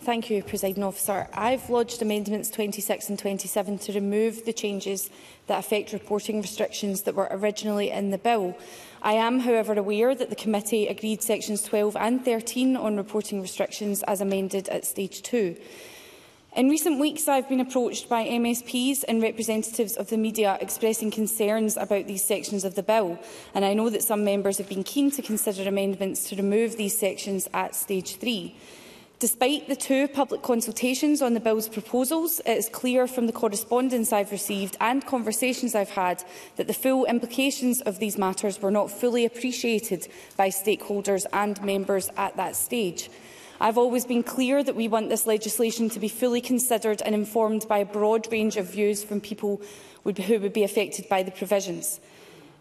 Thank you, President Officer. I've lodged amendments 26 and 27 to remove the changes that affect reporting restrictions that were originally in the bill. I am, however, aware that the committee agreed sections 12 and 13 on reporting restrictions as amended at stage 2. In recent weeks, I've been approached by MSPs and representatives of the media expressing concerns about these sections of the bill, and I know that some members have been keen to consider amendments to remove these sections at stage 3. Despite the two public consultations on the Bill's proposals, it is clear from the correspondence I've received and conversations I've had that the full implications of these matters were not fully appreciated by stakeholders and members at that stage. I've always been clear that we want this legislation to be fully considered and informed by a broad range of views from people who would be affected by the provisions.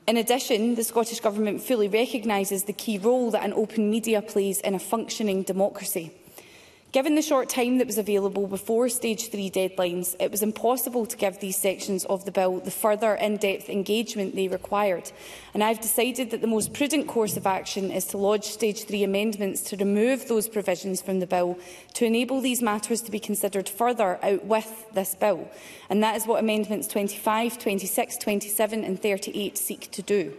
In addition, the Scottish Government fully recognises the key role that an open media plays in a functioning democracy. Given the short time that was available before Stage 3 deadlines, it was impossible to give these sections of the bill the further in-depth engagement they required, and I've decided that the most prudent course of action is to lodge Stage 3 amendments to remove those provisions from the bill to enable these matters to be considered further out with this bill, and that is what amendments 25, 26, 27 and 38 seek to do.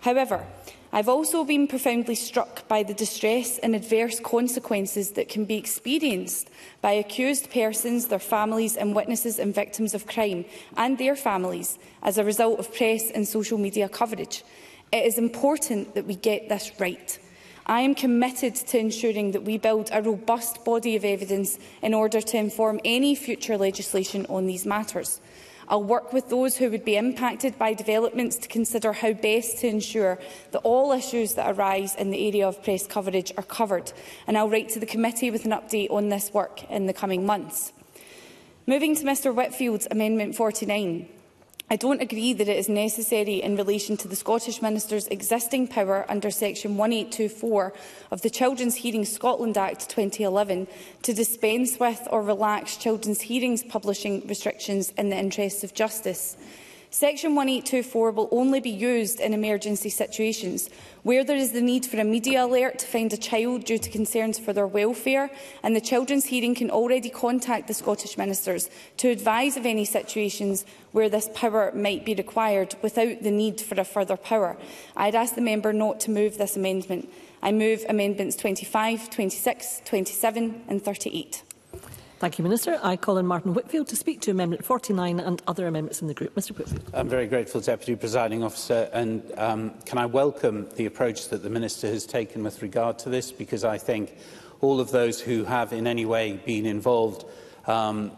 However, I've also been profoundly struck by the distress and adverse consequences that can be experienced by accused persons, their families and witnesses and victims of crime and their families as a result of press and social media coverage. It is important that we get this right. I am committed to ensuring that we build a robust body of evidence in order to inform any future legislation on these matters. I'll work with those who would be impacted by developments to consider how best to ensure that all issues that arise in the area of press coverage are covered, and I'll write to the committee with an update on this work in the coming months. Moving to Mr Whitfield's Amendment 49, I don't agree that it is necessary in relation to the Scottish Minister's existing power under section 1824 of the Children's Hearings Scotland Act 2011 to dispense with or relax children's hearings publishing restrictions in the interests of justice. Section 1824 will only be used in emergency situations where there is the need for a media alert to find a child due to concerns for their welfare, and the Children's Hearing can already contact the Scottish Ministers to advise of any situations where this power might be required without the need for a further power. I'd ask the member not to move this amendment. I move amendments 25, 26, 27 and 38. Thank you, Minister. I call on Martin Whitfield to speak to Amendment 49 and other amendments in the group. Mr Whitfield. I'm very grateful, Deputy Presiding Officer, and um, can I welcome the approach that the Minister has taken with regard to this, because I think all of those who have in any way been involved um,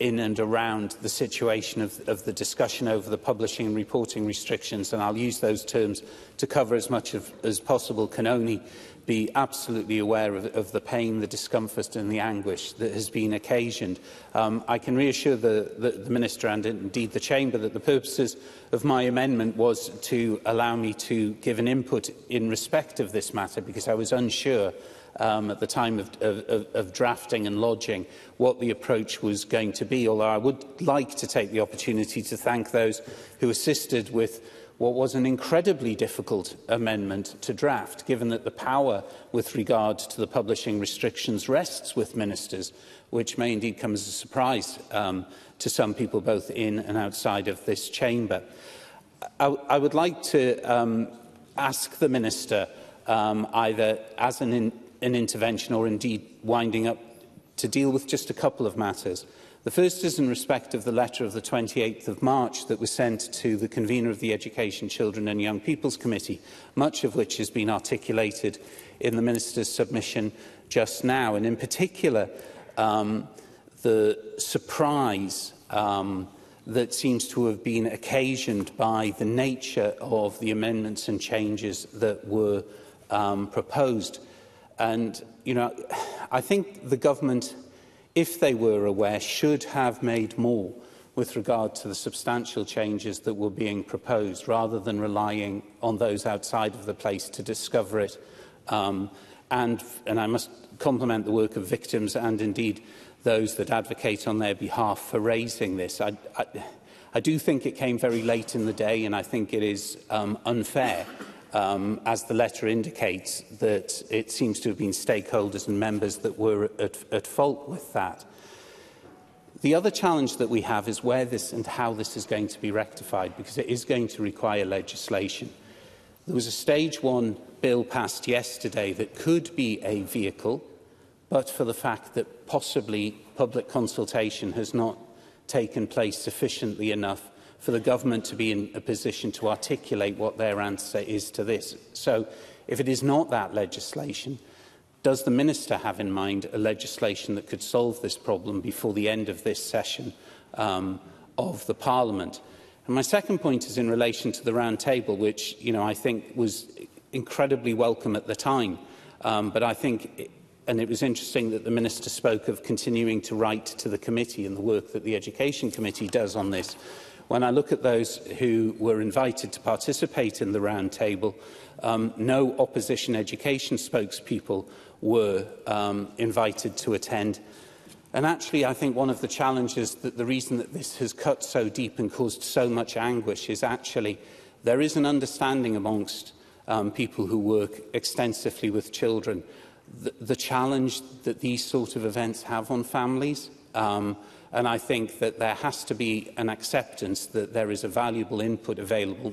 in and around the situation of, of the discussion over the publishing and reporting restrictions, and I'll use those terms to cover as much of, as possible, can only be absolutely aware of, of the pain, the discomfort and the anguish that has been occasioned. Um, I can reassure the, the, the Minister and indeed the Chamber that the purposes of my amendment was to allow me to give an input in respect of this matter because I was unsure um, at the time of, of, of drafting and lodging what the approach was going to be, although I would like to take the opportunity to thank those who assisted with what was an incredibly difficult amendment to draft, given that the power with regard to the publishing restrictions rests with ministers, which may indeed come as a surprise um, to some people both in and outside of this chamber. I, I would like to um, ask the minister, um, either as an, in, an intervention or indeed winding up, to deal with just a couple of matters. The first is in respect of the letter of the 28th of March that was sent to the convener of the Education, Children and Young People's Committee, much of which has been articulated in the Minister's submission just now, and in particular um, the surprise um, that seems to have been occasioned by the nature of the amendments and changes that were um, proposed. And, you know, I think the government if they were aware, should have made more with regard to the substantial changes that were being proposed, rather than relying on those outside of the place to discover it. Um, and, and I must compliment the work of victims and indeed those that advocate on their behalf for raising this. I, I, I do think it came very late in the day and I think it is um, unfair um, as the letter indicates, that it seems to have been stakeholders and members that were at, at fault with that. The other challenge that we have is where this and how this is going to be rectified, because it is going to require legislation. There was a stage one bill passed yesterday that could be a vehicle, but for the fact that possibly public consultation has not taken place sufficiently enough for the government to be in a position to articulate what their answer is to this. So if it is not that legislation, does the minister have in mind a legislation that could solve this problem before the end of this session um, of the parliament? And my second point is in relation to the round table, which you know, I think was incredibly welcome at the time. Um, but I think it, and it was interesting that the minister spoke of continuing to write to the committee and the work that the education committee does on this When I look at those who were invited to participate in the round table, um, no opposition education spokespeople were um, invited to attend. And actually, I think one of the challenges that the reason that this has cut so deep and caused so much anguish is actually there is an understanding amongst um, people who work extensively with children the, the challenge that these sort of events have on families. Um, And I think that there has to be an acceptance that there is a valuable input available.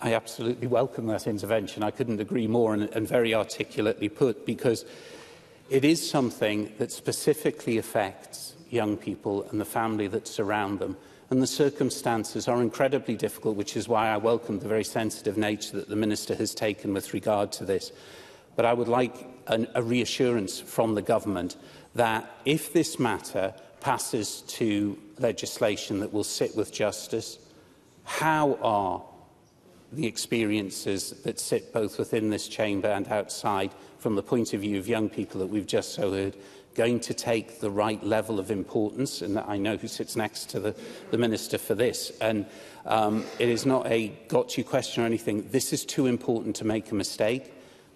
I absolutely welcome that intervention I couldn't agree more and, and very articulately put because it is something that specifically affects young people and the family that surround them and the circumstances are incredibly difficult which is why I welcome the very sensitive nature that the minister has taken with regard to this but I would like an, a reassurance from the government that if this matter passes to legislation that will sit with justice, how are the experiences that sit both within this chamber and outside from the point of view of young people that we've just so heard going to take the right level of importance and I know who sits next to the, the Minister for this and um, it is not a got you question or anything this is too important to make a mistake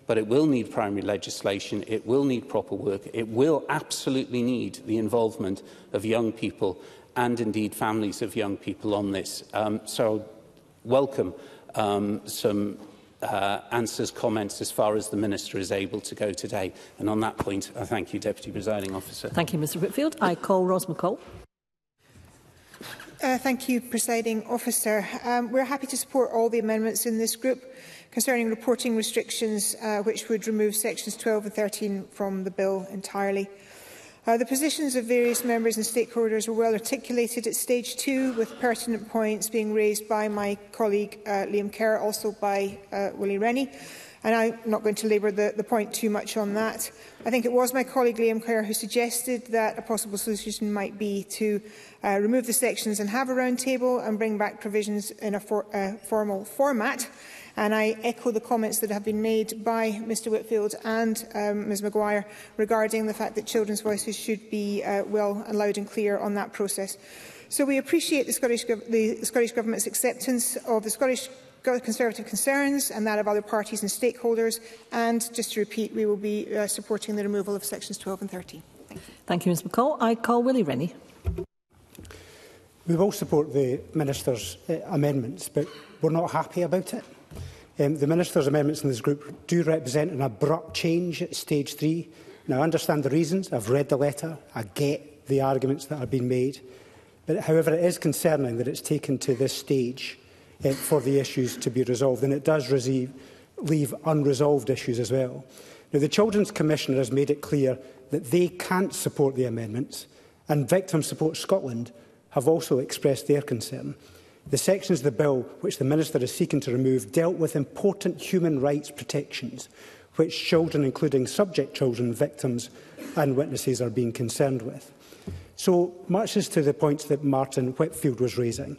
but it will need primary legislation, it will need proper work, it will absolutely need the involvement of young people and indeed families of young people on this. Um, so welcome um, some uh, answers, comments as far as the Minister is able to go today. And on that point, I thank you, Deputy Presiding Officer. Thank you, Mr Whitfield. I call Ros McCall. Uh, thank you, Presiding Officer. Um, we're happy to support all the amendments in this group concerning reporting restrictions uh, which would remove sections 12 and 13 from the bill entirely. Uh, the positions of various members and stakeholders were well articulated at stage two, with pertinent points being raised by my colleague uh, Liam Kerr, also by uh, Willie Rennie. And I'm not going to labour the, the point too much on that. I think it was my colleague Liam Kerr who suggested that a possible solution might be to uh, remove the sections and have a round table and bring back provisions in a for, uh, formal format. And I echo the comments that have been made by Mr Whitfield and um, Ms Maguire regarding the fact that children's voices should be uh, well and loud and clear on that process. So we appreciate the Scottish, the Scottish Government's acceptance of the Scottish Conservative concerns and that of other parties and stakeholders. And just to repeat, we will be uh, supporting the removal of sections 12 and 13. Thank you, Thank you Ms McCall. I call Willie Rennie. We will support the Minister's uh, amendments, but we're not happy about it. Um, the Minister's amendments in this group do represent an abrupt change at stage three. Now, I understand the reasons. I've read the letter. I get the arguments that are being made. But, however, it is concerning that it's taken to this stage um, for the issues to be resolved, and it does receive, leave unresolved issues as well. Now, the Children's Commissioner has made it clear that they can't support the amendments, and Victim Support Scotland have also expressed their concern. The sections of the bill which the Minister is seeking to remove dealt with important human rights protections which children, including subject children, victims and witnesses are being concerned with. So, much as to the points that Martin Whitfield was raising,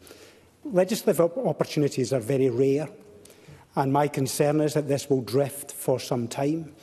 legislative opportunities are very rare and my concern is that this will drift for some time,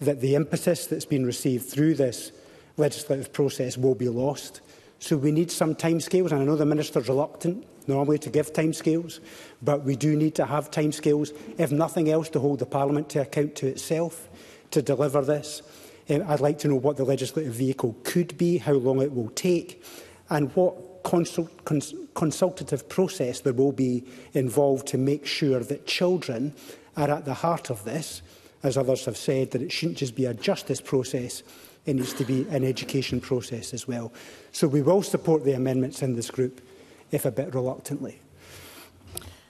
that the impetus that's been received through this legislative process will be lost. So we need some timescales, and I know the Minister's reluctant normally to give timescales, but we do need to have timescales, if nothing else, to hold the Parliament to account to itself to deliver this. Um, I'd like to know what the legislative vehicle could be, how long it will take, and what consult cons consultative process there will be involved to make sure that children are at the heart of this, as others have said, that it shouldn't just be a justice process, it needs to be an education process as well. So we will support the amendments in this group, if a bit reluctantly.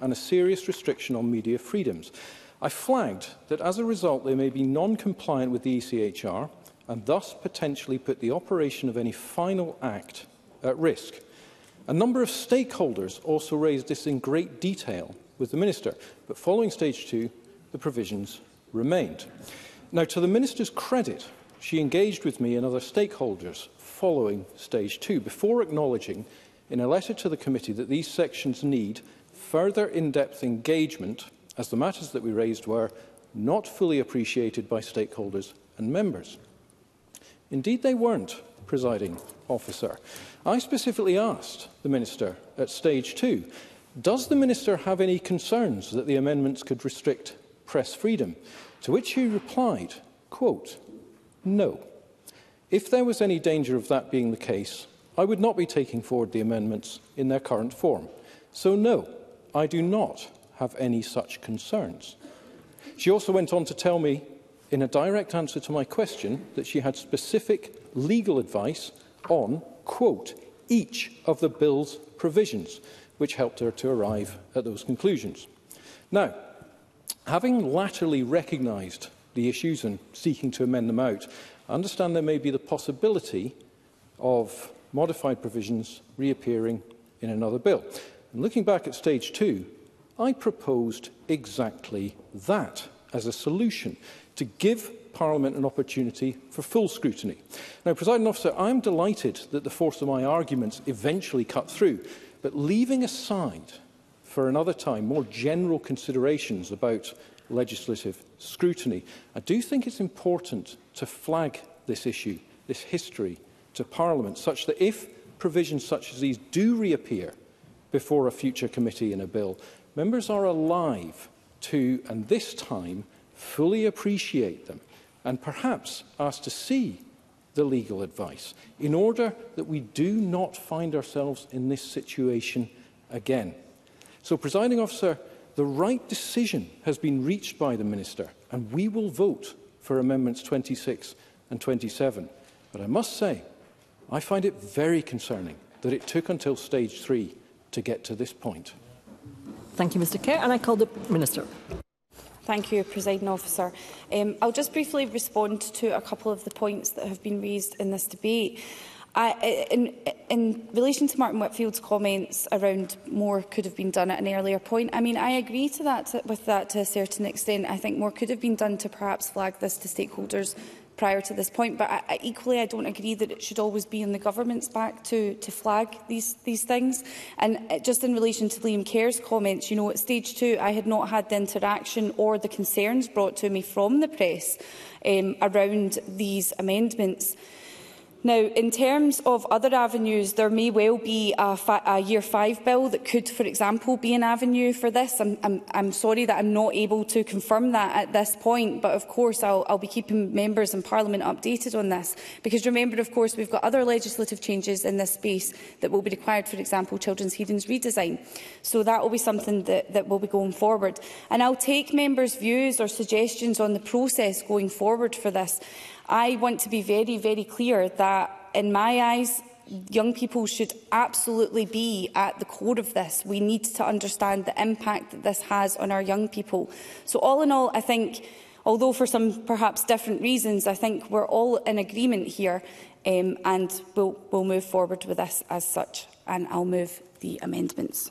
and a serious restriction on media freedoms. I flagged that as a result they may be non-compliant with the ECHR and thus potentially put the operation of any final act at risk. A number of stakeholders also raised this in great detail with the Minister, but following stage two, the provisions remained. Now, to the Minister's credit, she engaged with me and other stakeholders following stage two before acknowledging in a letter to the committee that these sections need further in-depth engagement as the matters that we raised were not fully appreciated by stakeholders and members. Indeed, they weren't, presiding officer. I specifically asked the Minister at stage two, does the Minister have any concerns that the amendments could restrict press freedom? To which he replied, quote, no. If there was any danger of that being the case, I would not be taking forward the amendments in their current form. So no, I do not have any such concerns. She also went on to tell me, in a direct answer to my question, that she had specific legal advice on, quote, each of the bill's provisions, which helped her to arrive at those conclusions. Now, having latterly recognised the issues and seeking to amend them out, I understand there may be the possibility of modified provisions reappearing in another bill. And looking back at stage two, I proposed exactly that as a solution, to give Parliament an opportunity for full scrutiny. Now, President Officer, I am delighted that the force of my arguments eventually cut through, but leaving aside for another time more general considerations about legislative scrutiny, I do think it's important to flag this issue, this history, to Parliament, such that if provisions such as these do reappear before a future committee in a bill, Members are alive to, and this time, fully appreciate them and perhaps ask to see the legal advice in order that we do not find ourselves in this situation again. So, presiding officer, the right decision has been reached by the Minister and we will vote for amendments 26 and 27. But I must say, I find it very concerning that it took until stage three to get to this point. Thank you, Mr Kerr. And I call the Minister. Thank you, Presiding Officer. Um, I'll just briefly respond to a couple of the points that have been raised in this debate. I, in, in relation to Martin Whitfield's comments around more could have been done at an earlier point, I mean, I agree to that, with that to a certain extent. I think more could have been done to perhaps flag this to stakeholders prior to this point. But I, I, equally, I don't agree that it should always be on the government's back to, to flag these, these things. And uh, just in relation to Liam Kerr's comments, you know, at stage two, I had not had the interaction or the concerns brought to me from the press um, around these amendments. Now, in terms of other avenues, there may well be a, a Year 5 bill that could, for example, be an avenue for this. I'm, I'm, I'm, sorry that I'm not able to confirm that at this point, but of course I'll, I'll be keeping members and Parliament updated on this. Because remember, of course, we've got other legislative changes in this space that will be required, for example, children's hearings redesign. So that will be something that, that will be going forward. And I'll take members' views or suggestions on the process going forward for this. I want to be very, very clear that, in my eyes, young people should absolutely be at the core of this. We need to understand the impact that this has on our young people. So all in all, I think, although for some perhaps different reasons, I think we're all in agreement here um, and we'll, we'll move forward with this as such. And I'll move the amendments.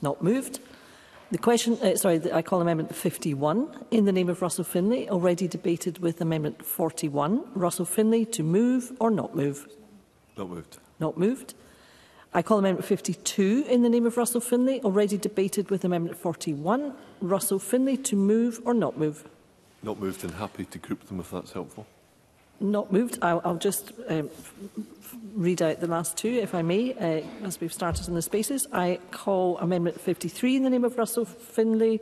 Not moved. The question, uh, sorry, the, I call Amendment 51 in the name of Russell Finlay, already debated with Amendment 41. Russell Finlay to move or not move? Not moved. Not moved. I call Amendment 52 in the name of Russell Finlay, already debated with Amendment 41. Russell Finlay to move or not move? Not moved and happy to group them if that's helpful. Not moved. I'll, I'll just um, read out the last two, if I may, uh, as we've started on the spaces. I call Amendment 53 in the name of Russell Finlay,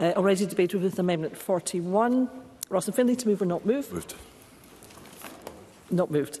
uh, already debated with Amendment 41. Russell Finlay to move or not move? Moved. Not moved.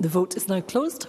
The vote is now closed.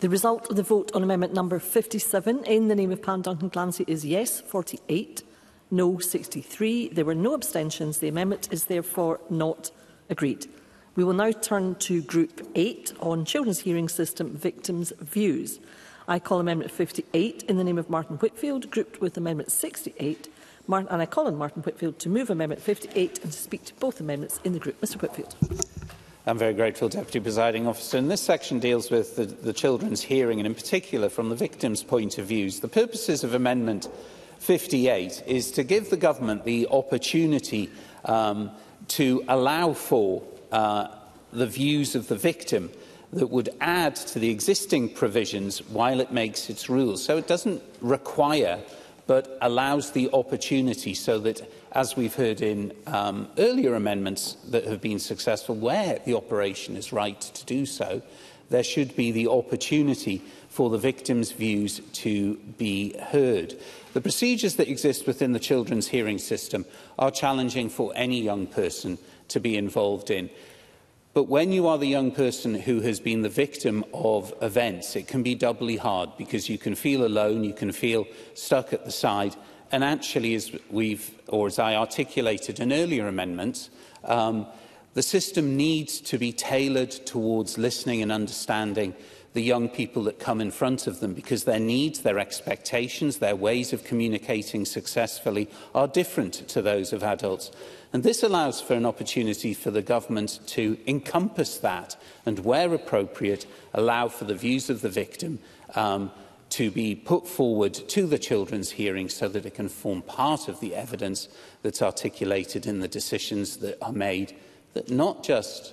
The result of the vote on amendment number 57 in the name of Pan Duncan Clancy is yes, 48 no 63. There were no abstentions. The amendment is therefore not agreed. We will now turn to Group 8 on Children's Hearing System Victims' Views. I call Amendment 58 in the name of Martin Whitfield, grouped with Amendment 68. Martin, and I call on Martin Whitfield to move Amendment 58 and to speak to both amendments in the group. Mr Whitfield. I'm very grateful, Deputy Presiding Officer. And this section deals with the, the children's hearing, and in particular from the victims' point of views. The purposes of Amendment 58 is to give the government the opportunity um, to allow for uh, the views of the victim that would add to the existing provisions while it makes its rules. So it doesn't require but allows the opportunity so that, as we've heard in um, earlier amendments that have been successful, where the operation is right to do so, there should be the opportunity for the victim's views to be heard. The procedures that exist within the children's hearing system are challenging for any young person to be involved in. But when you are the young person who has been the victim of events, it can be doubly hard because you can feel alone, you can feel stuck at the side. And actually, as we've, or as I articulated in earlier amendments, um, the system needs to be tailored towards listening and understanding the young people that come in front of them because their needs, their expectations, their ways of communicating successfully are different to those of adults. And this allows for an opportunity for the government to encompass that and, where appropriate, allow for the views of the victim um, to be put forward to the children's hearing so that it can form part of the evidence that's articulated in the decisions that are made that not just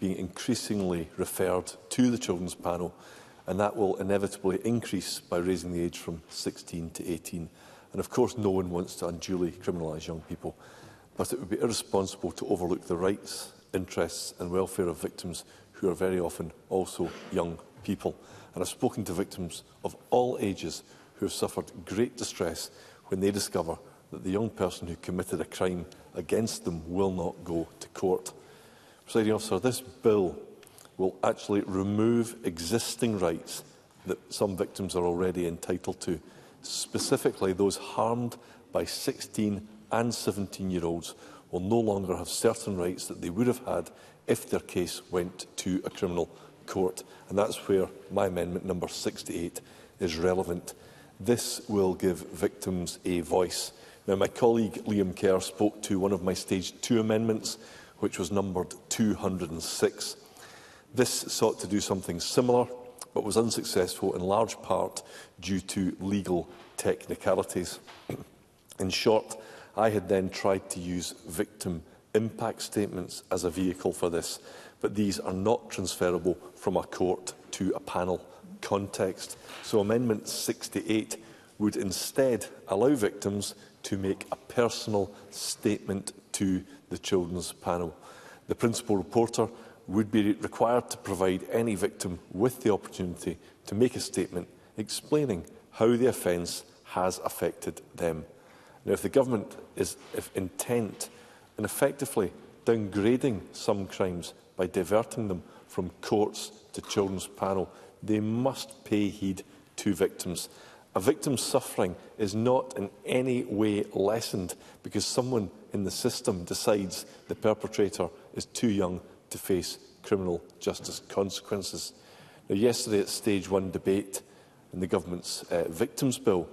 being increasingly referred to the children's panel, and that will inevitably increase by raising the age from 16 to 18. And of course, no one wants to unduly criminalize young people, but it would be irresponsible to overlook the rights, interests and welfare of victims who are very often also young people. And I've spoken to victims of all ages who have suffered great distress when they discover that the young person who committed a crime against them will not go to court. Presiding officer, this bill will actually remove existing rights that some victims are already entitled to, specifically those harmed by 16 and 17-year-olds will no longer have certain rights that they would have had if their case went to a criminal court. And that's where my amendment number 68 is relevant. This will give victims a voice. Now, my colleague Liam Kerr spoke to one of my stage 2 amendments which was numbered 206. This sought to do something similar, but was unsuccessful in large part due to legal technicalities. in short, I had then tried to use victim impact statements as a vehicle for this, but these are not transferable from a court to a panel context. So Amendment 68 would instead allow victims to make a personal statement to the Children's Panel. The principal reporter would be required to provide any victim with the opportunity to make a statement explaining how the offence has affected them. Now, if the government is if intent in effectively downgrading some crimes by diverting them from courts to children's panel, they must pay heed to victims. A victim's suffering is not in any way lessened because someone in the system decides the perpetrator is too young to face criminal justice consequences. Now, yesterday at stage one debate in the government's uh, victims bill,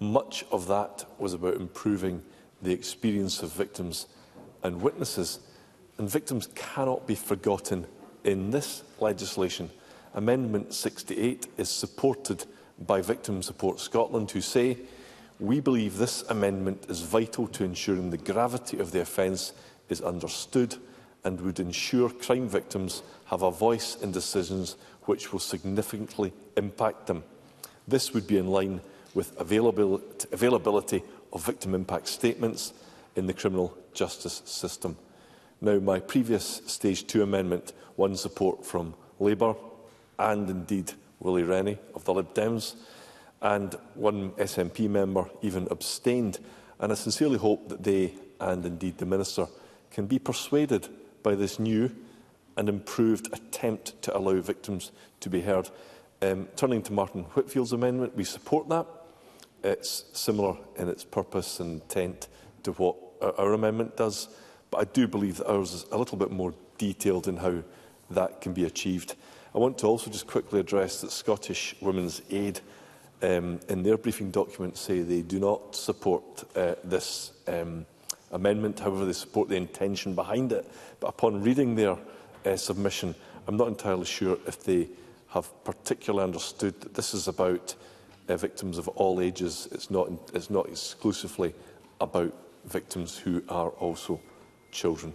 much of that was about improving the experience of victims and witnesses. And victims cannot be forgotten in this legislation. Amendment 68 is supported by Victim Support Scotland, who say We believe this amendment is vital to ensuring the gravity of the offence is understood and would ensure crime victims have a voice in decisions which will significantly impact them. This would be in line with availability of victim impact statements in the criminal justice system. Now, my previous Stage 2 amendment won support from Labour and indeed Willie Rennie of the Lib Dems and one SNP member even abstained. And I sincerely hope that they, and indeed the Minister, can be persuaded by this new and improved attempt to allow victims to be heard. Um, turning to Martin Whitfield's amendment, we support that. It's similar in its purpose and intent to what our amendment does, but I do believe that ours is a little bit more detailed in how that can be achieved. I want to also just quickly address that Scottish Women's Aid um, in their briefing document say they do not support uh, this um, amendment. However, they support the intention behind it. But upon reading their uh, submission, I'm not entirely sure if they have particularly understood that this is about uh, victims of all ages. It's not, it's not exclusively about victims who are also children.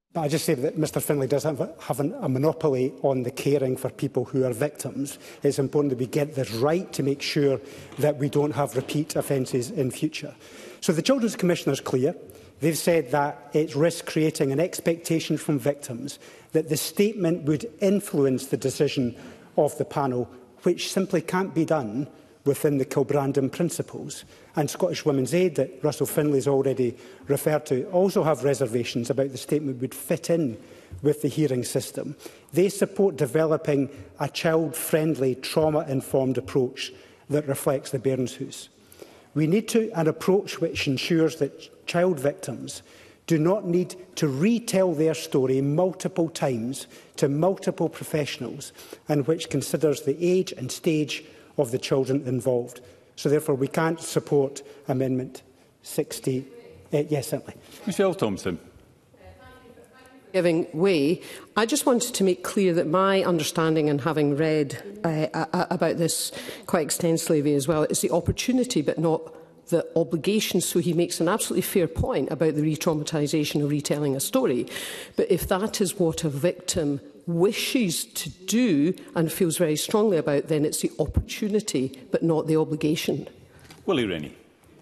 But I just say that Mr Finlay does have, a, have an, a monopoly on the caring for people who are victims. It's important that we get this right to make sure that we don't have repeat offences in future. So the Children's Commissioner is clear. They've said that it risks creating an expectation from victims that the statement would influence the decision of the panel, which simply can't be done within the Kilbrandon Principles. And Scottish Women's Aid, that Russell Finlay has already referred to, also have reservations about the statement would fit in with the hearing system. They support developing a child-friendly, trauma-informed approach that reflects the Bairnshus. We need to an approach which ensures that child victims do not need to retell their story multiple times to multiple professionals and which considers the age and stage of the children involved. So therefore, we can't support Amendment 60. Uh, yes, certainly. Michelle Thompson giving way. I just wanted to make clear that my understanding and having read uh, uh, about this quite extensively as well is the opportunity but not the obligation. So he makes an absolutely fair point about the re-traumatisation of retelling a story. But if that is what a victim wishes to do and feels very strongly about, then it's the opportunity but not the obligation. Willie Rennie.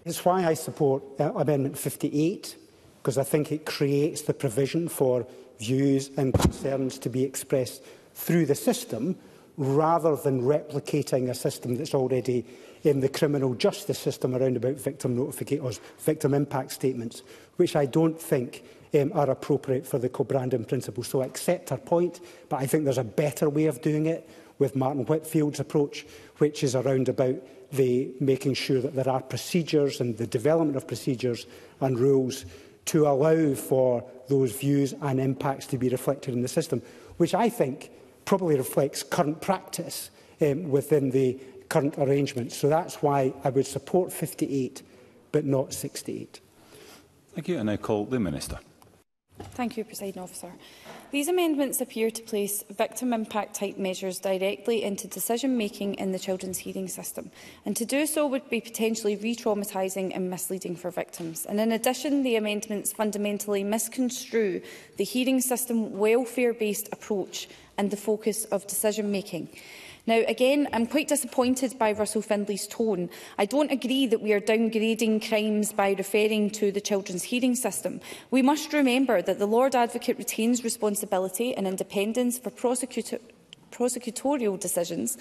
It's why I support uh, Amendment 58, because I think it creates the provision for views and concerns to be expressed through the system rather than replicating a system that's already in the criminal justice system around about victim notification or victim impact statements, which I don't think um, are appropriate for the co-branding principle. So I accept her point, but I think there's a better way of doing it with Martin Whitfield's approach, which is around about the making sure that there are procedures and the development of procedures and rules to allow for those views and impacts to be reflected in the system, which I think probably reflects current practice um, within the current arrangements. So that's why I would support 58 but not 68. Thank you. And I call the Minister. Thank you, President Officer. These amendments appear to place victim impact type measures directly into decision making in the children's hearing system, and to do so would be potentially re traumatising and misleading for victims. And in addition, the amendments fundamentally misconstrue the hearing system welfare based approach and the focus of decision making. Now, again, I'm quite disappointed by Russell Findlay's tone. I don't agree that we are downgrading crimes by referring to the children's hearing system. We must remember that the Lord Advocate retains responsibility and independence for prosecutor prosecutorial decisions,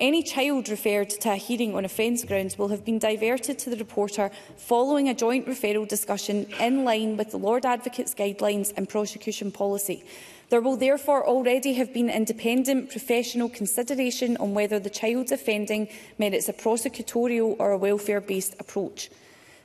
any child referred to a hearing on offence grounds will have been diverted to the reporter following a joint referral discussion in line with the Lord Advocate's guidelines and prosecution policy. There will therefore already have been independent professional consideration on whether the child's offending merits a prosecutorial or a welfare-based approach.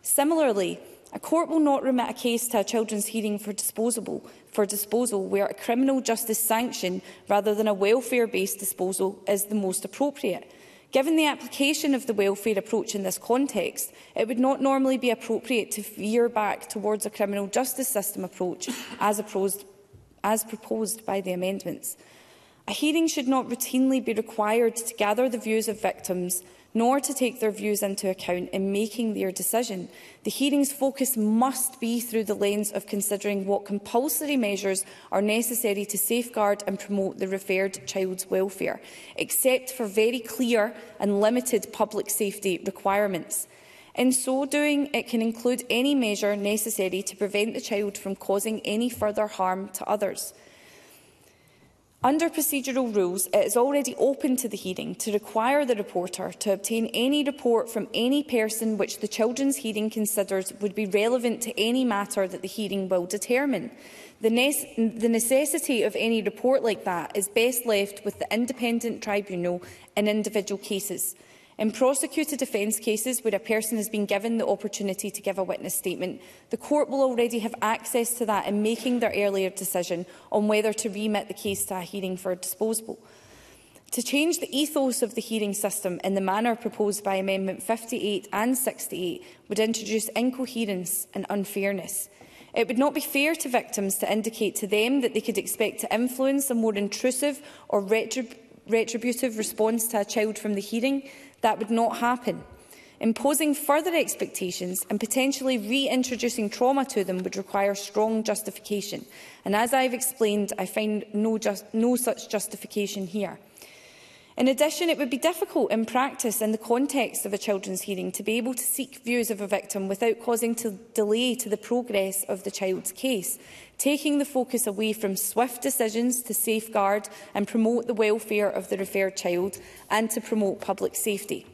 Similarly, a court will not remit a case to a children's hearing for, disposable, for disposal where a criminal justice sanction rather than a welfare-based disposal is the most appropriate. Given the application of the welfare approach in this context, it would not normally be appropriate to veer back towards a criminal justice system approach as opposed as proposed by the amendments. A hearing should not routinely be required to gather the views of victims nor to take their views into account in making their decision. The hearing's focus must be through the lens of considering what compulsory measures are necessary to safeguard and promote the referred child's welfare, except for very clear and limited public safety requirements. In so doing, it can include any measure necessary to prevent the child from causing any further harm to others. Under procedural rules, it is already open to the hearing to require the reporter to obtain any report from any person which the children's hearing considers would be relevant to any matter that the hearing will determine. The, ne the necessity of any report like that is best left with the independent tribunal in individual cases. In prosecuted offence cases where a person has been given the opportunity to give a witness statement, the court will already have access to that in making their earlier decision on whether to remit the case to a hearing for disposal. To change the ethos of the hearing system in the manner proposed by Amendment 58 and 68 would introduce incoherence and unfairness. It would not be fair to victims to indicate to them that they could expect to influence a more intrusive or retrib retributive response to a child from the hearing That would not happen. Imposing further expectations and potentially reintroducing trauma to them would require strong justification. And as I've explained, I find no, just, no such justification here. In addition, it would be difficult in practice in the context of a children's hearing to be able to seek views of a victim without causing to delay to the progress of the child's case, taking the focus away from swift decisions to safeguard and promote the welfare of the referred child and to promote public safety.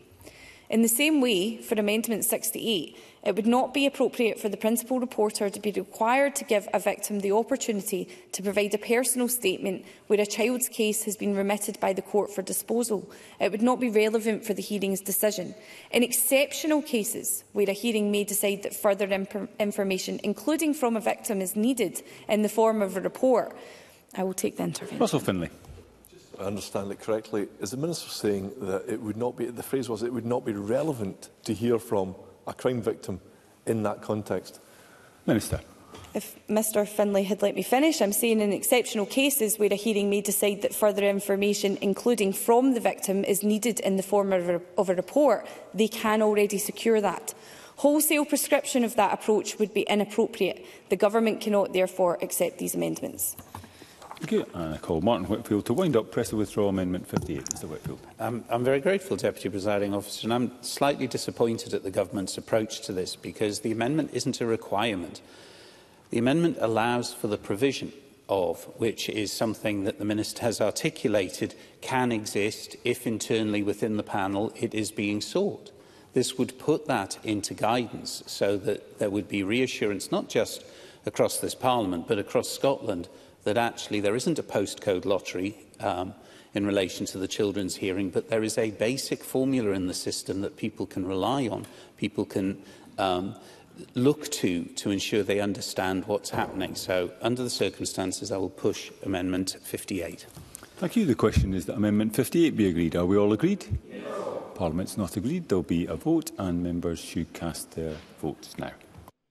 In the same way, for Amendment 68, It would not be appropriate for the principal reporter to be required to give a victim the opportunity to provide a personal statement where a child's case has been remitted by the court for disposal. It would not be relevant for the hearing's decision. In exceptional cases where a hearing may decide that further information, including from a victim, is needed in the form of a report, I will take the intervention. Russell Finlay. I understand it correctly, is the Minister saying that it would not be, the phrase was, it would not be relevant to hear from a crime victim in that context. Minister. If Mr Finlay had let me finish, I'm saying in exceptional cases where a hearing may decide that further information, including from the victim, is needed in the form of a, of a report, they can already secure that. Wholesale prescription of that approach would be inappropriate. The Government cannot, therefore, accept these amendments. Thank you. And I call Martin Whitfield to wind up, press the withdrawal amendment 58. Mr Whitfield. Um, I'm very grateful, Deputy Presiding Officer, and I'm slightly disappointed at the government's approach to this because the amendment isn't a requirement. The amendment allows for the provision of, which is something that the Minister has articulated can exist if internally within the panel it is being sought. This would put that into guidance so that there would be reassurance not just across this Parliament but across Scotland that actually there isn't a postcode lottery um, in relation to the children's hearing, but there is a basic formula in the system that people can rely on, people can um, look to to ensure they understand what's happening. So under the circumstances, I will push Amendment 58. Thank you. The question is that Amendment 58 be agreed. Are we all agreed? Yes. Parliament's not agreed. There'll be a vote and members should cast their votes now.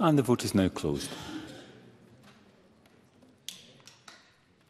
And the vote is now closed.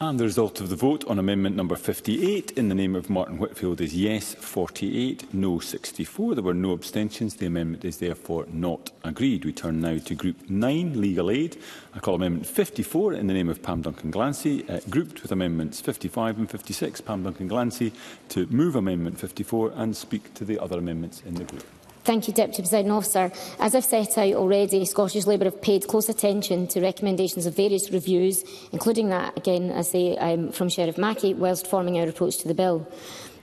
And the result of the vote on amendment number 58 in the name of Martin Whitfield is yes 48, no 64. There were no abstentions. The amendment is therefore not agreed. We turn now to Group 9, Legal Aid. I call Amendment 54 in the name of Pam Duncan Glancy, uh, grouped with Amendments 55 and 56. Pam Duncan Glancy to move Amendment 54 and speak to the other amendments in the group. Thank you, Deputy President Officer. As I've set out already, Scottish Labour have paid close attention to recommendations of various reviews, including that, again, as say, um, from Sheriff Mackey, whilst forming our approach to the bill.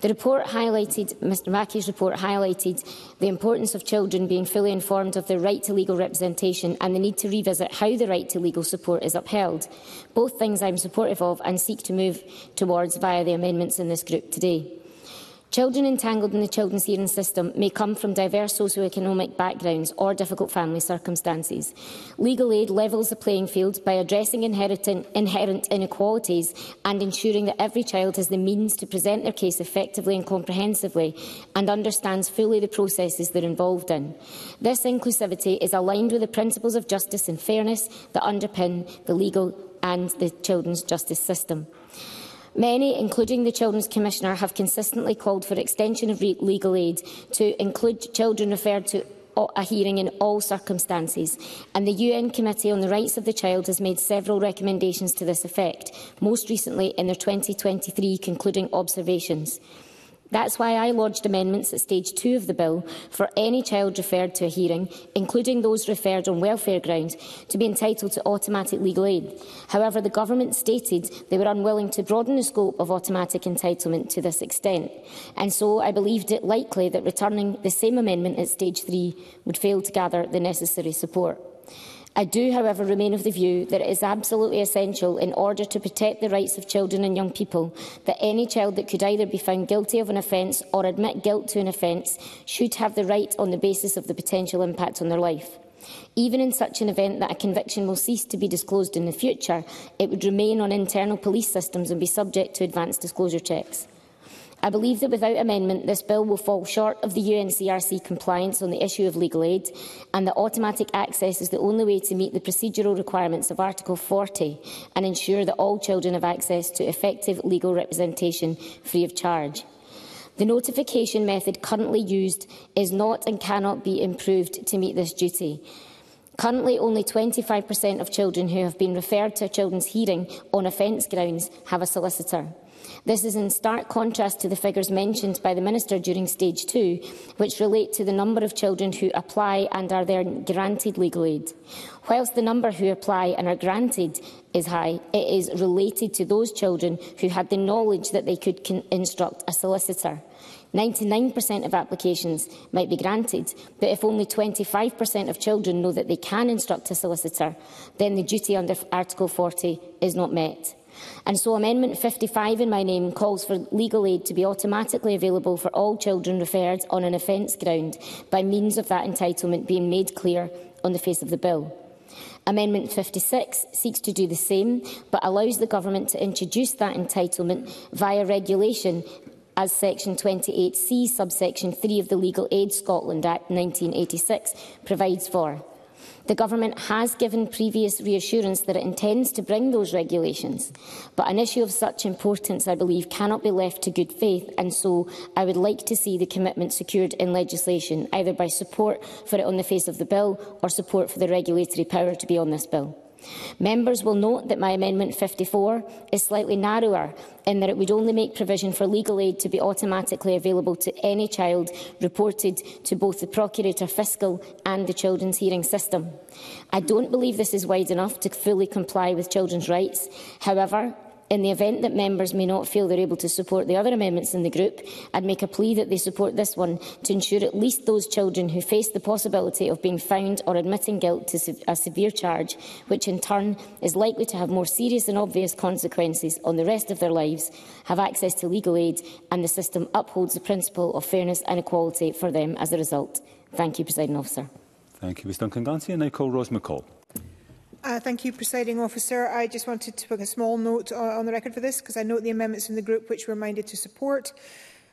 The report highlighted, Mr Mackey's report highlighted the importance of children being fully informed of their right to legal representation and the need to revisit how the right to legal support is upheld. Both things I'm supportive of and seek to move towards via the amendments in this group today. Children entangled in the children's hearing system may come from diverse socioeconomic backgrounds or difficult family circumstances. Legal aid levels the playing field by addressing inherent inequalities and ensuring that every child has the means to present their case effectively and comprehensively and understands fully the processes they're involved in. This inclusivity is aligned with the principles of justice and fairness that underpin the legal and the children's justice system. Many, including the Children's Commissioner, have consistently called for extension of legal aid to include children referred to a hearing in all circumstances, and the UN Committee on the Rights of the Child has made several recommendations to this effect, most recently in their 2023 concluding observations. That's why I lodged amendments at stage two of the bill for any child referred to a hearing, including those referred on welfare grounds, to be entitled to automatic legal aid. However, the government stated they were unwilling to broaden the scope of automatic entitlement to this extent. And so I believed it likely that returning the same amendment at stage three would fail to gather the necessary support. I do, however, remain of the view that it is absolutely essential in order to protect the rights of children and young people that any child that could either be found guilty of an offence or admit guilt to an offence should have the right on the basis of the potential impact on their life. Even in such an event that a conviction will cease to be disclosed in the future, it would remain on internal police systems and be subject to advanced disclosure checks. I believe that without amendment, this bill will fall short of the UNCRC compliance on the issue of legal aid and that automatic access is the only way to meet the procedural requirements of Article 40 and ensure that all children have access to effective legal representation free of charge. The notification method currently used is not and cannot be improved to meet this duty. Currently, only 25% of children who have been referred to a children's hearing on offence grounds have a solicitor. This is in stark contrast to the figures mentioned by the Minister during Stage 2, which relate to the number of children who apply and are then granted legal aid. Whilst the number who apply and are granted is high, it is related to those children who had the knowledge that they could instruct a solicitor. 99% of applications might be granted, but if only 25% of children know that they can instruct a solicitor, then the duty under Article 40 is not met. And so Amendment 55 in my name calls for legal aid to be automatically available for all children referred on an offence ground by means of that entitlement being made clear on the face of the bill. Amendment 56 seeks to do the same, but allows the Government to introduce that entitlement via regulation as Section 28C, subsection 3 of the Legal Aid Scotland Act 1986 provides for. The Government has given previous reassurance that it intends to bring those regulations, but an issue of such importance, I believe, cannot be left to good faith, and so I would like to see the commitment secured in legislation, either by support for it on the face of the bill or support for the regulatory power to be on this bill. Members will note that my Amendment 54 is slightly narrower in that it would only make provision for legal aid to be automatically available to any child reported to both the Procurator Fiscal and the Children's Hearing System. I don't believe this is wide enough to fully comply with children's rights. However, in the event that members may not feel they're able to support the other amendments in the group, I'd make a plea that they support this one to ensure at least those children who face the possibility of being found or admitting guilt to a severe charge, which in turn is likely to have more serious and obvious consequences on the rest of their lives, have access to legal aid and the system upholds the principle of fairness and equality for them as a result. Thank you, President Officer. Thank you, Ms Duncan Gancy. And I call Rose McCall. Uh, thank you, Presiding Officer. I just wanted to put a small note on the record for this, because I note the amendments from the group which we're minded to support.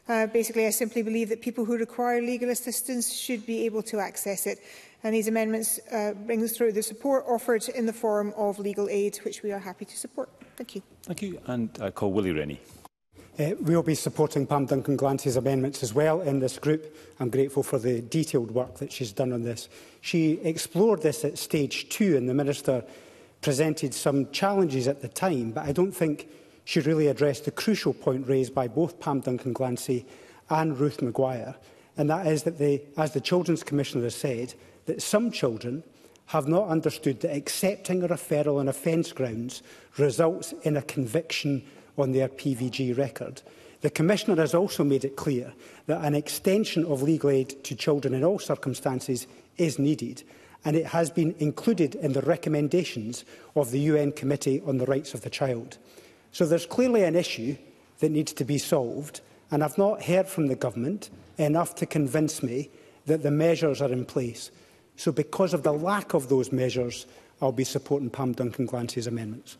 Uh, basically, I simply believe that people who require legal assistance should be able to access it. And these amendments uh, bring through the support offered in the form of legal aid, which we are happy to support. Thank you. Thank you. And I uh, call Willie Rennie. Uh, we'll be supporting Pam Duncan Glancy's amendments as well in this group. I'm grateful for the detailed work that she's done on this. She explored this at stage two and the Minister presented some challenges at the time, but I don't think she really addressed the crucial point raised by both Pam Duncan Glancy and Ruth Maguire, and that is that, they, as the Children's Commissioner has said, that some children have not understood that accepting a referral on offence grounds results in a conviction on their PVG record. The Commissioner has also made it clear that an extension of legal aid to children in all circumstances is needed, and it has been included in the recommendations of the UN Committee on the Rights of the Child. So there's clearly an issue that needs to be solved, and I've not heard from the government enough to convince me that the measures are in place. So because of the lack of those measures, I'll be supporting Pam Duncan Glancy's amendments.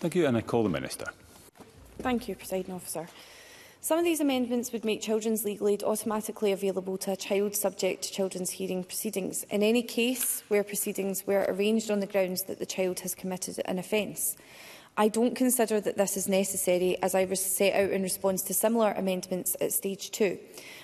Thank you, and I call the Minister. Thank you, Presiding Officer. Some of these amendments would make children's legal aid automatically available to a child subject to children's hearing proceedings in any case where proceedings were arranged on the grounds that the child has committed an offence. I don't consider that this is necessary, as I set out in response to similar amendments at stage two.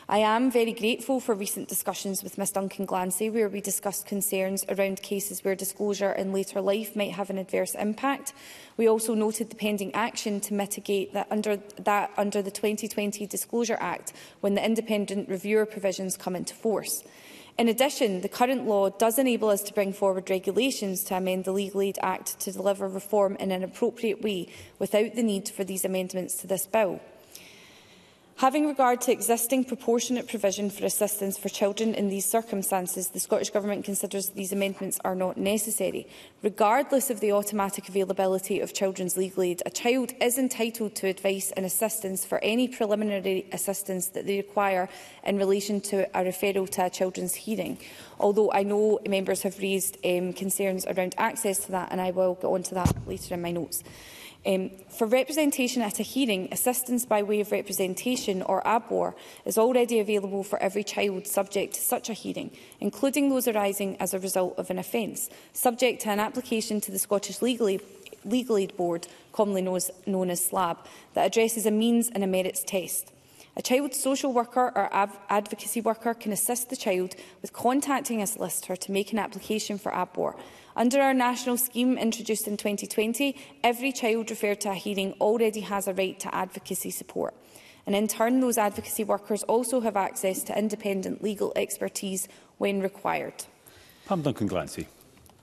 I am very grateful for recent discussions with Ms Duncan Glancy, where we discussed concerns around cases where disclosure in later life might have an adverse impact. We also noted the pending action to mitigate that under, that under the 2020 Disclosure Act when the independent reviewer provisions come into force. In addition, the current law does enable us to bring forward regulations to amend the Legal Aid Act to deliver reform in an appropriate way without the need for these amendments to this bill. Having regard to existing proportionate provision for assistance for children in these circumstances, the Scottish Government considers these amendments are not necessary. Regardless of the automatic availability of children's legal aid, a child is entitled to advice and assistance for any preliminary assistance that they require in relation to a referral to a children's hearing. Although I know members have raised um, concerns around access to that, and I will get on to that later in my notes. Um, for representation at a hearing, assistance by way of representation or ABWAR is already available for every child subject to such a hearing, including those arising as a result of an offence, subject to an application to the Scottish Legal Aid, Legal Aid Board, commonly knows, known as SLAB, that addresses a means and a merits test. A child social worker or advocacy worker can assist the child with contacting a solicitor to make an application for ABWAR. Under our national scheme introduced in 2020, every child referred to a hearing already has a right to advocacy support. And in turn, those advocacy workers also have access to independent legal expertise when required. Pam Duncan Glancy.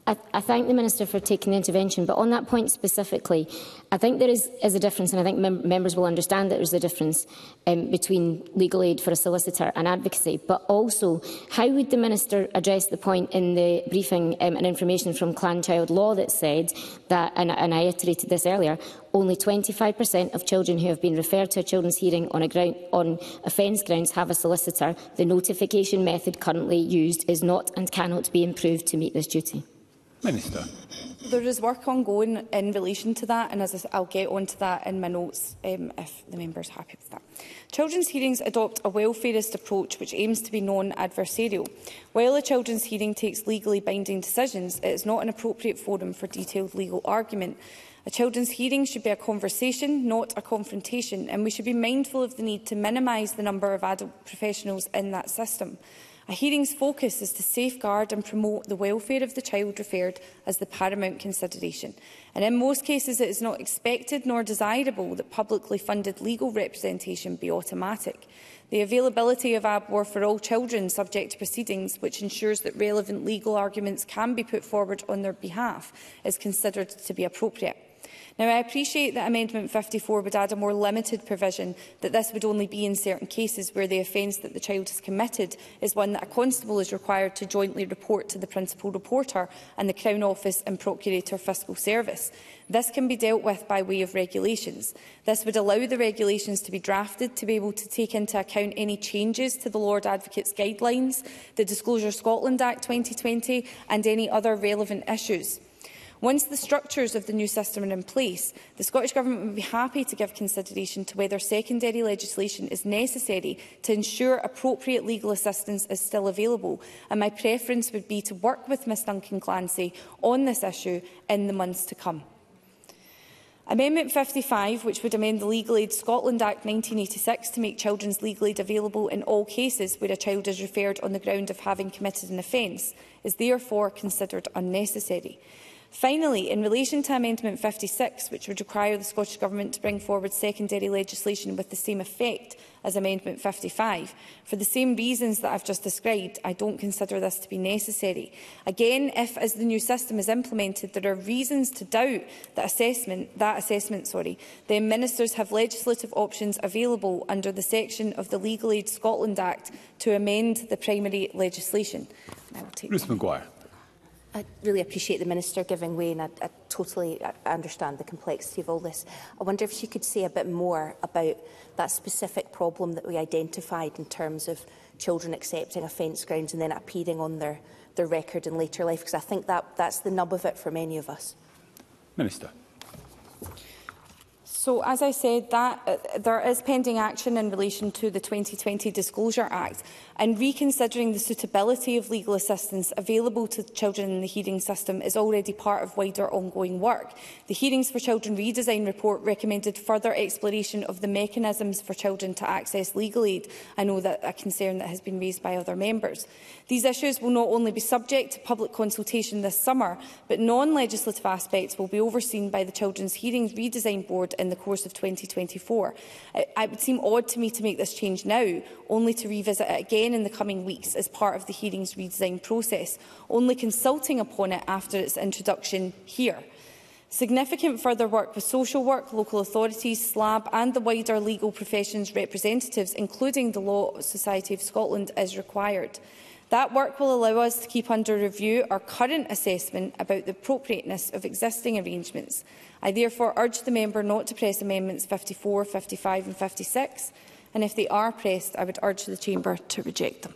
I, I thank the Minister for taking the intervention, but on that point specifically, I think there is, is a difference, and I think mem members will understand that there is a difference um, between legal aid for a solicitor and advocacy. But also, how would the Minister address the point in the briefing um, and information from Clan Child Law that said that, and, and I iterated this earlier, only 25% of children who have been referred to a children's hearing on, ground, on offence grounds have a solicitor. The notification method currently used is not and cannot be improved to meet this duty. Minister. There is work ongoing in relation to that, and as I, will get onto that in my notes um, if the member is happy with that. Children's hearings adopt a welfareist approach which aims to be non-adversarial. While a children's hearing takes legally binding decisions, it is not an appropriate forum for detailed legal argument. A children's hearing should be a conversation, not a confrontation, and we should be mindful of the need to minimise the number of adult professionals in that system. A hearing's focus is to safeguard and promote the welfare of the child referred as the paramount consideration. And in most cases, it is not expected nor desirable that publicly funded legal representation be automatic. The availability of ABWAR for all children subject to proceedings, which ensures that relevant legal arguments can be put forward on their behalf, is considered to be appropriate. Now, I appreciate that Amendment 54 would add a more limited provision that this would only be in certain cases where the offence that the child has committed is one that a constable is required to jointly report to the principal reporter and the Crown Office and Procurator Fiscal Service. This can be dealt with by way of regulations. This would allow the regulations to be drafted to be able to take into account any changes to the Lord Advocate's guidelines, the Disclosure Scotland Act 2020 and any other relevant issues. Once the structures of the new system are in place, the Scottish Government would be happy to give consideration to whether secondary legislation is necessary to ensure appropriate legal assistance is still available, and my preference would be to work with Ms Duncan Clancy on this issue in the months to come. Amendment 55, which would amend the Legal Aid Scotland Act 1986 to make children's legal aid available in all cases where a child is referred on the ground of having committed an offence, is therefore considered unnecessary. Finally, in relation to Amendment 56, which would require the Scottish Government to bring forward secondary legislation with the same effect as Amendment 55, for the same reasons that I've just described, I don't consider this to be necessary. Again, if, as the new system is implemented, there are reasons to doubt that assessment, that assessment sorry, then ministers have legislative options available under the section of the Legal Aid Scotland Act to amend the primary legislation. Ruth McGuire. I really appreciate the Minister giving way and I, I totally understand the complexity of all this. I wonder if she could say a bit more about that specific problem that we identified in terms of children accepting offence grounds and then appearing on their, their record in later life, because I think that, that's the nub of it for many of us. Minister. So, as I said, that uh, there is pending action in relation to the 2020 Disclosure Act and reconsidering the suitability of legal assistance available to children in the hearing system is already part of wider ongoing work. The Hearings for Children redesign report recommended further exploration of the mechanisms for children to access legal aid. I know that a concern that has been raised by other members. These issues will not only be subject to public consultation this summer, but non-legislative aspects will be overseen by the Children's Hearings Redesign Board in the course of 2024. It, it would seem odd to me to make this change now, only to revisit it again in the coming weeks as part of the hearings redesign process, only consulting upon it after its introduction here. Significant further work with social work, local authorities, SLAB and the wider legal professions representatives, including the Law Society of Scotland, is required. That work will allow us to keep under review our current assessment about the appropriateness of existing arrangements. I therefore urge the member not to press amendments 54, 55 and 56, and if they are pressed, I would urge the Chamber to reject them.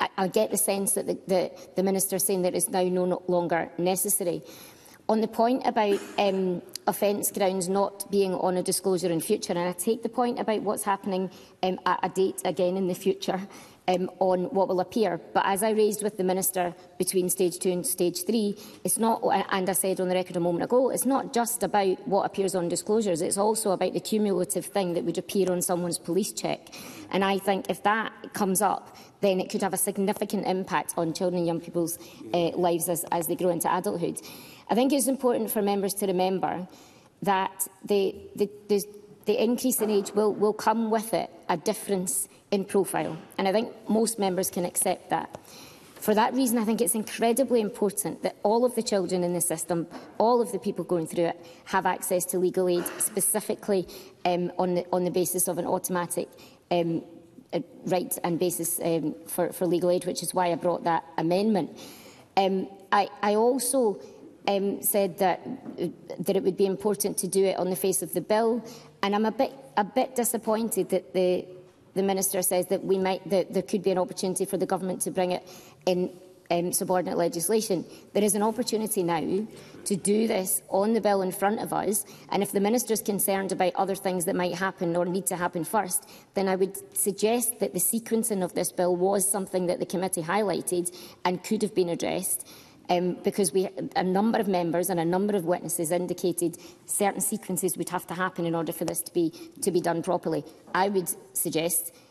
I, I get the sense that the, the, the Minister is saying that it's now no, no longer necessary. On the point about um, offence grounds not being on a disclosure in future, and I take the point about what's happening um, at a date again in the future, um, on what will appear. But as I raised with the Minister between stage two and stage three, it's not, and I said on the record a moment ago, it's not just about what appears on disclosures, it's also about the cumulative thing that would appear on someone's police check. And I think if that comes up, then it could have a significant impact on children and young people's uh, lives as, as they grow into adulthood. I think it's important for members to remember that the, the, the, the increase in age will, will come with it a difference in profile. And I think most members can accept that. For that reason, I think it's incredibly important that all of the children in the system, all of the people going through it, have access to legal aid, specifically um, on, the, on the basis of an automatic um, uh, right and basis um, for, for legal aid, which is why I brought that amendment. Um, I, I also um, said that, uh, that it would be important to do it on the face of the bill, and I'm a bit, a bit disappointed that the the Minister says that we might that there could be an opportunity for the government to bring it in um, subordinate legislation. There is an opportunity now to do this on the bill in front of us. And if the Minister is concerned about other things that might happen or need to happen first, then I would suggest that the sequencing of this bill was something that the committee highlighted and could have been addressed um, because we, a number of members and a number of witnesses indicated certain sequences would have to happen in order for this to be, to be done properly. I would suggest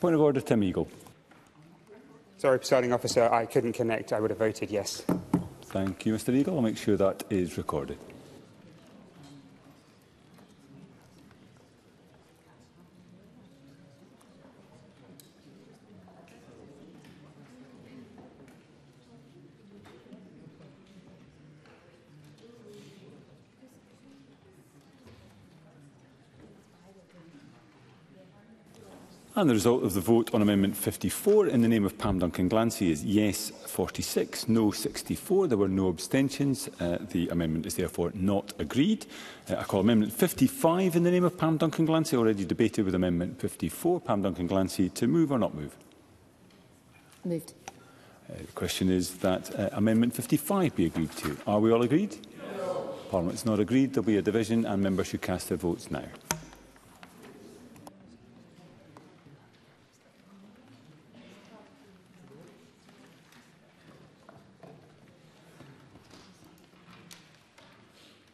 Point of order, Tim Eagle. Sorry, presiding officer, I couldn't connect. I would have voted yes. Thank you, Mr Eagle. I'll make sure that is recorded. And the result of the vote on Amendment 54 in the name of Pam Duncan Glancy is yes 46, no 64. There were no abstentions. Uh, the amendment is therefore not agreed. Uh, I call Amendment 55 in the name of Pam Duncan Glancy, already debated with Amendment 54. Pam Duncan Glancy to move or not move? Moved. Uh, the question is that uh, Amendment 55 be agreed to. Are we all agreed? No. Parliament is not agreed. There be a division and members should cast their votes now.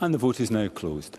And the vote is now closed.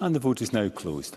and the vote is now closed.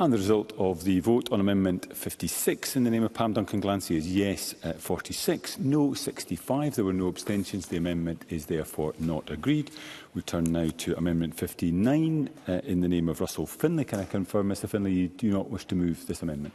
And the result of the vote on Amendment 56 in the name of Pam Duncan Glancy is yes at uh, 46, no 65. There were no abstentions. The amendment is therefore not agreed. We turn now to Amendment 59 uh, in the name of Russell Finlay. Can I confirm, Mr Finlay, you do not wish to move this amendment?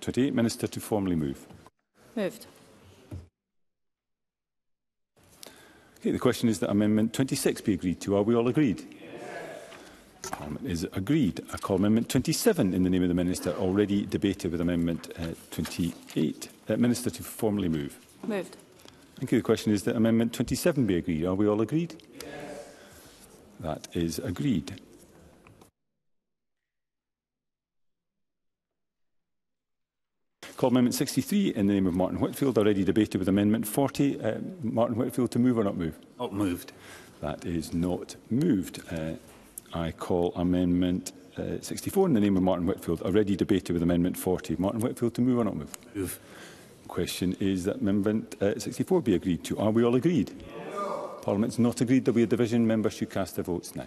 28. Minister to formally move. Moved. Okay, the question is that Amendment 26 be agreed to. Are we all agreed? Parliament um, is agreed. I call Amendment 27 in the name of the Minister, already debated with Amendment uh, 28. Uh, Minister, to formally move. Moved. Thank you. The question is that Amendment 27 be agreed. Are we all agreed? Yes. That is agreed. Call Amendment 63 in the name of Martin Whitfield, already debated with Amendment 40. Uh, Martin Whitfield, to move or not move? Not moved. That is not moved. Uh, I call Amendment uh, 64 in the name of Martin Whitfield, already debated with Amendment 40. Martin Whitfield to move or not move? Move. Question is that Amendment uh, 64 be agreed to. Are we all agreed? no. Parliament's not agreed there'll be a division. Members should cast their votes now.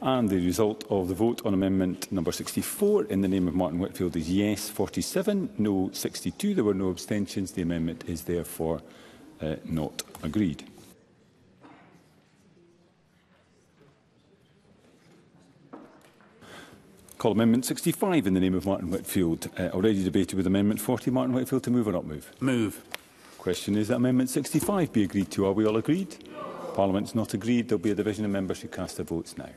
And the result of the vote on amendment number 64 in the name of Martin Whitfield is yes 47, no 62. There were no abstentions. The amendment is therefore uh, not agreed. Call Amendment 65 in the name of Martin Whitfield. Uh, already debated with Amendment 40. Martin Whitfield to move or not move? Move. Question is that Amendment 65 be agreed to. Are we all agreed? No. Parliament's not agreed. There'll be a division of members who cast their votes now.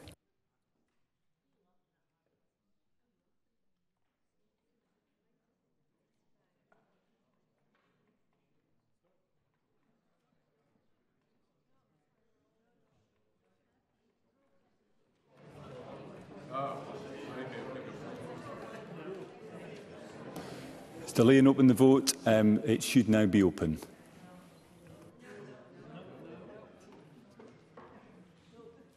delay in open the vote. Um, it should now be open.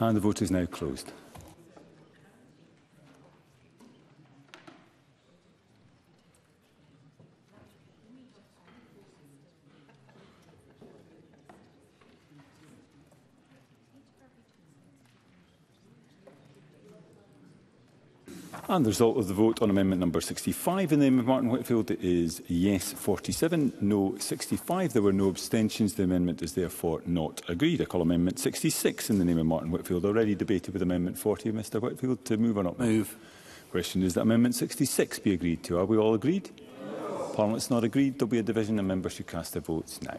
And the vote is now closed. And the result of the vote on amendment number 65 in the name of Martin Whitfield is yes 47, no 65. There were no abstentions. The amendment is therefore not agreed. I call amendment 66 in the name of Martin Whitfield. Already debated with amendment 40. Mr Whitfield, to move or not move? Question is that amendment 66 be agreed to. Are we all agreed? Yes. Parliament's not agreed. There'll be a division and members should cast their votes now.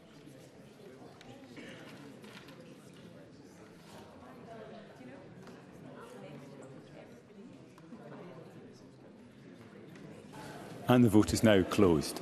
and the vote is now closed.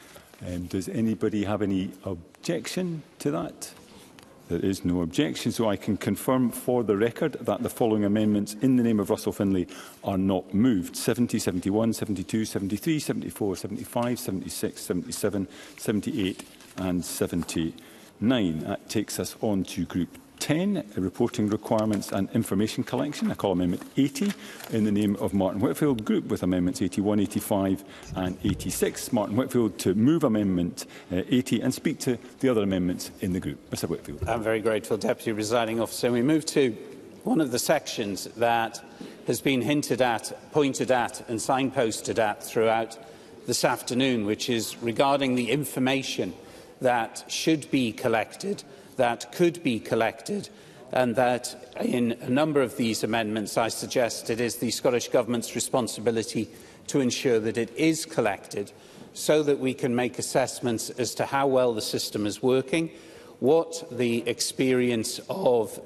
Um, does anybody have any objection to that? There is no objection, so I can confirm for the record that the following amendments in the name of Russell Finlay are not moved. 70, 71, 72, 73, 74, 75, 76, 77, 78 and 79. That takes us on to Group 10, reporting requirements and information collection. I call Amendment 80 in the name of Martin Whitfield Group with Amendments 81, 85 and 86. Martin Whitfield to move Amendment uh, 80 and speak to the other amendments in the group. Mr Whitfield. I'm very grateful, Deputy Presiding Officer. We move to one of the sections that has been hinted at, pointed at and signposted at throughout this afternoon, which is regarding the information that should be collected that could be collected and that in a number of these amendments I suggest it is the Scottish Government's responsibility to ensure that it is collected so that we can make assessments as to how well the system is working, what the experience of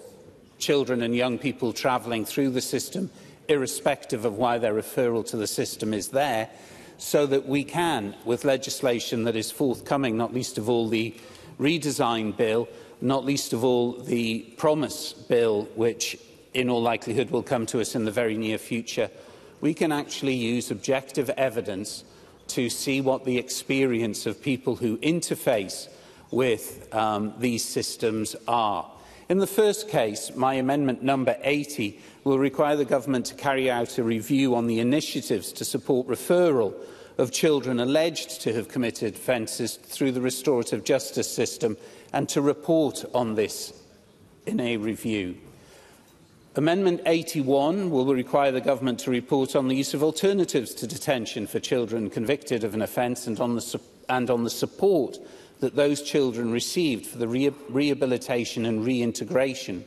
children and young people travelling through the system, irrespective of why their referral to the system is there, so that we can, with legislation that is forthcoming, not least of all the redesign bill, not least of all the promise bill, which in all likelihood will come to us in the very near future, we can actually use objective evidence to see what the experience of people who interface with um, these systems are. In the first case, my amendment number 80 will require the government to carry out a review on the initiatives to support referral of children alleged to have committed offences through the restorative justice system and to report on this in a review. Amendment 81 will require the Government to report on the use of alternatives to detention for children convicted of an offence and, on the, and on the support that those children received for the re rehabilitation and reintegration.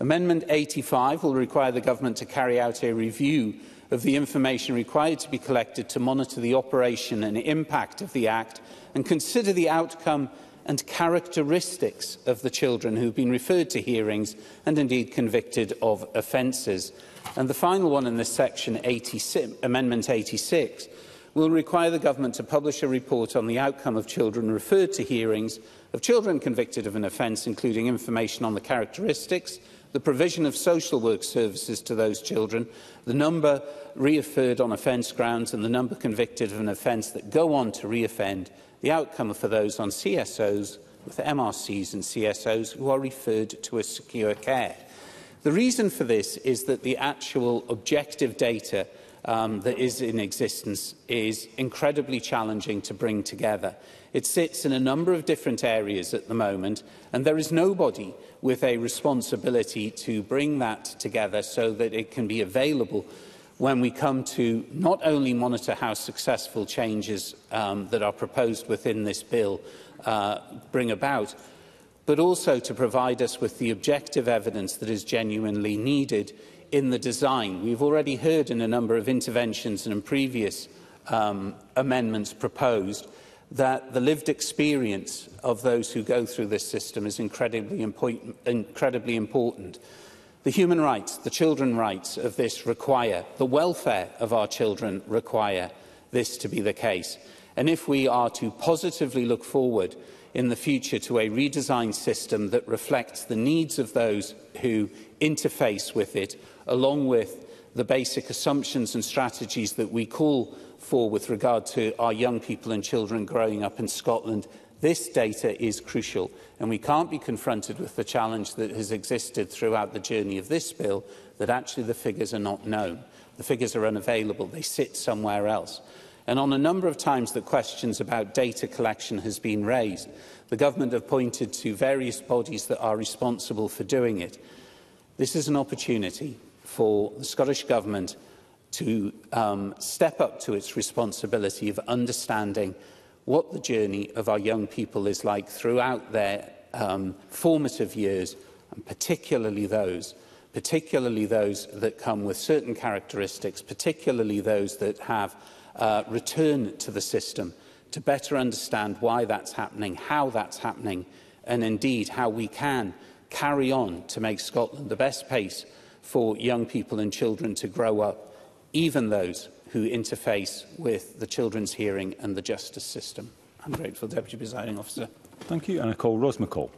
Amendment 85 will require the Government to carry out a review of the information required to be collected to monitor the operation and impact of the Act and consider the outcome and characteristics of the children who've been referred to hearings and indeed convicted of offences. And the final one in this section, 86, Amendment 86, will require the government to publish a report on the outcome of children referred to hearings of children convicted of an offence, including information on the characteristics, the provision of social work services to those children, the number reoffered on offence grounds and the number convicted of an offence that go on to reoffend the outcome for those on CSOs with MRCs and CSOs who are referred to a secure care. The reason for this is that the actual objective data um, that is in existence is incredibly challenging to bring together. It sits in a number of different areas at the moment, and there is nobody with a responsibility to bring that together so that it can be available when we come to not only monitor how successful changes um, that are proposed within this bill uh, bring about, but also to provide us with the objective evidence that is genuinely needed in the design. We've already heard in a number of interventions and in previous um, amendments proposed that the lived experience of those who go through this system is incredibly, impo incredibly important. The human rights, the children rights of this require, the welfare of our children require this to be the case. And if we are to positively look forward in the future to a redesigned system that reflects the needs of those who interface with it, along with the basic assumptions and strategies that we call for with regard to our young people and children growing up in Scotland This data is crucial, and we can't be confronted with the challenge that has existed throughout the journey of this bill that actually the figures are not known. The figures are unavailable. They sit somewhere else. And on a number of times that questions about data collection has been raised, the government have pointed to various bodies that are responsible for doing it. This is an opportunity for the Scottish Government to um, step up to its responsibility of understanding what the journey of our young people is like throughout their um, formative years, and particularly those particularly those that come with certain characteristics, particularly those that have uh, return to the system to better understand why that's happening, how that's happening, and indeed how we can carry on to make Scotland the best place for young people and children to grow up, even those who interface with the children's hearing and the justice system. I'm grateful, Deputy Presiding Officer. Thank you, and I call Ros McCall.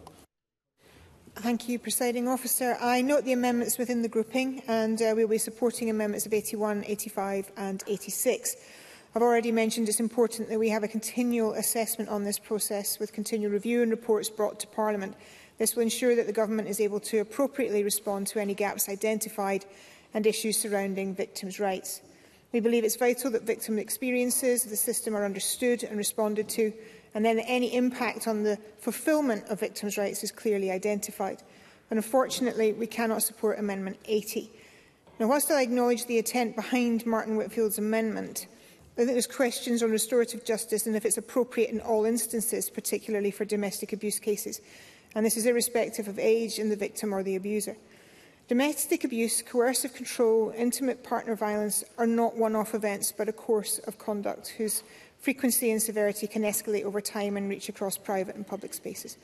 Thank you, Presiding Officer. I note the amendments within the grouping and uh, we'll be supporting amendments of 81, 85 and 86. I've already mentioned it's important that we have a continual assessment on this process with continual review and reports brought to Parliament. This will ensure that the Government is able to appropriately respond to any gaps identified and issues surrounding victims' rights. We believe it's vital that victim experiences of the system are understood and responded to, and then that any impact on the fulfilment of victims' rights is clearly identified. And unfortunately, we cannot support Amendment 80. Now, whilst I acknowledge the intent behind Martin Whitfield's amendment, I think there's questions on restorative justice and if it's appropriate in all instances, particularly for domestic abuse cases. And this is irrespective of age and the victim or the abuser. Domestic abuse, coercive control, intimate partner violence are not one-off events but a course of conduct whose frequency and severity can escalate over time and reach across private and public spaces.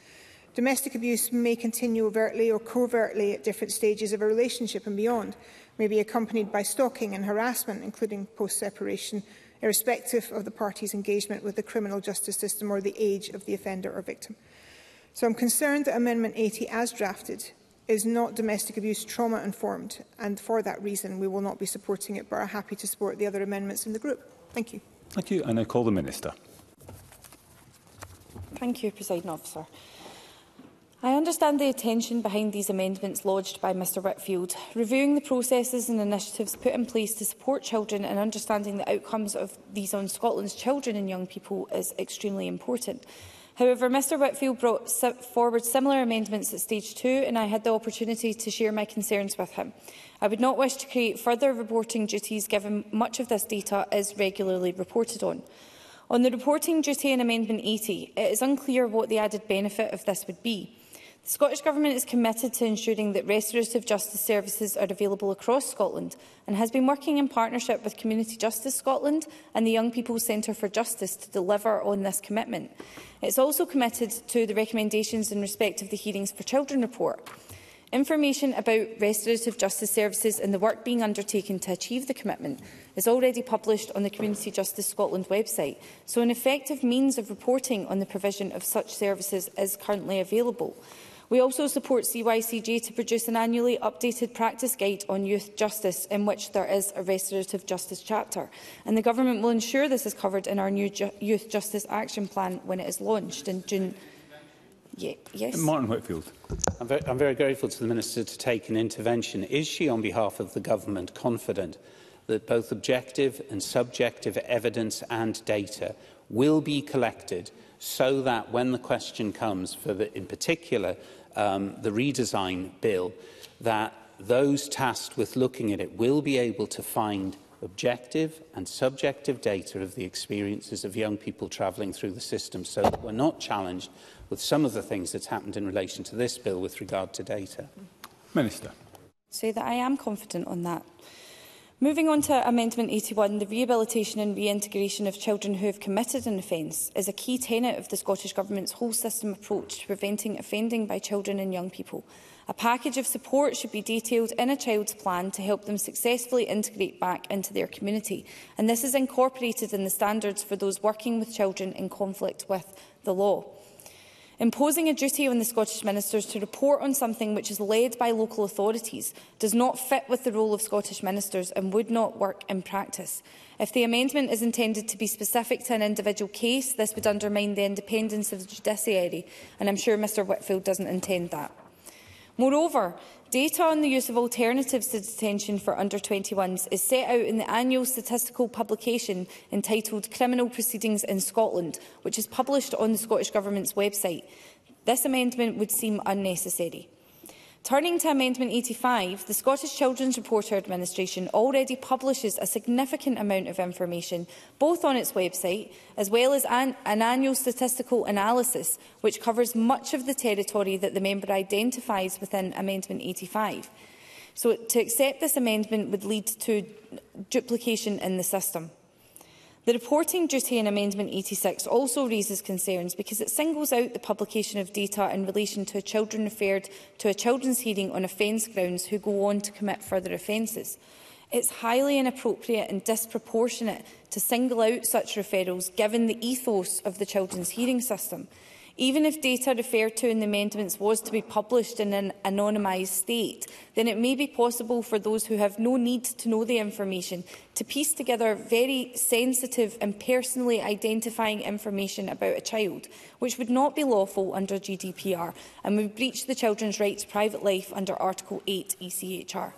Domestic abuse may continue overtly or covertly at different stages of a relationship and beyond, may be accompanied by stalking and harassment, including post-separation, irrespective of the party's engagement with the criminal justice system or the age of the offender or victim. So I'm concerned that Amendment 80, as drafted, is not domestic abuse trauma informed and for that reason we will not be supporting it but are happy to support the other amendments in the group. Thank you. Thank you and I call the Minister. Thank you, President Officer. I understand the attention behind these amendments lodged by Mr Whitfield. Reviewing the processes and initiatives put in place to support children and understanding the outcomes of these on Scotland's children and young people is extremely important. However, Mr Whitfield brought forward similar amendments at stage two and I had the opportunity to share my concerns with him. I would not wish to create further reporting duties given much of this data is regularly reported on. On the reporting duty in Amendment 80, it is unclear what the added benefit of this would be. The Scottish Government is committed to ensuring that restorative justice services are available across Scotland and has been working in partnership with Community Justice Scotland and the Young People's Centre for Justice to deliver on this commitment. It is also committed to the recommendations in respect of the Hearings for Children report. Information about restorative justice services and the work being undertaken to achieve the commitment is already published on the Community Justice Scotland website, so an effective means of reporting on the provision of such services is currently available. We also support CYCG to produce an annually updated practice guide on youth justice in which there is a restorative justice chapter. And the Government will ensure this is covered in our new Ju Youth Justice Action Plan when it is launched in June Yeah, yes. Martin Whitfield. I'm very, I'm very grateful to the Minister to take an intervention. Is she, on behalf of the Government, confident that both objective and subjective evidence and data will be collected so that when the question comes, for the, in particular um, the redesign bill that those tasked with looking at it will be able to find objective and subjective data of the experiences of young people travelling through the system so that we're not challenged with some of the things that's happened in relation to this bill with regard to data. Minister. So that I am confident on that. Moving on to Amendment 81, the rehabilitation and reintegration of children who have committed an offence is a key tenet of the Scottish Government's whole system approach to preventing offending by children and young people. A package of support should be detailed in a child's plan to help them successfully integrate back into their community, and this is incorporated in the standards for those working with children in conflict with the law. Imposing a duty on the Scottish ministers to report on something which is led by local authorities does not fit with the role of Scottish ministers and would not work in practice. If the amendment is intended to be specific to an individual case, this would undermine the independence of the judiciary, and I'm sure Mr Whitfield doesn't intend that. Moreover, Data on the use of alternatives to detention for under-21s is set out in the annual statistical publication entitled Criminal Proceedings in Scotland, which is published on the Scottish Government's website. This amendment would seem unnecessary. Turning to Amendment 85, the Scottish Children's Reporter Administration already publishes a significant amount of information, both on its website as well as an, an annual statistical analysis, which covers much of the territory that the member identifies within Amendment 85. So to accept this amendment would lead to duplication in the system. The reporting duty in Amendment 86 also raises concerns because it singles out the publication of data in relation to children referred to a children's hearing on offence grounds who go on to commit further offences. It's highly inappropriate and disproportionate to single out such referrals given the ethos of the children's hearing system. Even if data referred to in the amendments was to be published in an anonymised state, then it may be possible for those who have no need to know the information to piece together very sensitive and personally identifying information about a child, which would not be lawful under GDPR and would breach the children's right to private life under Article 8 ECHR.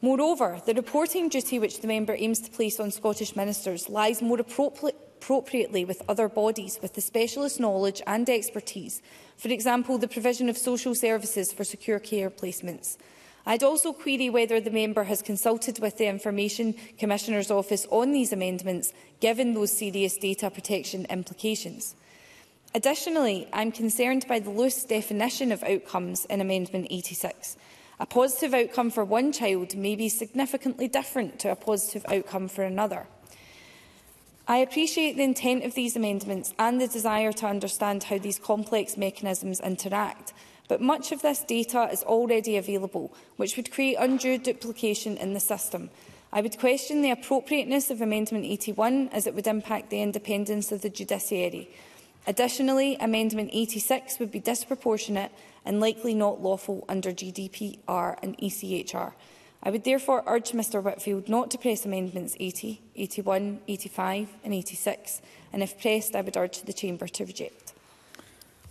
Moreover, the reporting duty which the member aims to place on Scottish ministers lies more appropriately appropriately with other bodies with the specialist knowledge and expertise, for example, the provision of social services for secure care placements. I'd also query whether the member has consulted with the Information Commissioner's Office on these amendments, given those serious data protection implications. Additionally, I'm concerned by the loose definition of outcomes in Amendment 86. A positive outcome for one child may be significantly different to a positive outcome for another. I appreciate the intent of these amendments and the desire to understand how these complex mechanisms interact, but much of this data is already available, which would create undue duplication in the system. I would question the appropriateness of Amendment 81 as it would impact the independence of the judiciary. Additionally, Amendment 86 would be disproportionate and likely not lawful under GDPR and ECHR. I would therefore urge Mr Whitfield not to press amendments 80, 81, 85 and 86, and if pressed, I would urge the Chamber to reject.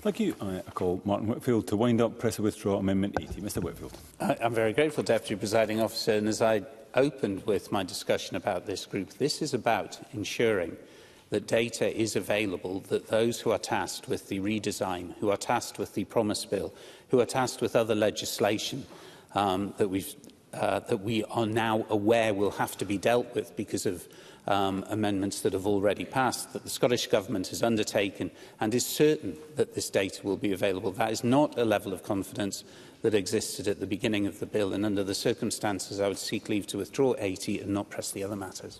Thank you. I call Martin Whitfield to wind up press withdraw amendment 80. Mr Whitfield. I, I'm very grateful, Deputy Presiding Officer, and as I opened with my discussion about this group, this is about ensuring that data is available that those who are tasked with the redesign, who are tasked with the Promise Bill, who are tasked with other legislation um, that we've uh, that we are now aware will have to be dealt with because of um, amendments that have already passed, that the Scottish Government has undertaken and is certain that this data will be available. That is not a level of confidence that existed at the beginning of the bill, and under the circumstances, I would seek leave to withdraw 80 and not press the other matters.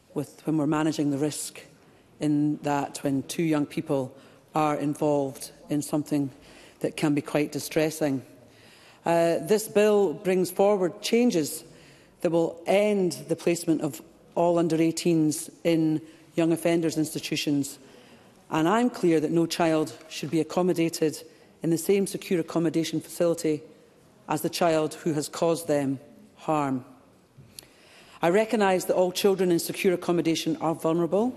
with when we're managing the risk in that when two young people are involved in something that can be quite distressing. Uh, this bill brings forward changes that will end the placement of all under-18s in young offenders institutions. And I'm clear that no child should be accommodated in the same secure accommodation facility as the child who has caused them harm. I recognise that all children in secure accommodation are vulnerable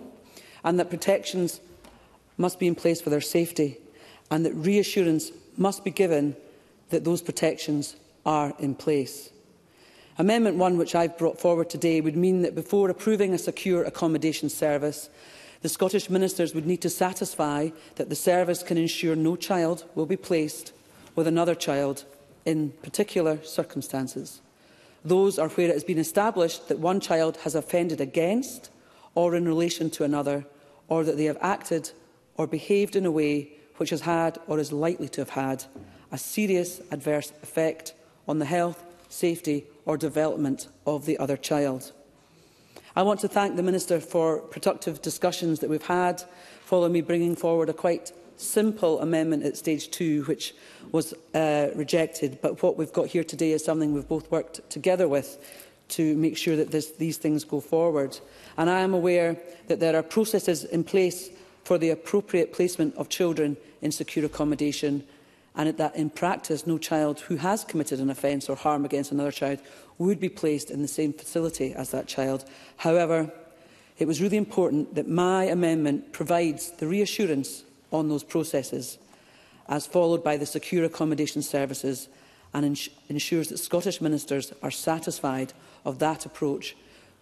and that protections must be in place for their safety and that reassurance must be given that those protections are in place. Amendment 1, which I've brought forward today, would mean that before approving a secure accommodation service, the Scottish Ministers would need to satisfy that the service can ensure no child will be placed with another child in particular circumstances. Those are where it has been established that one child has offended against or in relation to another, or that they have acted or behaved in a way which has had or is likely to have had a serious adverse effect on the health, safety or development of the other child. I want to thank the Minister for productive discussions that we've had following me bringing forward a quite simple amendment at stage two, which was uh, rejected. But what we've got here today is something we've both worked together with to make sure that this, these things go forward. And I am aware that there are processes in place for the appropriate placement of children in secure accommodation and that in practice no child who has committed an offence or harm against another child would be placed in the same facility as that child. However, it was really important that my amendment provides the reassurance on those processes, as followed by the Secure Accommodation Services, and ins ensures that Scottish ministers are satisfied of that approach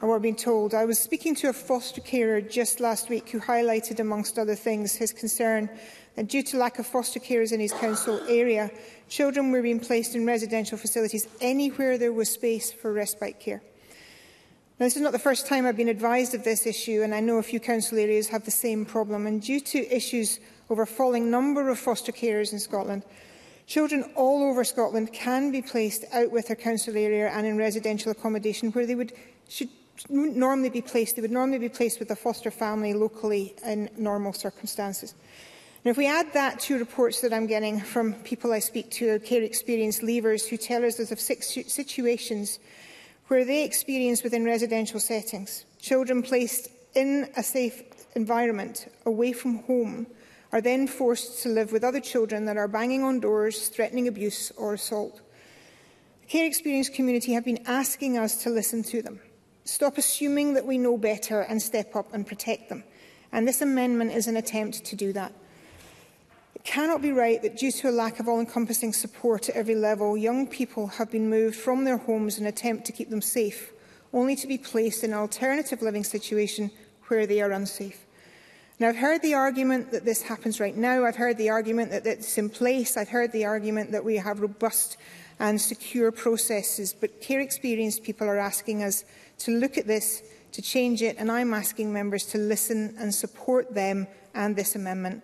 and we're being told. I was speaking to a foster carer just last week who highlighted, amongst other things, his concern that due to lack of foster carers in his council area, children were being placed in residential facilities anywhere there was space for respite care. Now, this is not the first time I've been advised of this issue, and I know a few council areas have the same problem. And due to issues over a falling number of foster carers in Scotland. Children all over Scotland can be placed out with their council area and in residential accommodation where they would, should normally be placed. They would normally be placed with a foster family locally in normal circumstances. Now, if we add that to reports that I'm getting from people I speak to, care experience leavers, who tell us there's of six situations where they experience within residential settings, children placed in a safe environment, away from home, are then forced to live with other children that are banging on doors, threatening abuse or assault. The care experience community have been asking us to listen to them, stop assuming that we know better and step up and protect them. And this amendment is an attempt to do that. It cannot be right that due to a lack of all-encompassing support at every level, young people have been moved from their homes in an attempt to keep them safe, only to be placed in an alternative living situation where they are unsafe. Now, I've heard the argument that this happens right now. I've heard the argument that it's in place. I've heard the argument that we have robust and secure processes. But care experienced people are asking us to look at this, to change it, and I'm asking members to listen and support them and this amendment.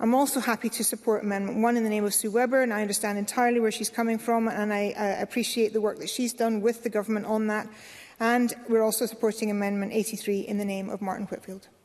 I'm also happy to support Amendment 1 in the name of Sue Webber, and I understand entirely where she's coming from, and I uh, appreciate the work that she's done with the government on that. And we're also supporting Amendment 83 in the name of Martin Whitfield.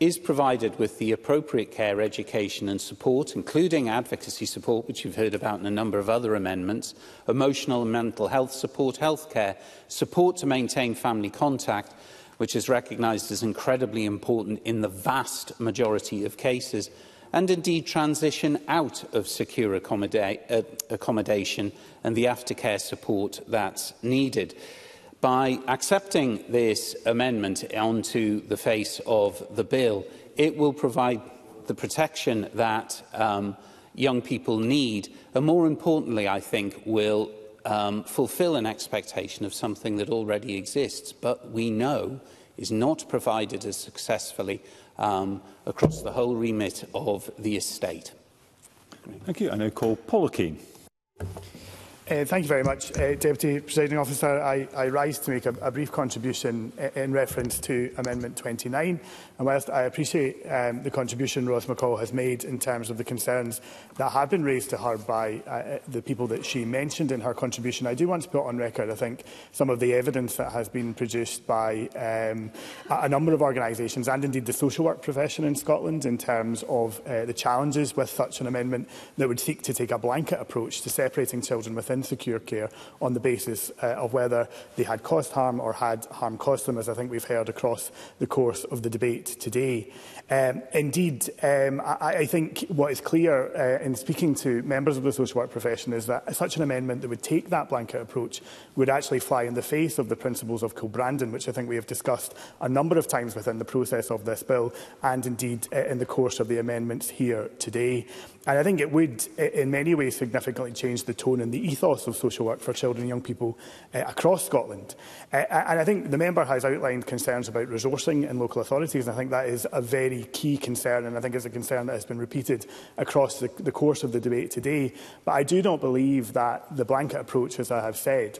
is provided with the appropriate care, education and support, including advocacy support, which you've heard about in a number of other amendments, emotional and mental health support, health care, support to maintain family contact, which is recognised as incredibly important in the vast majority of cases, and indeed transition out of secure accommoda uh, accommodation and the aftercare support that's needed. By accepting this amendment onto the face of the bill, it will provide the protection that um, young people need, and more importantly, I think, will um, fulfill an expectation of something that already exists, but we know is not provided as successfully um, across the whole remit of the estate. Thank you. I now call Paula Keane. Uh, thank you very much, uh, Deputy Presiding Officer. I, I rise to make a, a brief contribution uh, in reference to Amendment 29. And whilst I appreciate um, the contribution Ross McCall has made in terms of the concerns that have been raised to her by uh, uh, the people that she mentioned in her contribution, I do want to put on record, I think, some of the evidence that has been produced by um, a number of organisations and indeed the social work profession in Scotland in terms of uh, the challenges with such an amendment that would seek to take a blanket approach to separating children within secure care on the basis uh, of whether they had caused harm or had harm caused them, as I think we've heard across the course of the debate today. Um, indeed, um, I, I think what is clear uh, in speaking to members of the social work profession is that such an amendment that would take that blanket approach would actually fly in the face of the principles of Kilbrandon, which I think we have discussed a number of times within the process of this bill and indeed uh, in the course of the amendments here today. And I think it would, in many ways, significantly change the tone and the ethos of social work for children and young people uh, across Scotland. Uh, uh and I think the member has outlined concerns about resourcing in local authorities, and I think that is a very key concern, and I think it's a concern that has been repeated across the, the course of the debate today. But I do not believe that the blanket approach, as I have said,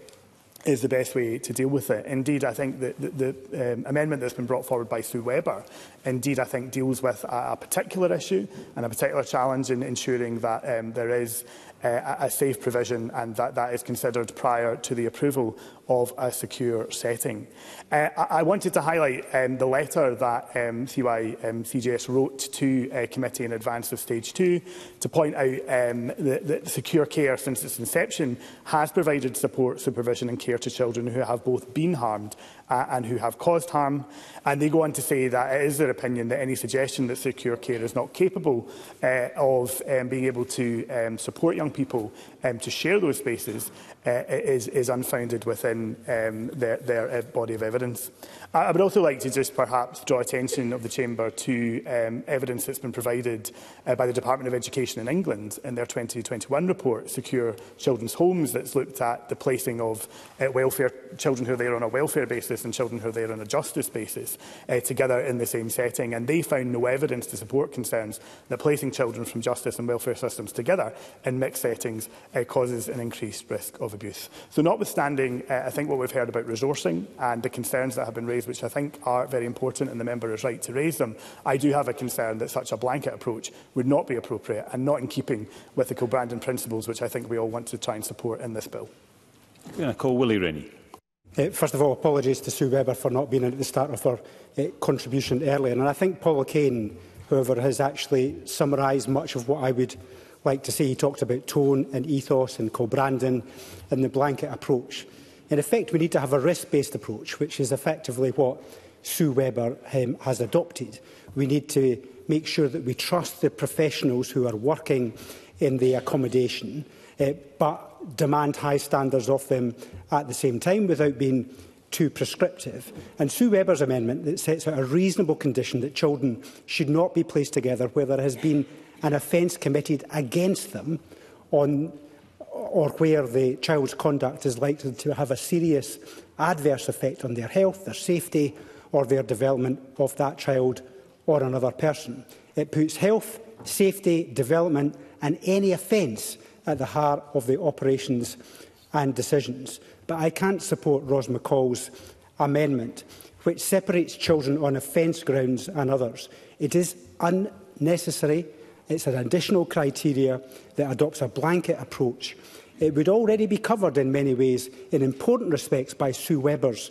is the best way to deal with it. Indeed, I think that the, the um, amendment that's been brought forward by Sue Weber, indeed, I think deals with a, a particular issue and a particular challenge in ensuring that um, there is uh, a safe provision and that that is considered prior to the approval of a secure setting. Uh, I, I wanted to highlight um, the letter that um, CY um, CGS wrote to uh, committee in advance of stage two to point out um, that, that secure care since its inception has provided support, supervision and care to children who have both been harmed uh, and who have caused harm. And they go on to say that it uh, is their opinion that any suggestion that secure care is not capable uh, of um, being able to um, support young people um, to share those spaces uh, is, is unfounded within um, their, their uh, body of evidence. I would also like to just perhaps draw attention of the Chamber to um, evidence that's been provided uh, by the Department of Education in England in their 2021 report, Secure Children's Homes, that's looked at the placing of uh, welfare children who are there on a welfare basis and children who are there on a justice basis uh, together in the same setting. And they found no evidence to support concerns that placing children from justice and welfare systems together in mixed settings uh, causes an increased risk of abuse. So notwithstanding, uh, I think what we've heard about resourcing and the concerns that have been raised raised, which I think are very important and the member is right to raise them, I do have a concern that such a blanket approach would not be appropriate and not in keeping with the Kilbrandon principles, which I think we all want to try and support in this bill. going to call Willie Rennie. Uh, first of all, apologies to Sue Webber for not being at the start of her uh, contribution earlier. And I think Paul Kane, however, has actually summarised much of what I would like to see. He talked about tone and ethos and Colbrandon and the blanket approach. In effect, we need to have a risk-based approach, which is effectively what Sue Webber um, has adopted. We need to make sure that we trust the professionals who are working in the accommodation, uh, but demand high standards of them at the same time without being too prescriptive. And Sue Webber's amendment that sets out a reasonable condition that children should not be placed together where there has been an offence committed against them on or where the child's conduct is likely to have a serious adverse effect on their health, their safety or their development of that child or another person. It puts health, safety, development and any offence at the heart of the operations and decisions. But I can't support Ros McCall's amendment, which separates children on offence grounds and others. It is unnecessary It's an additional criteria that adopts a blanket approach. It would already be covered in many ways, in important respects, by Sue Webber's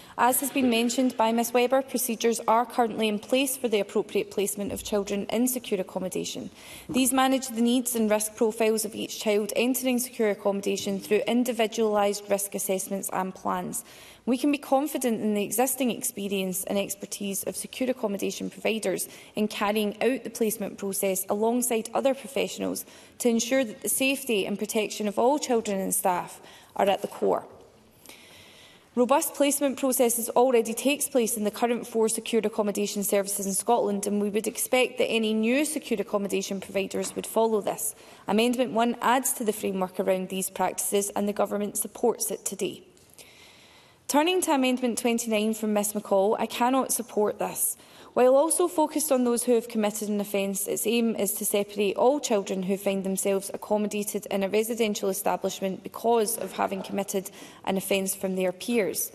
As has been mentioned by Ms Weber, procedures are currently in place for the appropriate placement of children in secure accommodation. These manage the needs and risk profiles of each child entering secure accommodation through individualised risk assessments and plans. We can be confident in the existing experience and expertise of secure accommodation providers in carrying out the placement process alongside other professionals to ensure that the safety and protection of all children and staff are at the core. Robust placement processes already takes place in the current four secured accommodation services in Scotland and we would expect that any new secured accommodation providers would follow this. Amendment 1 adds to the framework around these practices and the Government supports it today. Turning to Amendment 29 from Ms McCall, I cannot support this. While also focused on those who have committed an offence, its aim is to separate all children who find themselves accommodated in a residential establishment because of having committed an offence from their peers.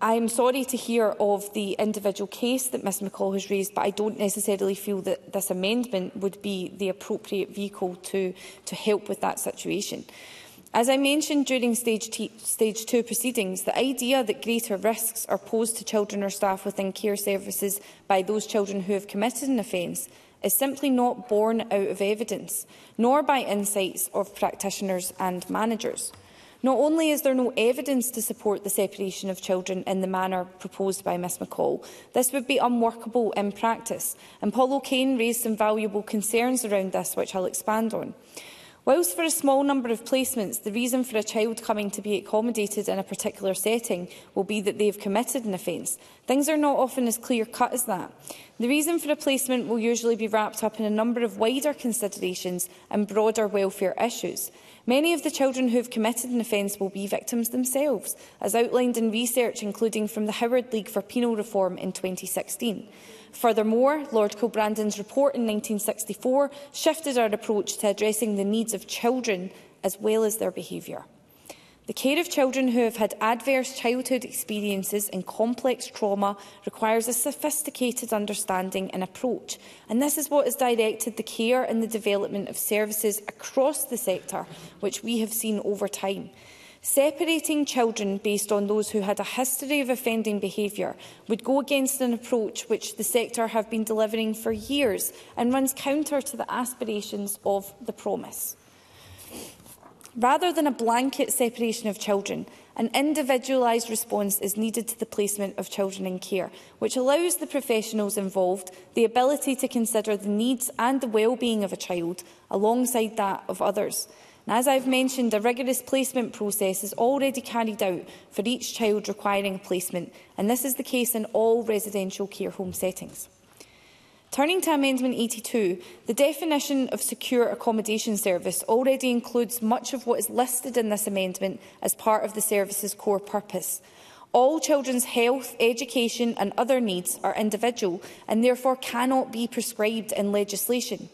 I am sorry to hear of the individual case that Ms McCall has raised, but I don't necessarily feel that this amendment would be the appropriate vehicle to, to help with that situation. As I mentioned during stage, stage 2 proceedings, the idea that greater risks are posed to children or staff within care services by those children who have committed an offence is simply not borne out of evidence, nor by insights of practitioners and managers. Not only is there no evidence to support the separation of children in the manner proposed by Ms McCall, this would be unworkable in practice, and Paul O'Kane raised some valuable concerns around this, which I'll expand on. Whilst for a small number of placements, the reason for a child coming to be accommodated in a particular setting will be that they have committed an offence, things are not often as clear-cut as that. The reason for a placement will usually be wrapped up in a number of wider considerations and broader welfare issues. Many of the children who have committed an offence will be victims themselves, as outlined in research including from the Howard League for Penal Reform in 2016. Furthermore, Lord Kilbrandon's report in 1964 shifted our approach to addressing the needs of children as well as their behaviour. The care of children who have had adverse childhood experiences and complex trauma requires a sophisticated understanding and approach, and this is what has directed the care and the development of services across the sector, which we have seen over time. Separating children based on those who had a history of offending behaviour would go against an approach which the sector have been delivering for years and runs counter to the aspirations of the promise. Rather than a blanket separation of children, an individualised response is needed to the placement of children in care, which allows the professionals involved the ability to consider the needs and the well-being of a child alongside that of others. And as I've mentioned, a rigorous placement process is already carried out for each child requiring a placement, and this is the case in all residential care home settings. Turning to Amendment 82, the definition of secure accommodation service already includes much of what is listed in this amendment as part of the service's core purpose. All children's health, education and other needs are individual and therefore cannot be prescribed in legislation.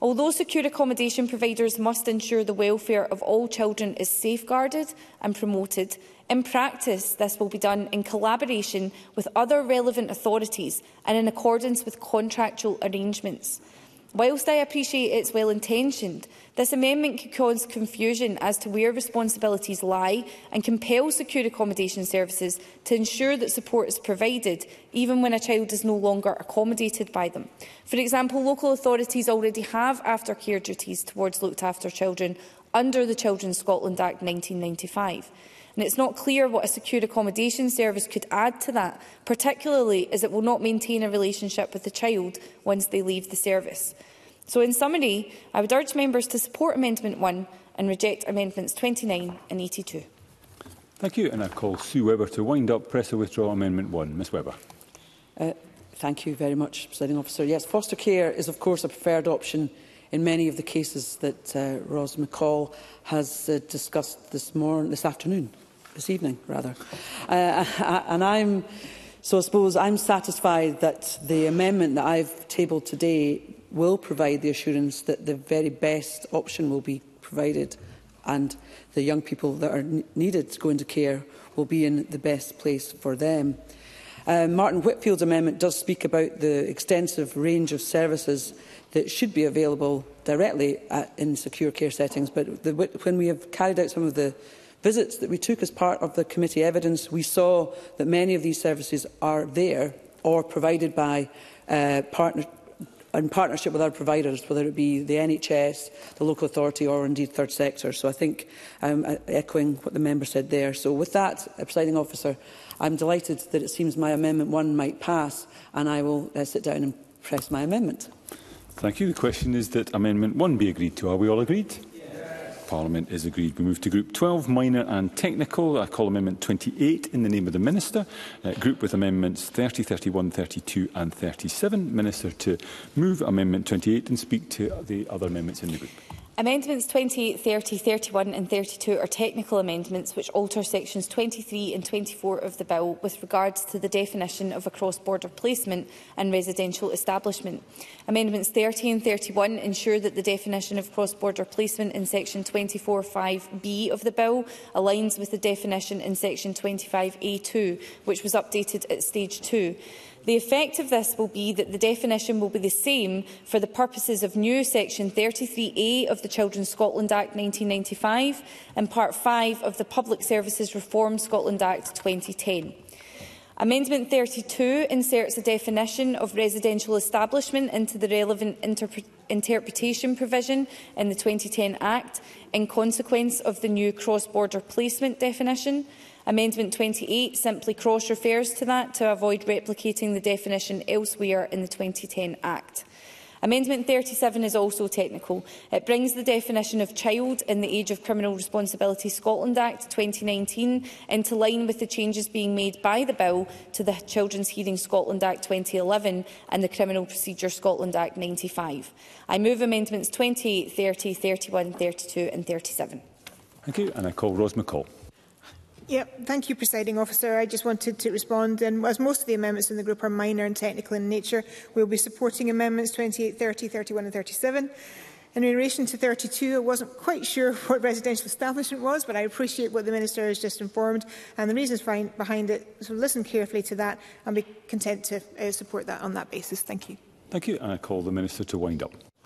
Although secure accommodation providers must ensure the welfare of all children is safeguarded and promoted, in practice this will be done in collaboration with other relevant authorities and in accordance with contractual arrangements. Whilst I appreciate it's well-intentioned, this amendment could cause confusion as to where responsibilities lie and compel secure accommodation services to ensure that support is provided, even when a child is no longer accommodated by them. For example, local authorities already have aftercare duties towards looked-after children under the Children's Scotland Act 1995 and it's not clear what a secure accommodation service could add to that, particularly as it will not maintain a relationship with the child once they leave the service. So in summary, I would urge members to support Amendment 1 and reject Amendments 29 and 82. Thank you. And I call Sue Webber to wind up press or withdraw Amendment 1. Ms Webber. Uh, thank you very much, Presiding Officer. Yes, foster care is of course a preferred option in many of the cases that uh, Ros McCall has uh, discussed this, morning, this afternoon this evening, rather. Uh, and I'm, so I suppose I'm satisfied that the amendment that I've tabled today will provide the assurance that the very best option will be provided and the young people that are needed to go into care will be in the best place for them. Uh, Martin Whitfield's amendment does speak about the extensive range of services that should be available directly at, in secure care settings, but the, when we have carried out some of the visits that we took as part of the committee evidence, we saw that many of these services are there or provided by uh, partner in partnership with our providers, whether it be the NHS, the local authority or indeed third sector. So I think I'm um, uh, echoing what the member said there. So with that, uh, presiding officer, I'm delighted that it seems my amendment one might pass and I will uh, sit down and press my amendment. Thank you. The question is that amendment one be agreed to. Are we all agreed? Parliament is agreed. We move to Group 12, Minor and Technical. I call Amendment 28 in the name of the Minister. Uh, group with Amendments 30, 31, 32 and 37. Minister to move Amendment 28 and speak to the other amendments in the group. Amendments 20, 30, 31 and 32 are technical amendments which alter sections 23 and 24 of the bill with regards to the definition of a cross-border placement and residential establishment. Amendments 30 and 31 ensure that the definition of cross-border placement in section 24.5b of the bill aligns with the definition in section 25a2, which was updated at stage 2. The effect of this will be that the definition will be the same for the purposes of new Section 33A of the Children's Scotland Act 1995 and Part 5 of the Public Services Reform Scotland Act 2010. Amendment 32 inserts a definition of residential establishment into the relevant interpre interpretation provision in the 2010 Act in consequence of the new cross-border placement definition. Amendment 28 simply cross-refers to that to avoid replicating the definition elsewhere in the 2010 Act. Amendment 37 is also technical. It brings the definition of child in the Age of Criminal Responsibility Scotland Act 2019 into line with the changes being made by the bill to the Children's Hearing Scotland Act 2011 and the Criminal Procedure Scotland Act 95. I move amendments 28, 30, 31, 32 and 37. Thank you. And I call Rose McCall. Yeah, thank you, Presiding Officer. I just wanted to respond, and as most of the amendments in the group are minor and technical in nature, we'll be supporting amendments 28, 30, 31 and 37. And in relation to 32, I wasn't quite sure what residential establishment was, but I appreciate what the Minister has just informed and the reasons behind it. So listen carefully to that and be content to uh, support that on that basis. Thank you. Thank you. And I call the Minister to wind up.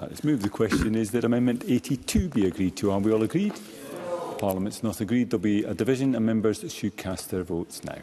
That is moved. The question is that Amendment 82 be agreed to. Are we all agreed? Parliament's not agreed. There'll be a division and members should cast their votes now.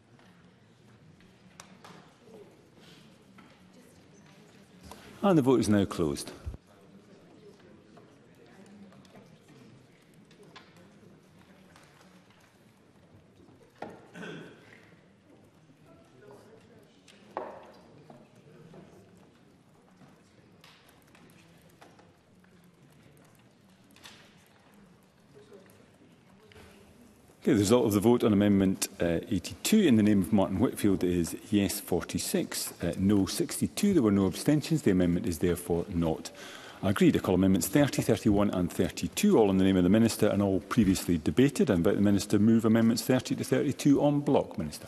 And the vote is now closed. Okay, the result of the vote on Amendment uh, 82 in the name of Martin Whitfield is yes 46, uh, no 62. There were no abstentions. The amendment is therefore not agreed. I call Amendments 30, 31 and 32, all in the name of the Minister and all previously debated. I invite the Minister to move Amendments 30 to 32 on block. Minister.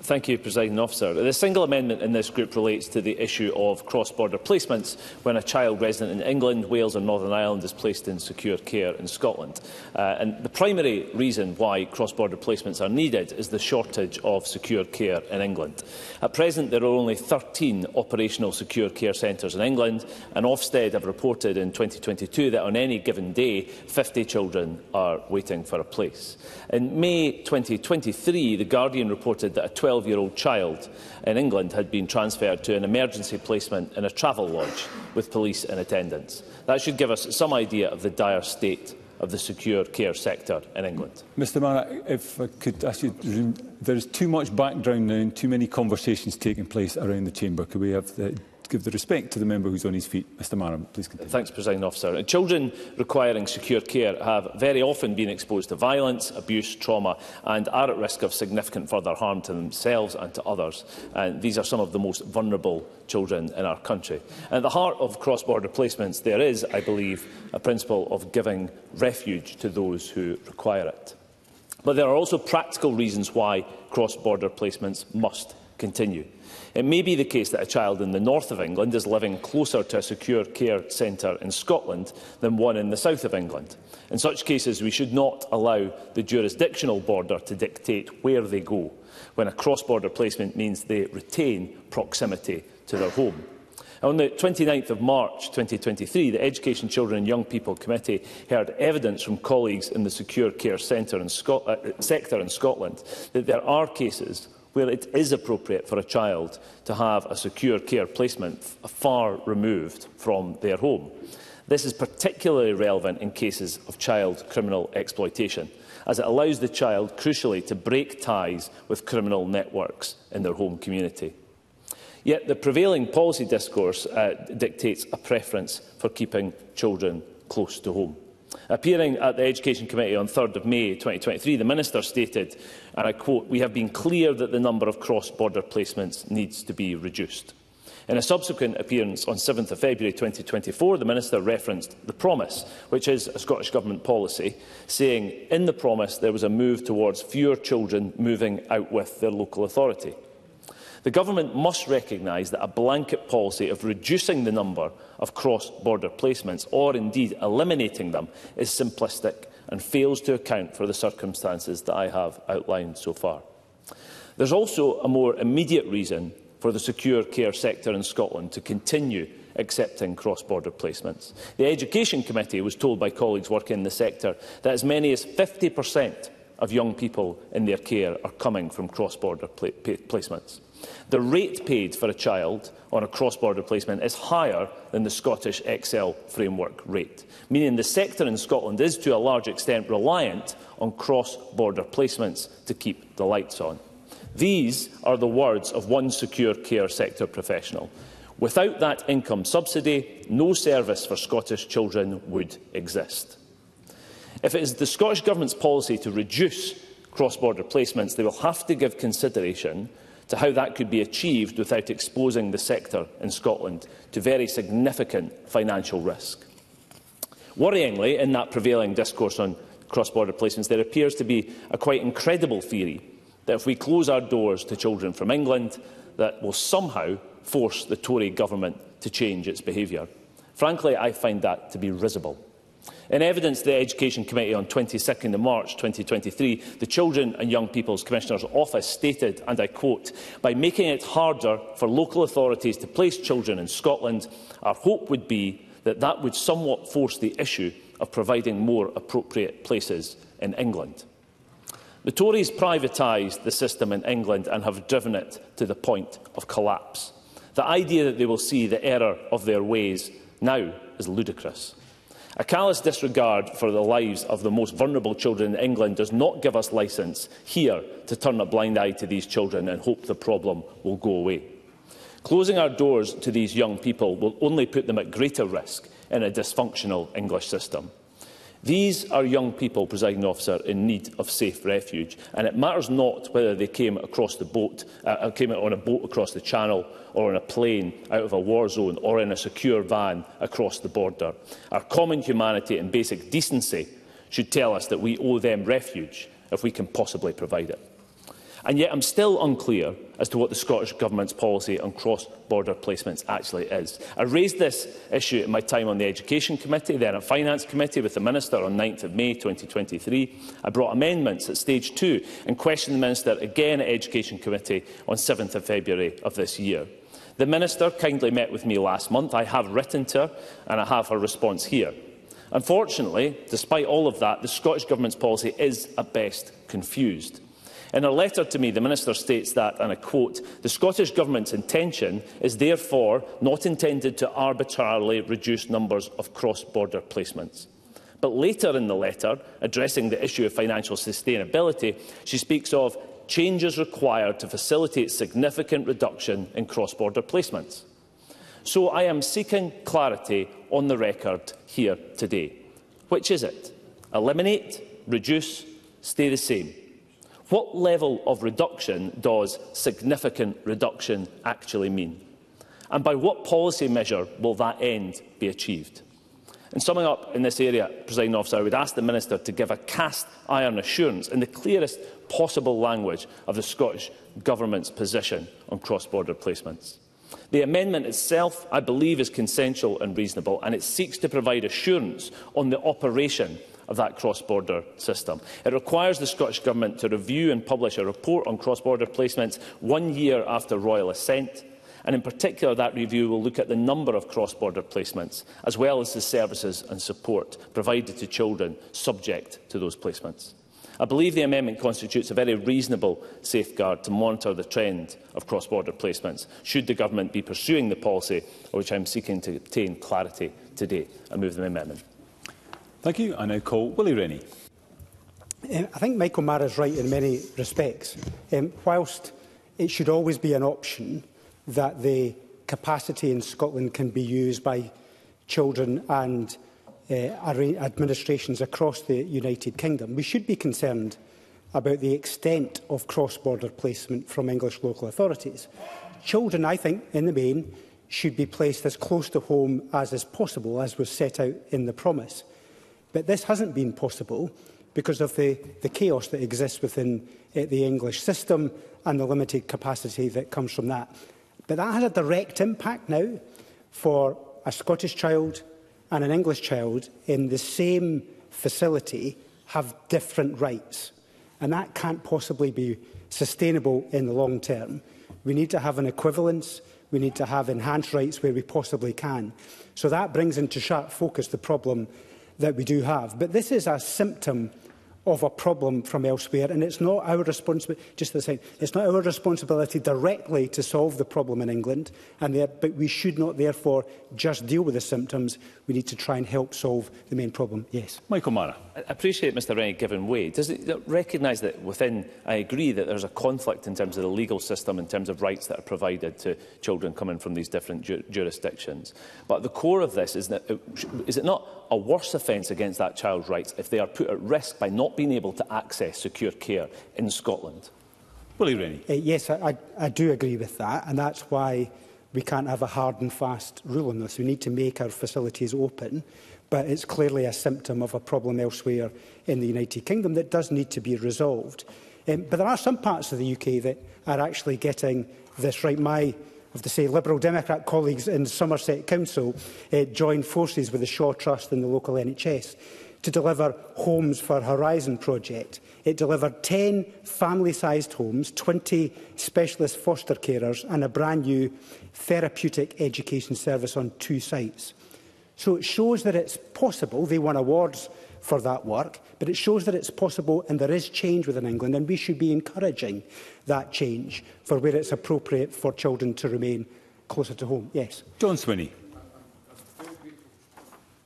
thank you, President Officer. The single amendment in this group relates to the issue of cross-border placements when a child resident in England, Wales or Northern Ireland is placed in secure care in Scotland. Uh, and the primary reason why cross-border placements are needed is the shortage of secure care in England. At present, there are only 13 operational secure care centres in England, and Ofsted have reported in 2022 that on any given day, 50 children are waiting for a place. In May 2023, The Guardian reported that that a 12-year-old child in England had been transferred to an emergency placement in a travel lodge with police in attendance. That should give us some idea of the dire state of the secure care sector in England. Mr Mara, if I could ask you, there is too much background now and too many conversations taking place around the chamber. Could we have the give the respect to the member who's on his feet. Mr Marham, please continue. Thanks, President Officer. Children requiring secure care have very often been exposed to violence, abuse, trauma and are at risk of significant further harm to themselves and to others. And uh, these are some of the most vulnerable children in our country. And at the heart of cross-border placements, there is, I believe, a principle of giving refuge to those who require it. But there are also practical reasons why cross-border placements must continue. It may be the case that a child in the north of England is living closer to a secure care centre in Scotland than one in the south of England. In such cases, we should not allow the jurisdictional border to dictate where they go, when a cross-border placement means they retain proximity to their home. On the 29th of March 2023, the Education, Children and Young People Committee heard evidence from colleagues in the Secure Care Centre in Scot uh, sector in Scotland that there are cases where it is appropriate for a child to have a secure care placement far removed from their home. This is particularly relevant in cases of child criminal exploitation, as it allows the child, crucially, to break ties with criminal networks in their home community. Yet the prevailing policy discourse uh, dictates a preference for keeping children close to home. Appearing at the Education Committee on 3rd of May 2023, the Minister stated, and I quote, we have been clear that the number of cross-border placements needs to be reduced. In a subsequent appearance on 7 th of February 2024, the Minister referenced the promise, which is a Scottish Government policy, saying in the promise there was a move towards fewer children moving out with their local authority. The government must recognise that a blanket policy of reducing the number of cross-border placements, or indeed eliminating them, is simplistic and fails to account for the circumstances that I have outlined so far. There's also a more immediate reason for the secure care sector in Scotland to continue accepting cross-border placements. The Education Committee was told by colleagues working in the sector that as many as 50% of young people in their care are coming from cross-border pla placements. The rate paid for a child on a cross-border placement is higher than the Scottish XL framework rate, meaning the sector in Scotland is to a large extent reliant on cross-border placements to keep the lights on. These are the words of one secure care sector professional. Without that income subsidy, no service for Scottish children would exist. If it is the Scottish Government's policy to reduce cross-border placements, they will have to give consideration to how that could be achieved without exposing the sector in Scotland to very significant financial risk. Worryingly, in that prevailing discourse on cross-border placements, there appears to be a quite incredible theory that if we close our doors to children from England, that will somehow force the Tory government to change its behaviour. Frankly, I find that to be risible. In evidence the Education Committee on 22nd of March 2023, the Children and Young People's Commissioner's Office stated, and I quote, by making it harder for local authorities to place children in Scotland, our hope would be that that would somewhat force the issue of providing more appropriate places in England. The Tories privatised the system in England and have driven it to the point of collapse. The idea that they will see the error of their ways now is ludicrous. A callous disregard for the lives of the most vulnerable children in England does not give us licence here to turn a blind eye to these children and hope the problem will go away. Closing our doors to these young people will only put them at greater risk in a dysfunctional English system. These are young people, presiding officer, in need of safe refuge, and it matters not whether they came across the boat, uh, uh, came on a boat across the channel, or on a plane out of a war zone, or in a secure van across the border. Our common humanity and basic decency should tell us that we owe them refuge if we can possibly provide it. And yet I'm still unclear as to what the Scottish Government's policy on cross-border placements actually is. I raised this issue in my time on the Education Committee, then a Finance Committee with the Minister on 9th of May 2023. I brought amendments at stage two and questioned the Minister again at Education Committee on 7th of February of this year. The Minister kindly met with me last month. I have written to her and I have her response here. Unfortunately, despite all of that, the Scottish Government's policy is at best confused. In a letter to me, the Minister states that, and I quote, the Scottish Government's intention is therefore not intended to arbitrarily reduce numbers of cross-border placements. But later in the letter, addressing the issue of financial sustainability, she speaks of changes required to facilitate significant reduction in cross-border placements. So I am seeking clarity on the record here today. Which is it? Eliminate, reduce, stay the same. What level of reduction does significant reduction actually mean? And by what policy measure will that end be achieved? In summing up in this area, President Officer, I would ask the Minister to give a cast iron assurance in the clearest possible language of the Scottish Government's position on cross-border placements. The amendment itself, I believe, is consensual and reasonable, and it seeks to provide assurance on the operation of that cross-border system. It requires the Scottish Government to review and publish a report on cross-border placements one year after royal assent, and in particular that review will look at the number of cross-border placements, as well as the services and support provided to children subject to those placements. I believe the amendment constitutes a very reasonable safeguard to monitor the trend of cross-border placements, should the government be pursuing the policy on which I am seeking to obtain clarity today. I move the amendment. Thank you. I now call Willie Rennie. Um, I think Michael Mara is right in many respects. Um, whilst it should always be an option that the capacity in Scotland can be used by children and uh, administrations across the United Kingdom, we should be concerned about the extent of cross-border placement from English local authorities. Children, I think, in the main, should be placed as close to home as is possible, as was set out in the promise. But this hasn't been possible because of the, the chaos that exists within uh, the English system and the limited capacity that comes from that. But that has a direct impact now for a Scottish child and an English child in the same facility have different rights. And that can't possibly be sustainable in the long term. We need to have an equivalence. We need to have enhanced rights where we possibly can. So that brings into sharp focus the problem that we do have. But this is a symptom of a problem from elsewhere, and it's not our responsibility, just the same, it's not our responsibility directly to solve the problem in England, and there, but we should not therefore just deal with the symptoms. We need to try and help solve the main problem, yes. Michael Mara. I appreciate Mr Rennie giving way. Does it recognise that within, I agree that there's a conflict in terms of the legal system, in terms of rights that are provided to children coming from these different ju jurisdictions, but the core of this is that, it, is it not a worse offence against that child's rights if they are put at risk by not being able to access secure care in Scotland? Willie Rennie. Uh, yes, I, I, I do agree with that, and that's why we can't have a hard and fast rule on this. We need to make our facilities open, but it's clearly a symptom of a problem elsewhere in the United Kingdom that does need to be resolved. Um, but there are some parts of the UK that are actually getting this right. My of the say, Liberal Democrat colleagues in Somerset Council uh, joined forces with the Shaw Trust and the local NHS to deliver homes for Horizon project. It delivered 10 family-sized homes, 20 specialist foster carers and a brand new therapeutic education service on two sites. So it shows that it's possible. They won awards for that work, but it shows that it's possible and there is change within England and we should be encouraging that change for where it's appropriate for children to remain closer to home. Yes. John Swinney.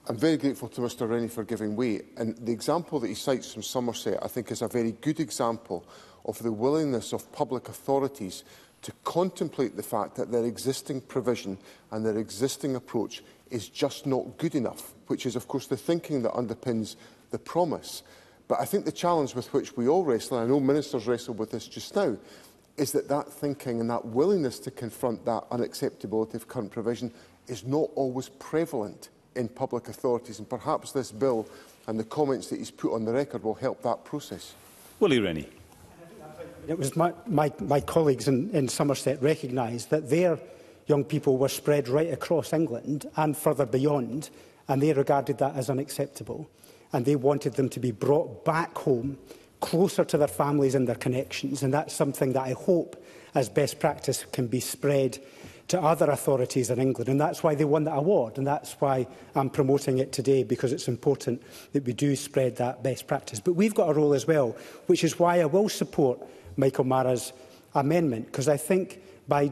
I'm very grateful to Mr Rennie for giving way and the example that he cites from Somerset I think is a very good example of the willingness of public authorities to contemplate the fact that their existing provision and their existing approach is just not good enough which is, of course, the thinking that underpins the promise. But I think the challenge with which we all wrestle, and I know ministers wrestle with this just now, is that that thinking and that willingness to confront that unacceptability of current provision is not always prevalent in public authorities. And perhaps this bill and the comments that he's put on the record will help that process. Willie Rennie. It was my, my, my colleagues in, in Somerset recognised that their young people were spread right across England and further beyond and they regarded that as unacceptable. And they wanted them to be brought back home, closer to their families and their connections. And that's something that I hope, as best practice, can be spread to other authorities in England. And that's why they won that award. And that's why I'm promoting it today, because it's important that we do spread that best practice. But we've got a role as well, which is why I will support Michael Mara's amendment, because I think by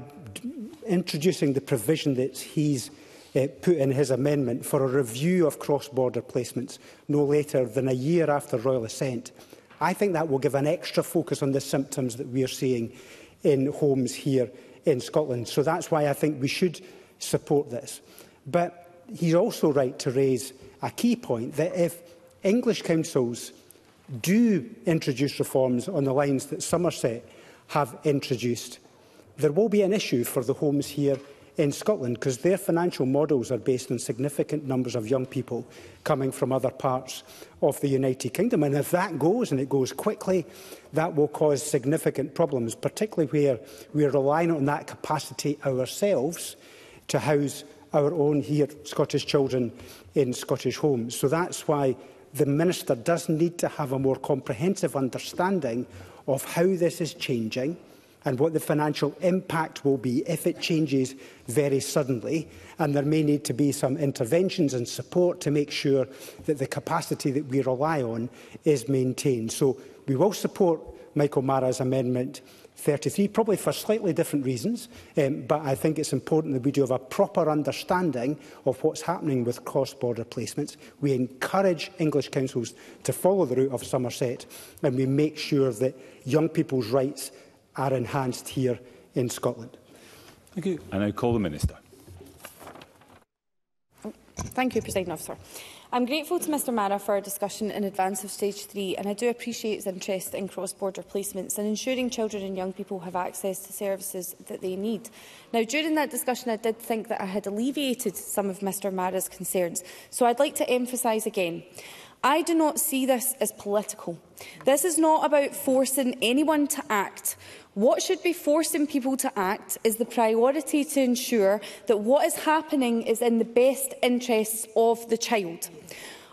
introducing the provision that he's uh, put in his amendment for a review of cross-border placements no later than a year after royal assent. I think that will give an extra focus on the symptoms that we are seeing in homes here in Scotland. So that's why I think we should support this. But he's also right to raise a key point that if English councils do introduce reforms on the lines that Somerset have introduced, there will be an issue for the homes here in Scotland because their financial models are based on significant numbers of young people coming from other parts of the United Kingdom. And if that goes, and it goes quickly, that will cause significant problems, particularly where are relying on that capacity ourselves to house our own here Scottish children in Scottish homes. So that's why the Minister does need to have a more comprehensive understanding of how this is changing, and what the financial impact will be if it changes very suddenly. And there may need to be some interventions and support to make sure that the capacity that we rely on is maintained. So we will support Michael Mara's amendment 33, probably for slightly different reasons, um, but I think it's important that we do have a proper understanding of what's happening with cross-border placements. We encourage English councils to follow the route of Somerset and we make sure that young people's rights are enhanced here in Scotland. Thank you. And I now call the Minister. Thank you, President Officer. I'm grateful to Mr Mara for our discussion in advance of Stage 3 and I do appreciate his interest in cross-border placements and ensuring children and young people have access to services that they need. Now, during that discussion, I did think that I had alleviated some of Mr Mara's concerns, so I'd like to emphasise again. I do not see this as political. This is not about forcing anyone to act. What should be forcing people to act is the priority to ensure that what is happening is in the best interests of the child.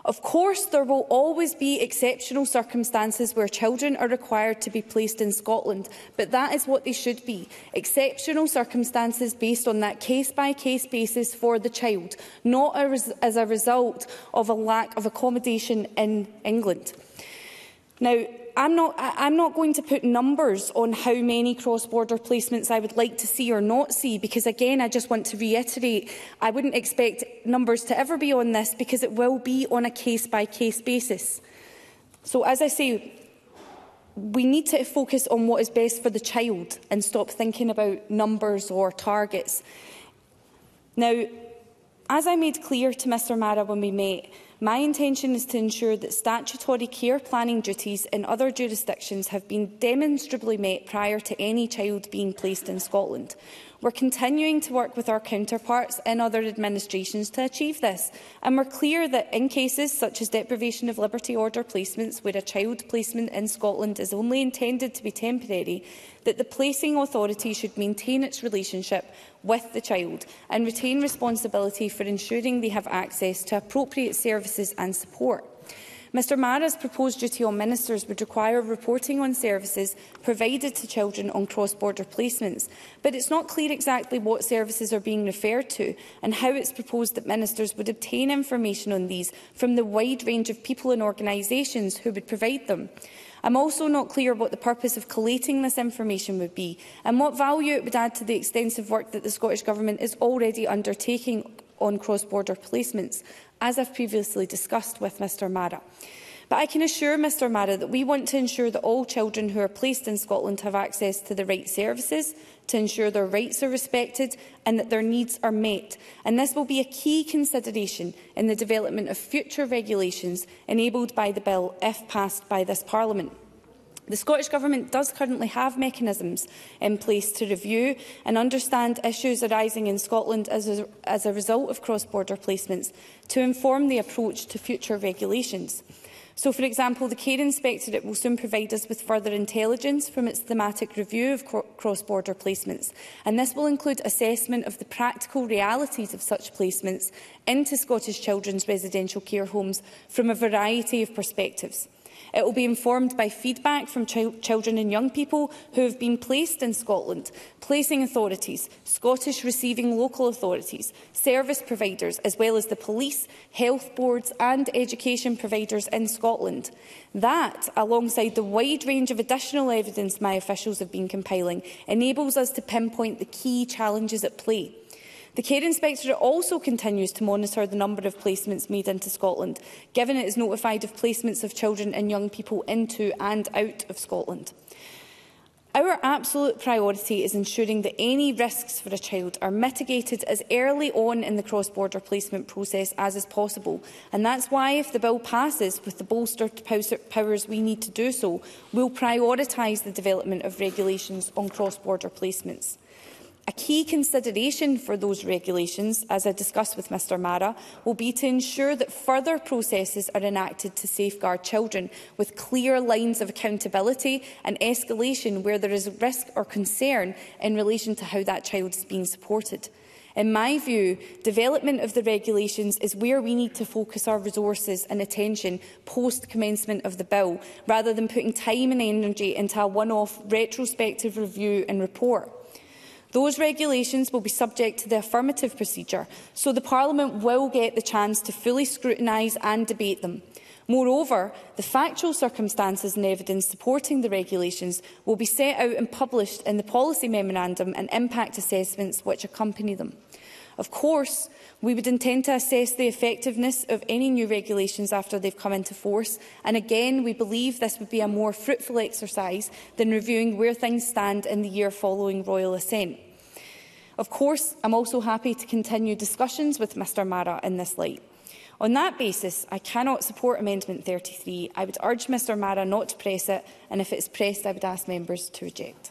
Of course, there will always be exceptional circumstances where children are required to be placed in Scotland, but that is what they should be. Exceptional circumstances based on that case-by-case -case basis for the child, not as a result of a lack of accommodation in England. Now, I'm not, I'm not going to put numbers on how many cross-border placements I would like to see or not see, because again, I just want to reiterate, I wouldn't expect numbers to ever be on this, because it will be on a case-by-case basis. So as I say, we need to focus on what is best for the child and stop thinking about numbers or targets. Now, as I made clear to Mr Mara when we met, My intention is to ensure that statutory care planning duties in other jurisdictions have been demonstrably met prior to any child being placed in Scotland. We're continuing to work with our counterparts in other administrations to achieve this, and we're clear that in cases such as deprivation of liberty order placements, where a child placement in Scotland is only intended to be temporary, that the placing authority should maintain its relationship with the child and retain responsibility for ensuring they have access to appropriate services and support. Mr Mara's proposed duty on ministers would require reporting on services provided to children on cross-border placements, but it's not clear exactly what services are being referred to and how it's proposed that ministers would obtain information on these from the wide range of people and organisations who would provide them. I'm also not clear what the purpose of collating this information would be and what value it would add to the extensive work that the Scottish Government is already undertaking on cross-border placements as I've previously discussed with Mr Mara. But I can assure Mr Mara that we want to ensure that all children who are placed in Scotland have access to the right services, to ensure their rights are respected and that their needs are met. And this will be a key consideration in the development of future regulations enabled by the bill if passed by this Parliament. The Scottish Government does currently have mechanisms in place to review and understand issues arising in Scotland as a, as a result of cross-border placements to inform the approach to future regulations. So, for example, the Care Inspectorate will soon provide us with further intelligence from its thematic review of cross-border placements, and this will include assessment of the practical realities of such placements into Scottish children's residential care homes from a variety of perspectives. It will be informed by feedback from chi children and young people who have been placed in Scotland, placing authorities, Scottish receiving local authorities, service providers, as well as the police, health boards and education providers in Scotland. That, alongside the wide range of additional evidence my officials have been compiling, enables us to pinpoint the key challenges at play. The Care Inspectorate also continues to monitor the number of placements made into Scotland, given it is notified of placements of children and young people into and out of Scotland. Our absolute priority is ensuring that any risks for a child are mitigated as early on in the cross-border placement process as is possible. And that's why, if the bill passes with the bolstered powers we need to do so, we'll prioritise the development of regulations on cross-border placements. A key consideration for those regulations, as I discussed with Mr Mara, will be to ensure that further processes are enacted to safeguard children, with clear lines of accountability and escalation where there is risk or concern in relation to how that child is being supported. In my view, development of the regulations is where we need to focus our resources and attention post-commencement of the bill, rather than putting time and energy into a one-off retrospective review and report. Those regulations will be subject to the affirmative procedure, so the Parliament will get the chance to fully scrutinise and debate them. Moreover, the factual circumstances and evidence supporting the regulations will be set out and published in the policy memorandum and impact assessments which accompany them. Of course, we would intend to assess the effectiveness of any new regulations after they've come into force, and again, we believe this would be a more fruitful exercise than reviewing where things stand in the year following royal assent. Of course, I'm also happy to continue discussions with Mr Mara in this light. On that basis, I cannot support Amendment 33. I would urge Mr Mara not to press it, and if it is pressed, I would ask members to reject.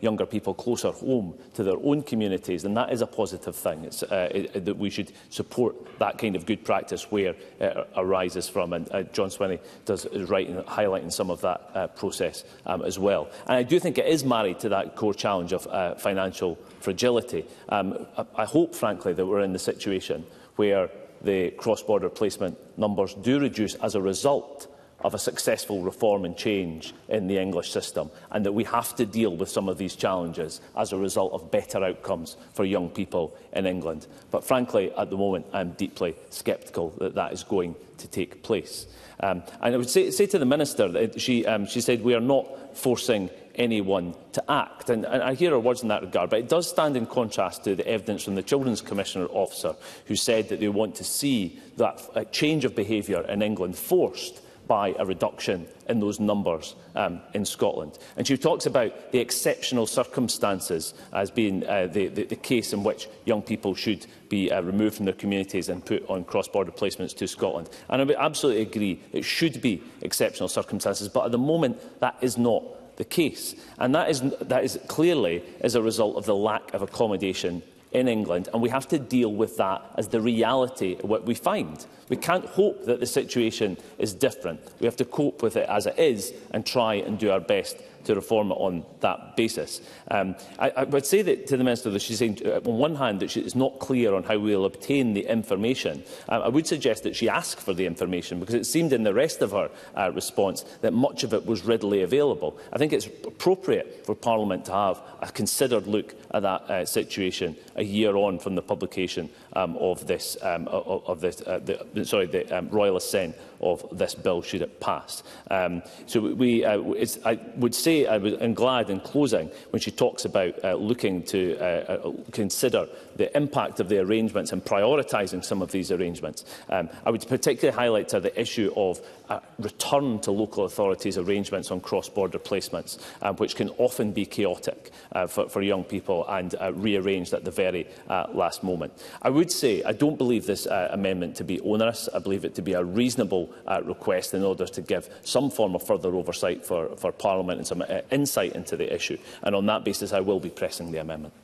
younger people closer home to their own communities, and that is a positive thing. It's, uh, it, that we should support that kind of good practice where it uh, arises from, and uh, John Swinney does, is right in highlighting some of that uh, process um, as well. And I do think it is married to that core challenge of uh, financial fragility. Um, I, hope, frankly, that we're in the situation where the cross-border placement numbers do reduce as a result of a successful reform and change in the English system and that we have to deal with some of these challenges as a result of better outcomes for young people in England. But frankly, at the moment, I'm deeply sceptical that that is going to take place. Um, and I would say, say to the Minister, that she, um, she said we are not forcing anyone to act. And, and I hear her words in that regard, but it does stand in contrast to the evidence from the Children's Commissioner officer who said that they want to see that change of behaviour in England forced by a reduction in those numbers um, in Scotland. And she talks about the exceptional circumstances as being uh, the, the, the case in which young people should be uh, removed from their communities and put on cross-border placements to Scotland. And I absolutely agree, it should be exceptional circumstances, but at the moment that is not the case. And that is, that is clearly as a result of the lack of accommodation in England, and we have to deal with that as the reality of what we find. We can't hope that the situation is different. We have to cope with it as it is and try and do our best to reform it on that basis. Um, I, I would say that to the Minister that she's saying, uh, on one hand, that she is not clear on how we'll obtain the information. Um, I would suggest that she ask for the information because it seemed in the rest of her uh, response that much of it was readily available. I think it's appropriate for Parliament to have a considered look at that uh, situation a year on from the publication um, of this, um, of, of this uh, the, sorry, the um, Royal Assent of this bill should it pass. Um, so we, uh, it's, I would say I was, I'm glad in closing when she talks about uh, looking to uh, uh, consider the impact of the arrangements and prioritising some of these arrangements. Um, I would particularly highlight to the issue of a return to local authorities arrangements on cross-border placements, uh, which can often be chaotic uh, for, for young people and uh, rearranged at the very uh, last moment. I would say I don't believe this uh, amendment to be onerous. I believe it to be a reasonable uh, request in order to give some form of further oversight for, for Parliament and some uh, insight into the issue. And on that basis, I will be pressing the amendment.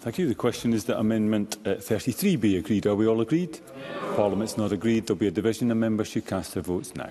Thank you. The question is that Amendment uh, 33 be agreed. Are we all agreed? Yeah. Parliament's not agreed. There'll be a division and members should cast their votes now.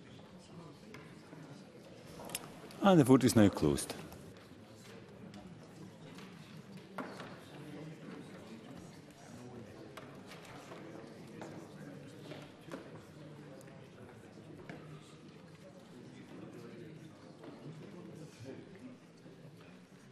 And the vote is now closed.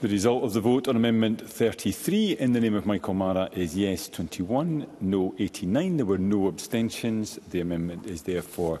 The result of the vote on Amendment 33 in the name of Michael Mara is yes 21, no 89. There were no abstentions. The amendment is therefore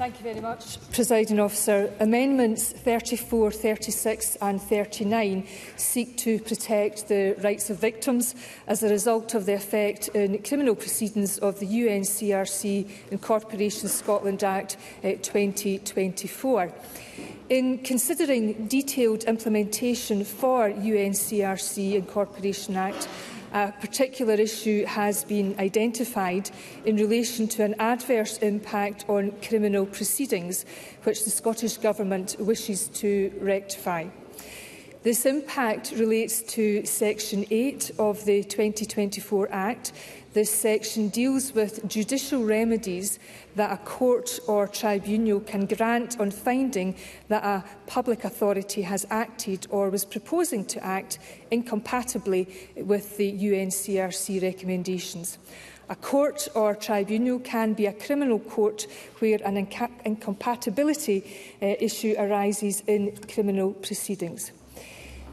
Thank you very much, Presiding Officer. Amendments 34, 36 and 39 seek to protect the rights of victims as a result of the effect in criminal proceedings of the UNCRC Incorporation Scotland Act 2024. Eh, in considering detailed implementation for UNCRC Incorporation Act, a particular issue has been identified in relation to an adverse impact on criminal proceedings, which the Scottish Government wishes to rectify. This impact relates to Section 8 of the 2024 Act, This section deals with judicial remedies that a court or tribunal can grant on finding that a public authority has acted or was proposing to act incompatibly with the UNCRC recommendations. A court or tribunal can be a criminal court where an incompatibility uh, issue arises in criminal proceedings.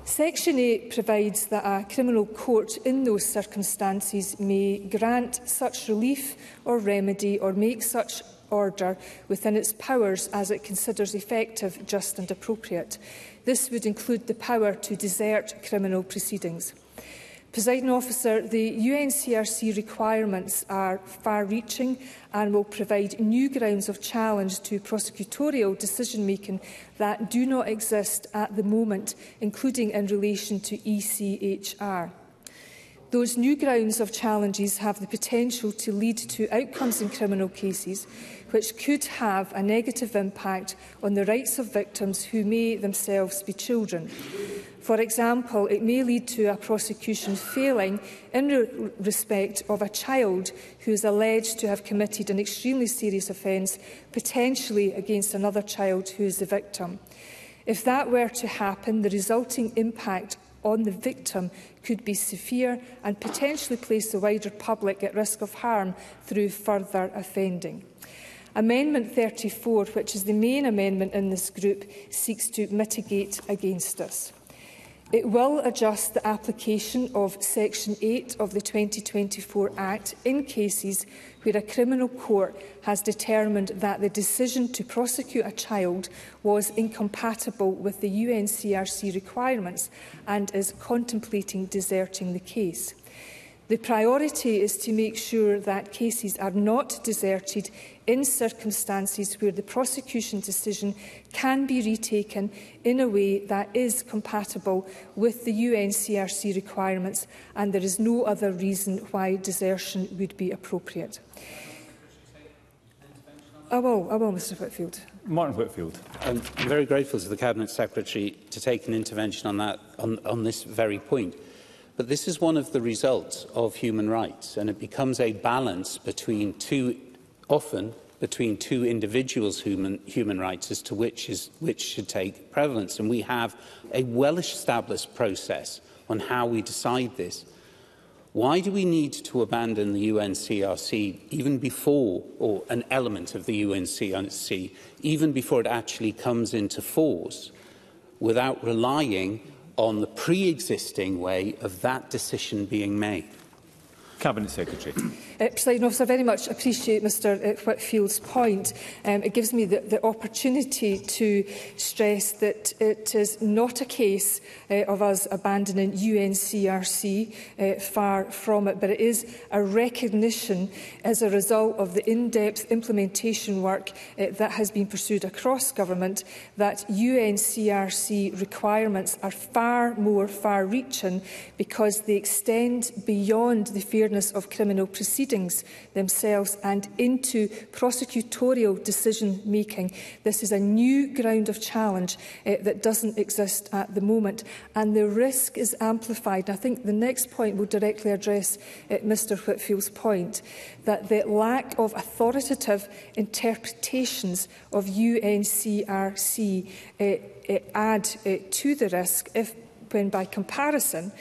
Section 8 provides that a criminal court in those circumstances may grant such relief or remedy or make such order within its powers as it considers effective, just and appropriate. This would include the power to desert criminal proceedings. Presiding officer, the UNCRC requirements are far-reaching and will provide new grounds of challenge to prosecutorial decision-making that do not exist at the moment, including in relation to ECHR. Those new grounds of challenges have the potential to lead to outcomes in criminal cases which could have a negative impact on the rights of victims who may themselves be children. For example, it may lead to a prosecution failing in re respect of a child who is alleged to have committed an extremely serious offence, potentially against another child who is the victim. If that were to happen, the resulting impact on the victim could be severe and potentially place the wider public at risk of harm through further offending. Amendment 34, which is the main amendment in this group, seeks to mitigate against us. It will adjust the application of Section 8 of the 2024 Act in cases where a criminal court has determined that the decision to prosecute a child was incompatible with the UNCRC requirements and is contemplating deserting the case. The priority is to make sure that cases are not deserted in circumstances where the prosecution decision can be retaken in a way that is compatible with the UNCRC requirements and there is no other reason why desertion would be appropriate. I oh, will, I oh, will, Mr Whitfield. Martin Whitfield. I'm very grateful to the Cabinet Secretary to take an intervention on that, on, on this very point. But this is one of the results of human rights, and it becomes a balance between two, often between two individuals' human, human rights as to which, is, which should take prevalence. And we have a well-established process on how we decide this. Why do we need to abandon the UNCRC even before, or an element of the UNCRC, even before it actually comes into force, without relying on the pre-existing way of that decision being made? Cabinet Secretary. Uh, President Officer, I very much appreciate Mr uh, Whitfield's point. Um, it gives me the, the opportunity to stress that it is not a case uh, of us abandoning UNCRC, uh, far from it, but it is a recognition as a result of the in-depth implementation work uh, that has been pursued across government that UNCRC requirements are far more far-reaching because they extend beyond the fairness of criminal proceedings proceedings themselves and into prosecutorial decision making. This is a new ground of challenge uh, that doesn't exist at the moment, and the risk is amplified. I think the next point will directly address uh, eh, Mr Whitfield's point that the lack of authoritative interpretations of UNCRC uh, eh, add to the risk if when by comparison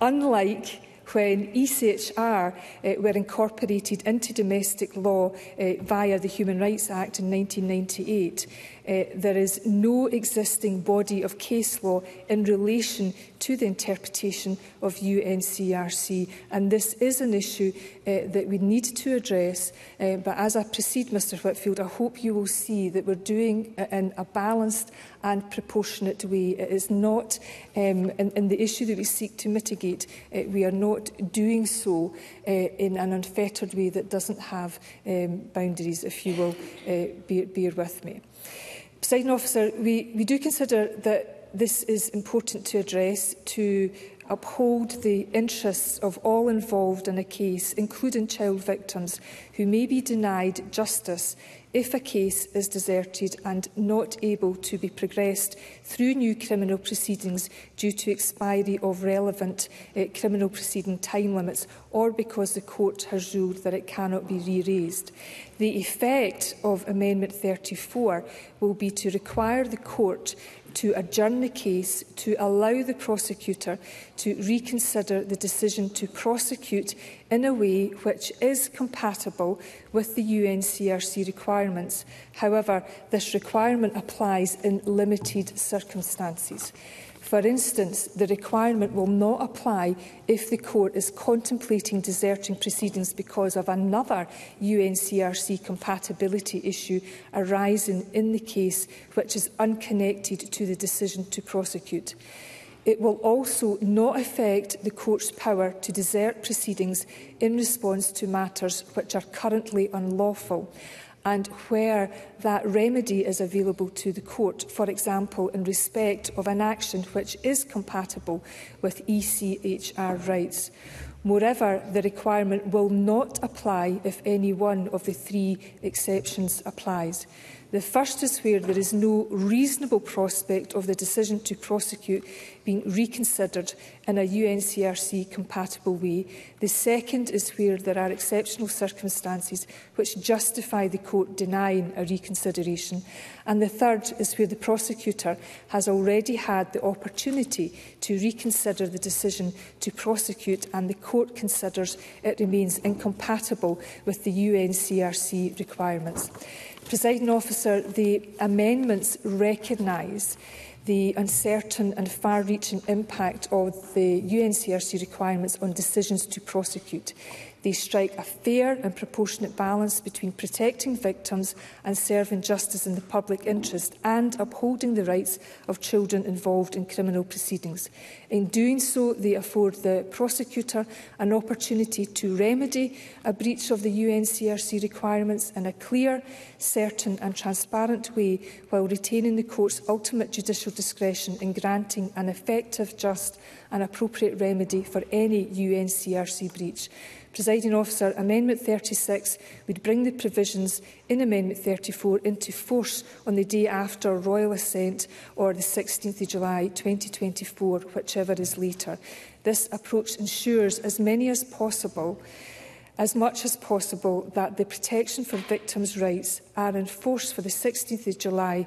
unlike when ECHR uh, eh, were incorporated into domestic law uh, via the Human Rights Act in 1998. Uh, there is no existing body of case law in relation to the interpretation of UNCRC. And this is an issue uh, that we need to address. Uh, but as I proceed, Mr Whitfield, I hope you will see that we're doing it in a balanced and proportionate way. It is not, um, in, in the issue that we seek to mitigate, uh, we are not doing so uh, in an unfettered way that doesn't have um, boundaries, if you will uh, bear, bear with me. Presiding officer, we, we do consider that this is important to address to uphold the interests of all involved in a case, including child victims, who may be denied justice if a case is deserted and not able to be progressed through new criminal proceedings due to expiry of relevant uh, criminal proceeding time limits or because the court has ruled that it cannot be re-raised. The effect of Amendment 34 will be to require the court to adjourn the case to allow the prosecutor to reconsider the decision to prosecute in a way which is compatible with the UNCRC requirements. However, this requirement applies in limited circumstances. For instance, the requirement will not apply if the court is contemplating deserting proceedings because of another UNCRC compatibility issue arising in the case which is unconnected to the decision to prosecute. It will also not affect the court's power to desert proceedings in response to matters which are currently unlawful and where that remedy is available to the court, for example, in respect of an action which is compatible with ECHR rights. Moreover, the requirement will not apply if any one of the three exceptions applies. The first is where there is no reasonable prospect of the decision to prosecute being reconsidered in a UNCRC-compatible way. The second is where there are exceptional circumstances which justify the court denying a reconsideration. And the third is where the prosecutor has already had the opportunity to reconsider the decision to prosecute and the court considers it remains incompatible with the UNCRC requirements. Presiding officer, the amendments recognise the uncertain and far-reaching impact of the UNCRC requirements on decisions to prosecute. They strike a fair and proportionate balance between protecting victims and serving justice in the public interest and upholding the rights of children involved in criminal proceedings. In doing so, they afford the prosecutor an opportunity to remedy a breach of the UNCRC requirements in a clear, certain and transparent way while retaining the court's ultimate judicial discretion in granting an effective, just and appropriate remedy for any UNCRC breach. Presiding Officer, Amendment 36 would bring the provisions in Amendment 34 into force on the day after Royal Assent or the 16th of July 2024, whichever is later. This approach ensures as many as possible as much as possible that the protection for victims' rights are enforced for the 16th of July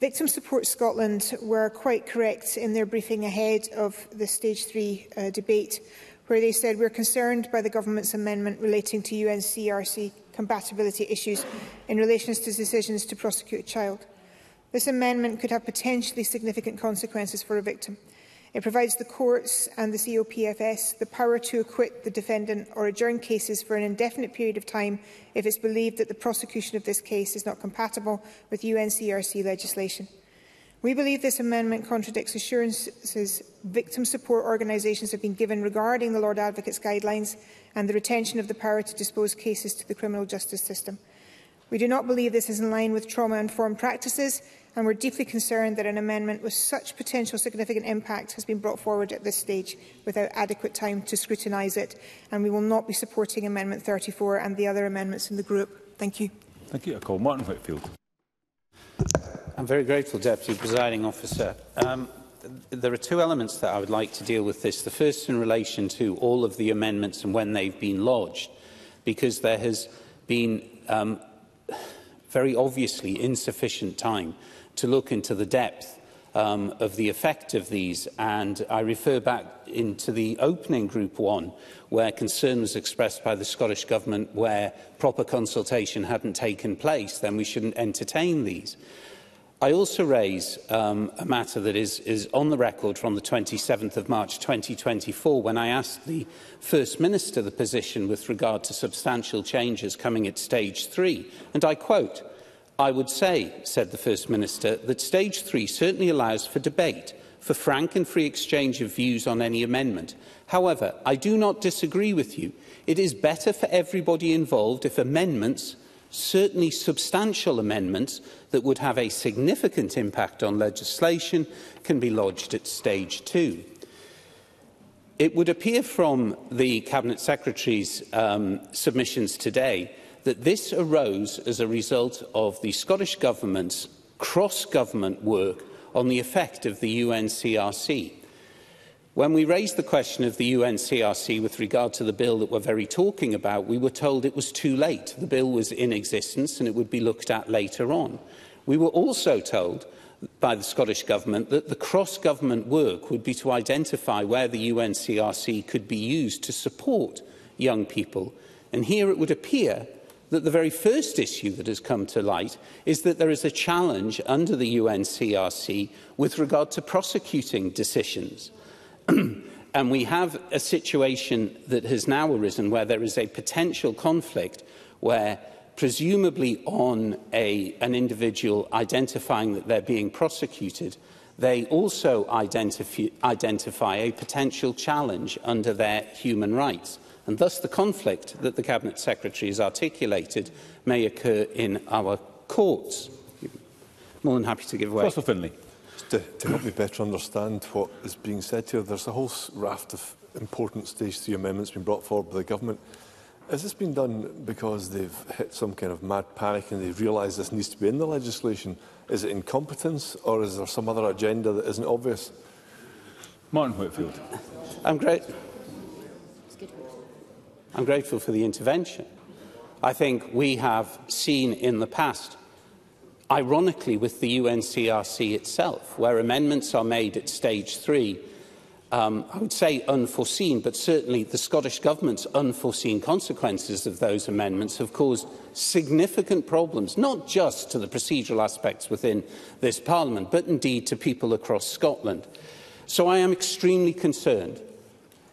Victim Support Scotland were quite correct in their briefing ahead of the Stage 3 uh, debate, where they said, we're concerned by the Government's amendment relating to UNCRC compatibility issues in relation to decisions to prosecute a child. This amendment could have potentially significant consequences for a victim. It provides the courts and the COPFS the power to acquit the defendant or adjourn cases for an indefinite period of time if it's believed that the prosecution of this case is not compatible with UNCRC legislation. We believe this amendment contradicts assurances victim support organisations have been given regarding the Lord Advocate's guidelines and the retention of the power to dispose cases to the criminal justice system. We do not believe this is in line with trauma-informed practices, and we're deeply concerned that an amendment with such potential significant impact has been brought forward at this stage without adequate time to scrutinise it, and we will not be supporting Amendment 34 and the other amendments in the group. Thank you. Thank you. I call Martin Whitfield. I'm very grateful, Deputy Presiding Officer. Um, there are two elements that I would like to deal with this. The first in relation to all of the amendments and when they've been lodged, because there has been um, very obviously insufficient time to look into the depth um, of the effect of these. And I refer back into the opening Group 1, where concern was expressed by the Scottish Government where proper consultation hadn't taken place, then we shouldn't entertain these. I also raise um, a matter that is, is on the record from the 27th of March 2024 when I asked the First Minister the position with regard to substantial changes coming at stage three. And I quote, I would say, said the First Minister, that stage three certainly allows for debate, for frank and free exchange of views on any amendment. However, I do not disagree with you. It is better for everybody involved if amendments certainly substantial amendments that would have a significant impact on legislation can be lodged at stage two. It would appear from the Cabinet Secretary's um, submissions today that this arose as a result of the Scottish Government's cross-government work on the effect of the UNCRC. When we raised the question of the UNCRC with regard to the bill that we're very talking about, we were told it was too late. The bill was in existence and it would be looked at later on. We were also told by the Scottish Government that the cross-government work would be to identify where the UNCRC could be used to support young people. And here it would appear that the very first issue that has come to light is that there is a challenge under the UNCRC with regard to prosecuting decisions. and we have a situation that has now arisen where there is a potential conflict where presumably on a, an individual identifying that they're being prosecuted, they also identify, identify a potential challenge under their human rights. And thus the conflict that the Cabinet Secretary has articulated may occur in our courts. More than happy to give way. Russell Finley to, to help me better understand what is being said here, there's a whole raft of important stage three amendments being brought forward by the government. Has this been done because they've hit some kind of mad panic and they realised this needs to be in the legislation? Is it incompetence or is there some other agenda that isn't obvious? Martin Whitfield. I'm great. I'm grateful for the intervention. I think we have seen in the past ironically with the UNCRC itself, where amendments are made at stage three, um, I would say unforeseen, but certainly the Scottish Government's unforeseen consequences of those amendments have caused significant problems, not just to the procedural aspects within this Parliament, but indeed to people across Scotland. So I am extremely concerned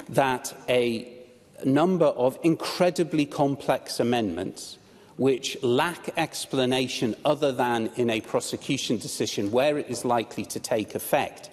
that a number of incredibly complex amendments which lack explanation other than in a prosecution decision where it is likely to take effect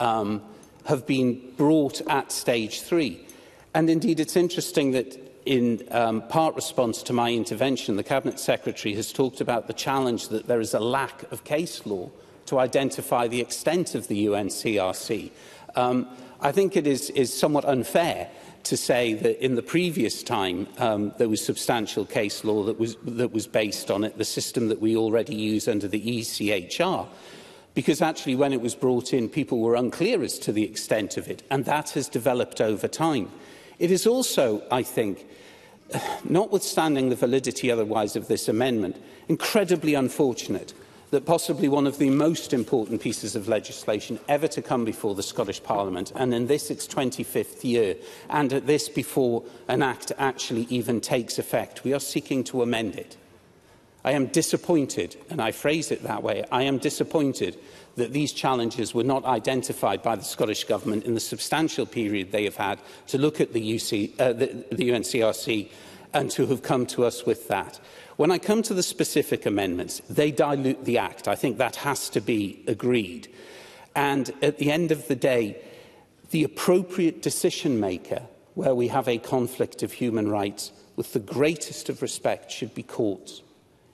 um, have been brought at stage 3 And indeed, it's interesting that in um, part response to my intervention, the Cabinet Secretary has talked about the challenge that there is a lack of case law to identify the extent of the UNCRC. Um, I think it is, is somewhat unfair to say that in the previous time um, there was substantial case law that was, that was based on it, the system that we already use under the ECHR. Because actually when it was brought in, people were unclear as to the extent of it, and that has developed over time. It is also, I think, notwithstanding the validity otherwise of this amendment, incredibly unfortunate that possibly one of the most important pieces of legislation ever to come before the Scottish Parliament, and in this its 25th year, and at this before an act actually even takes effect. We are seeking to amend it. I am disappointed, and I phrase it that way, I am disappointed that these challenges were not identified by the Scottish Government in the substantial period they have had to look at the, UC, uh, the, the UNCRC and to have come to us with that. When I come to the specific amendments, they dilute the Act. I think that has to be agreed. And at the end of the day, the appropriate decision maker, where we have a conflict of human rights, with the greatest of respect, should be courts.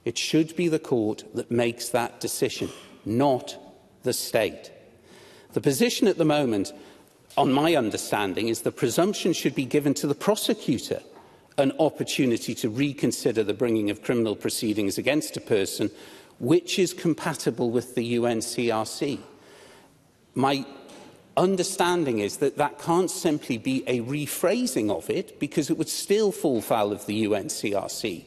It should be the court that makes that decision, not the state. The position at the moment, on my understanding, is the presumption should be given to the prosecutor an opportunity to reconsider the bringing of criminal proceedings against a person which is compatible with the UNCRC. My understanding is that that can't simply be a rephrasing of it because it would still fall foul of the UNCRC.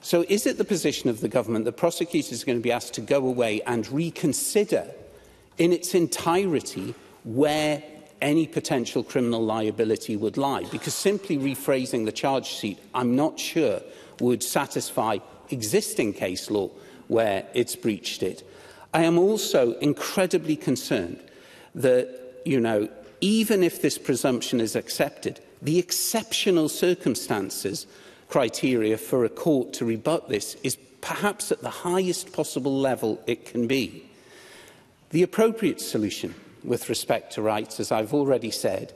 So is it the position of the government that prosecutors are going to be asked to go away and reconsider in its entirety where any potential criminal liability would lie, because simply rephrasing the charge sheet, I'm not sure, would satisfy existing case law where it's breached it. I am also incredibly concerned that, you know, even if this presumption is accepted, the exceptional circumstances criteria for a court to rebut this is perhaps at the highest possible level it can be. The appropriate solution with respect to rights, as I've already said,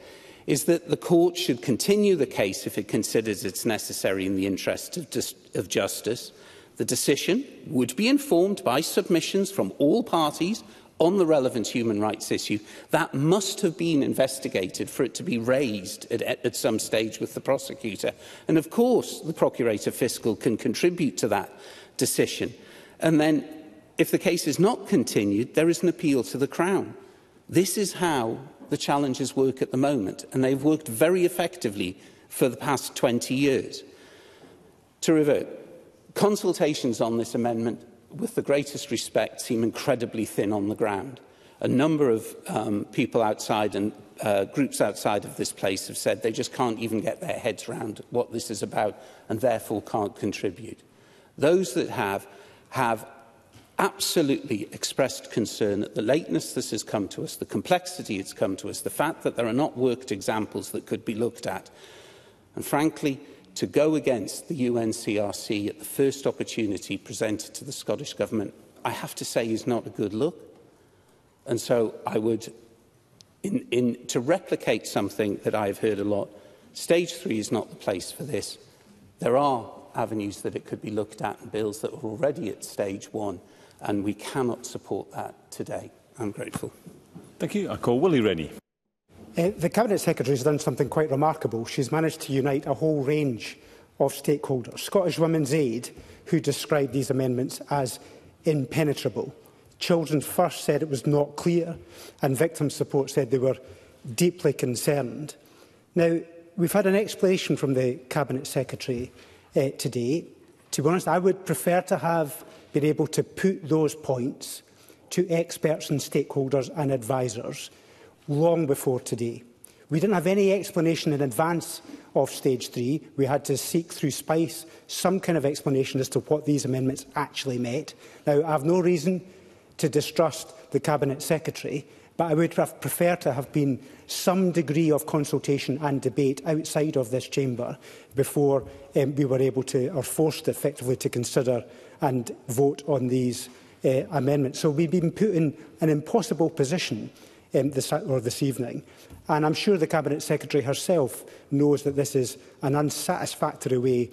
is that the court should continue the case if it considers it's necessary in the interest of, of justice. The decision would be informed by submissions from all parties on the relevant human rights issue. That must have been investigated for it to be raised at, at some stage with the prosecutor. And of course, the Procurator Fiscal can contribute to that decision. And then, if the case is not continued, there is an appeal to the Crown. This is how the challenges work at the moment, and they've worked very effectively for the past 20 years. To revert, consultations on this amendment, with the greatest respect, seem incredibly thin on the ground. A number of um, people outside and uh, groups outside of this place have said they just can't even get their heads around what this is about and therefore can't contribute. Those that have have absolutely expressed concern at the lateness this has come to us, the complexity it's come to us, the fact that there are not worked examples that could be looked at. And frankly, to go against the UNCRC at the first opportunity presented to the Scottish Government, I have to say is not a good look. And so I would, in, in, to replicate something that I've heard a lot, stage three is not the place for this. There are avenues that it could be looked at and bills that are already at stage one and we cannot support that today. I'm grateful. Thank you. I call Willie Rennie. Uh, the Cabinet Secretary has done something quite remarkable. She's managed to unite a whole range of stakeholders. Scottish Women's Aid, who described these amendments as impenetrable. Children First said it was not clear, and Victim Support said they were deeply concerned. Now, we've had an explanation from the Cabinet Secretary uh, today. To be honest, I would prefer to have been able to put those points to experts and stakeholders and advisers long before today. We didn't have any explanation in advance of stage three. We had to seek through SPICE some kind of explanation as to what these amendments actually meant. Now, I have no reason to distrust the Cabinet Secretary, but I would have preferred to have been some degree of consultation and debate outside of this chamber before um, we were able to, or forced effectively, to consider and vote on these uh, amendments. So we've been put in an impossible position um, this, uh, or this evening. And I'm sure the Cabinet Secretary herself knows that this is an unsatisfactory way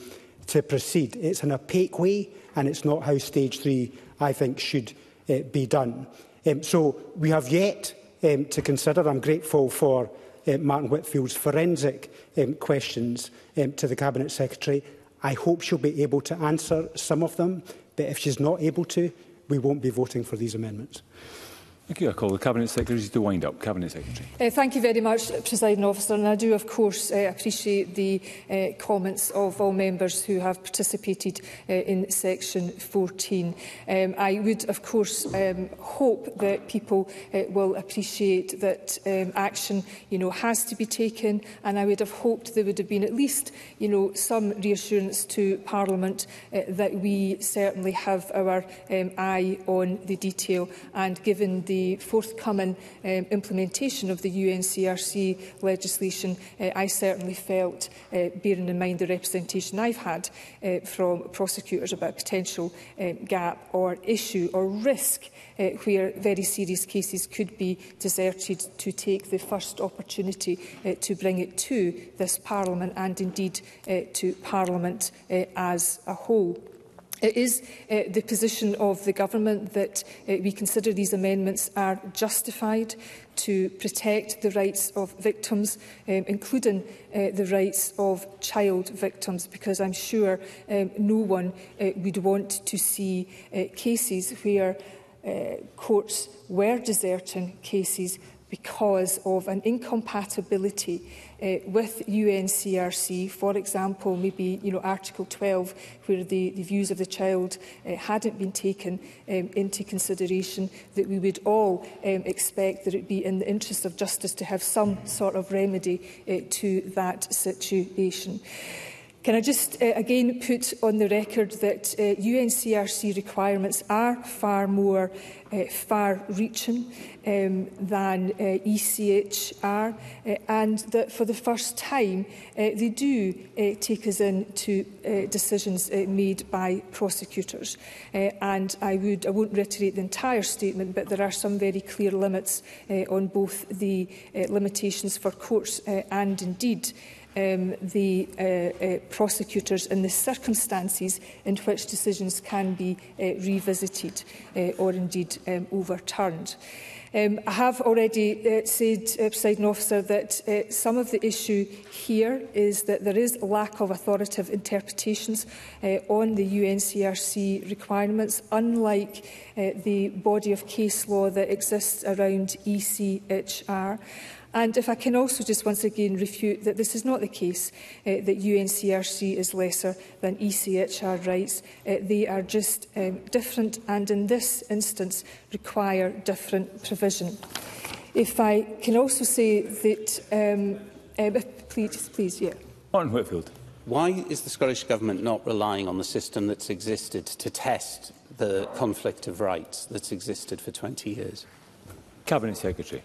to proceed. It's an opaque way and it's not how stage three, I think, should uh, be done. Um, so we have yet um, to consider, I'm grateful for uh, Martin Whitfield's forensic um, questions um, to the Cabinet Secretary I hope she'll be able to answer some of them, but if she's not able to, we won't be voting for these amendments. Thank you. I call the Cabinet Secretary to wind up. Cabinet Secretary. Uh, thank you very much, Presiding Officer. And I do, of course, uh, appreciate the uh, comments of all members who have participated uh, in Section 14. Um, I would, of course, um, hope that people uh, will appreciate that um, action you know, has to be taken. And I would have hoped there would have been at least you know, some reassurance to Parliament uh, that we certainly have our um, eye on the detail. And given the the forthcoming um, implementation of the UNCRC legislation, uh, I certainly felt, uh, bearing in mind the representation I've had uh, from prosecutors about potential um, gap or issue or risk uh, where very serious cases could be deserted to take the first opportunity uh, to bring it to this Parliament and indeed uh, to Parliament uh, as a whole. It is uh, the position of the government that uh, we consider these amendments are justified to protect the rights of victims, um, including uh, the rights of child victims, because I'm sure um, no one uh, would want to see uh, cases where uh, courts were deserting cases because of an incompatibility uh, with UNCRC, for example, maybe you know Article 12, where the, the views of the child uh, hadn't been taken um, into consideration, that we would all um, expect that it be in the interest of justice to have some sort of remedy uh, to that situation. Can I just uh, again put on the record that uh, UNCRC requirements are far more uh, far-reaching um, than uh, ECHR uh, and that for the first time uh, they do uh, take us into uh, decisions uh, made by prosecutors uh, and I would I won't reiterate the entire statement but there are some very clear limits uh, on both the uh, limitations for courts uh, and indeed uh, um, the uh, uh, prosecutors and the circumstances in which decisions can be uh, revisited uh, or indeed um, overturned. Um, I have already uh, said, uh, Presiding Officer, that uh, some of the issue here is that there is a lack of authoritative interpretations uh, on the UNCRC requirements, unlike uh, the body of case law that exists around ECHR. And if I can also just once again refute that this is not the case, uh, that UNCRC is lesser than ECHR rights. Uh, they are just um, different and in this instance require different provision. If I can also say that... Um, uh, please, please, yeah. Martin Whitfield. Why is the Scottish Government not relying on the system that's existed to test the conflict of rights that's existed for 20 years? Cabinet Secretary.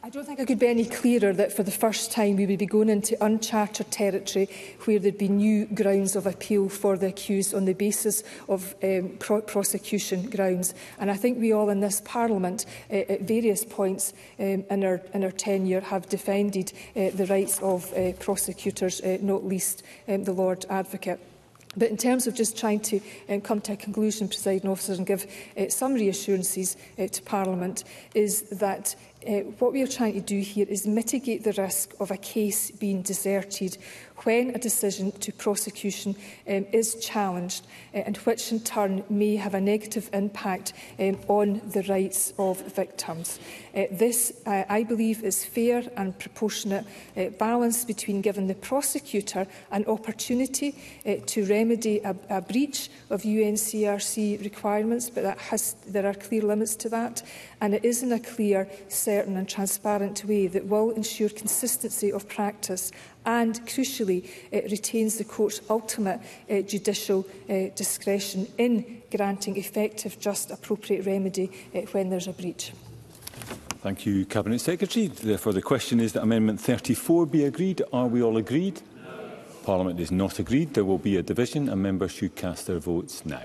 I don't think I could be any clearer that for the first time we would be going into uncharted territory where there'd be new grounds of appeal for the accused on the basis of um, pro prosecution grounds. And I think we all in this Parliament uh, at various points um, in, our, in our tenure have defended uh, the rights of uh, prosecutors, uh, not least um, the Lord Advocate. But in terms of just trying to um, come to a conclusion, presiding officer, and give uh, some reassurances uh, to Parliament, is that uh, what we are trying to do here is mitigate the risk of a case being deserted when a decision to prosecution um, is challenged uh, and which in turn may have a negative impact um, on the rights of victims. Uh, this, uh, I believe, is fair and proportionate uh, balance between giving the prosecutor an opportunity uh, to remedy a, a breach of UNCRC requirements, but that has, there are clear limits to that, and it is in a clear, certain and transparent way that will ensure consistency of practice and, crucially, it retains the Court's ultimate uh, judicial uh, discretion in granting effective, just, appropriate remedy uh, when there's a breach. Thank you, Cabinet Secretary. Therefore, the question is that Amendment 34 be agreed. Are we all agreed? No. Parliament is not agreed. There will be a division and members should cast their votes now.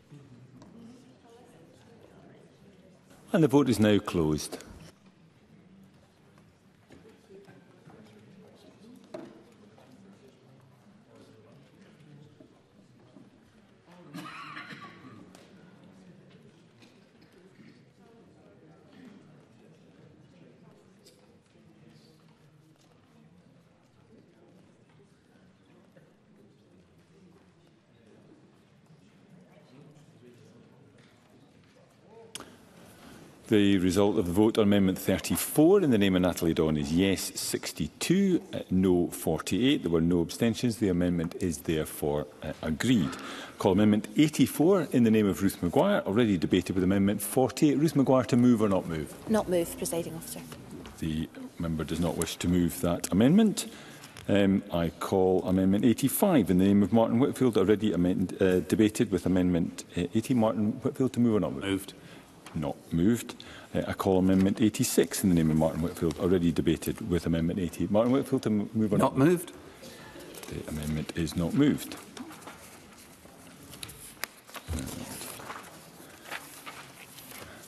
And the vote is now closed. The result of the vote on Amendment 34 in the name of Natalie Dawn is yes 62, uh, no 48. There were no abstentions. The amendment is therefore uh, agreed. Call Amendment 84 in the name of Ruth Maguire, already debated with Amendment 48. Ruth Maguire to move or not move? Not move, presiding officer. The member does not wish to move that amendment. Um, I call Amendment 85 in the name of Martin Whitfield, already amend, uh, debated with Amendment uh, 80. Martin Whitfield to move or not move? Moved moved. Uh, I call Amendment 86 in the name of Martin Whitfield, already debated with Amendment 80. Martin Whitfield to move on. Not moved. The amendment is not moved.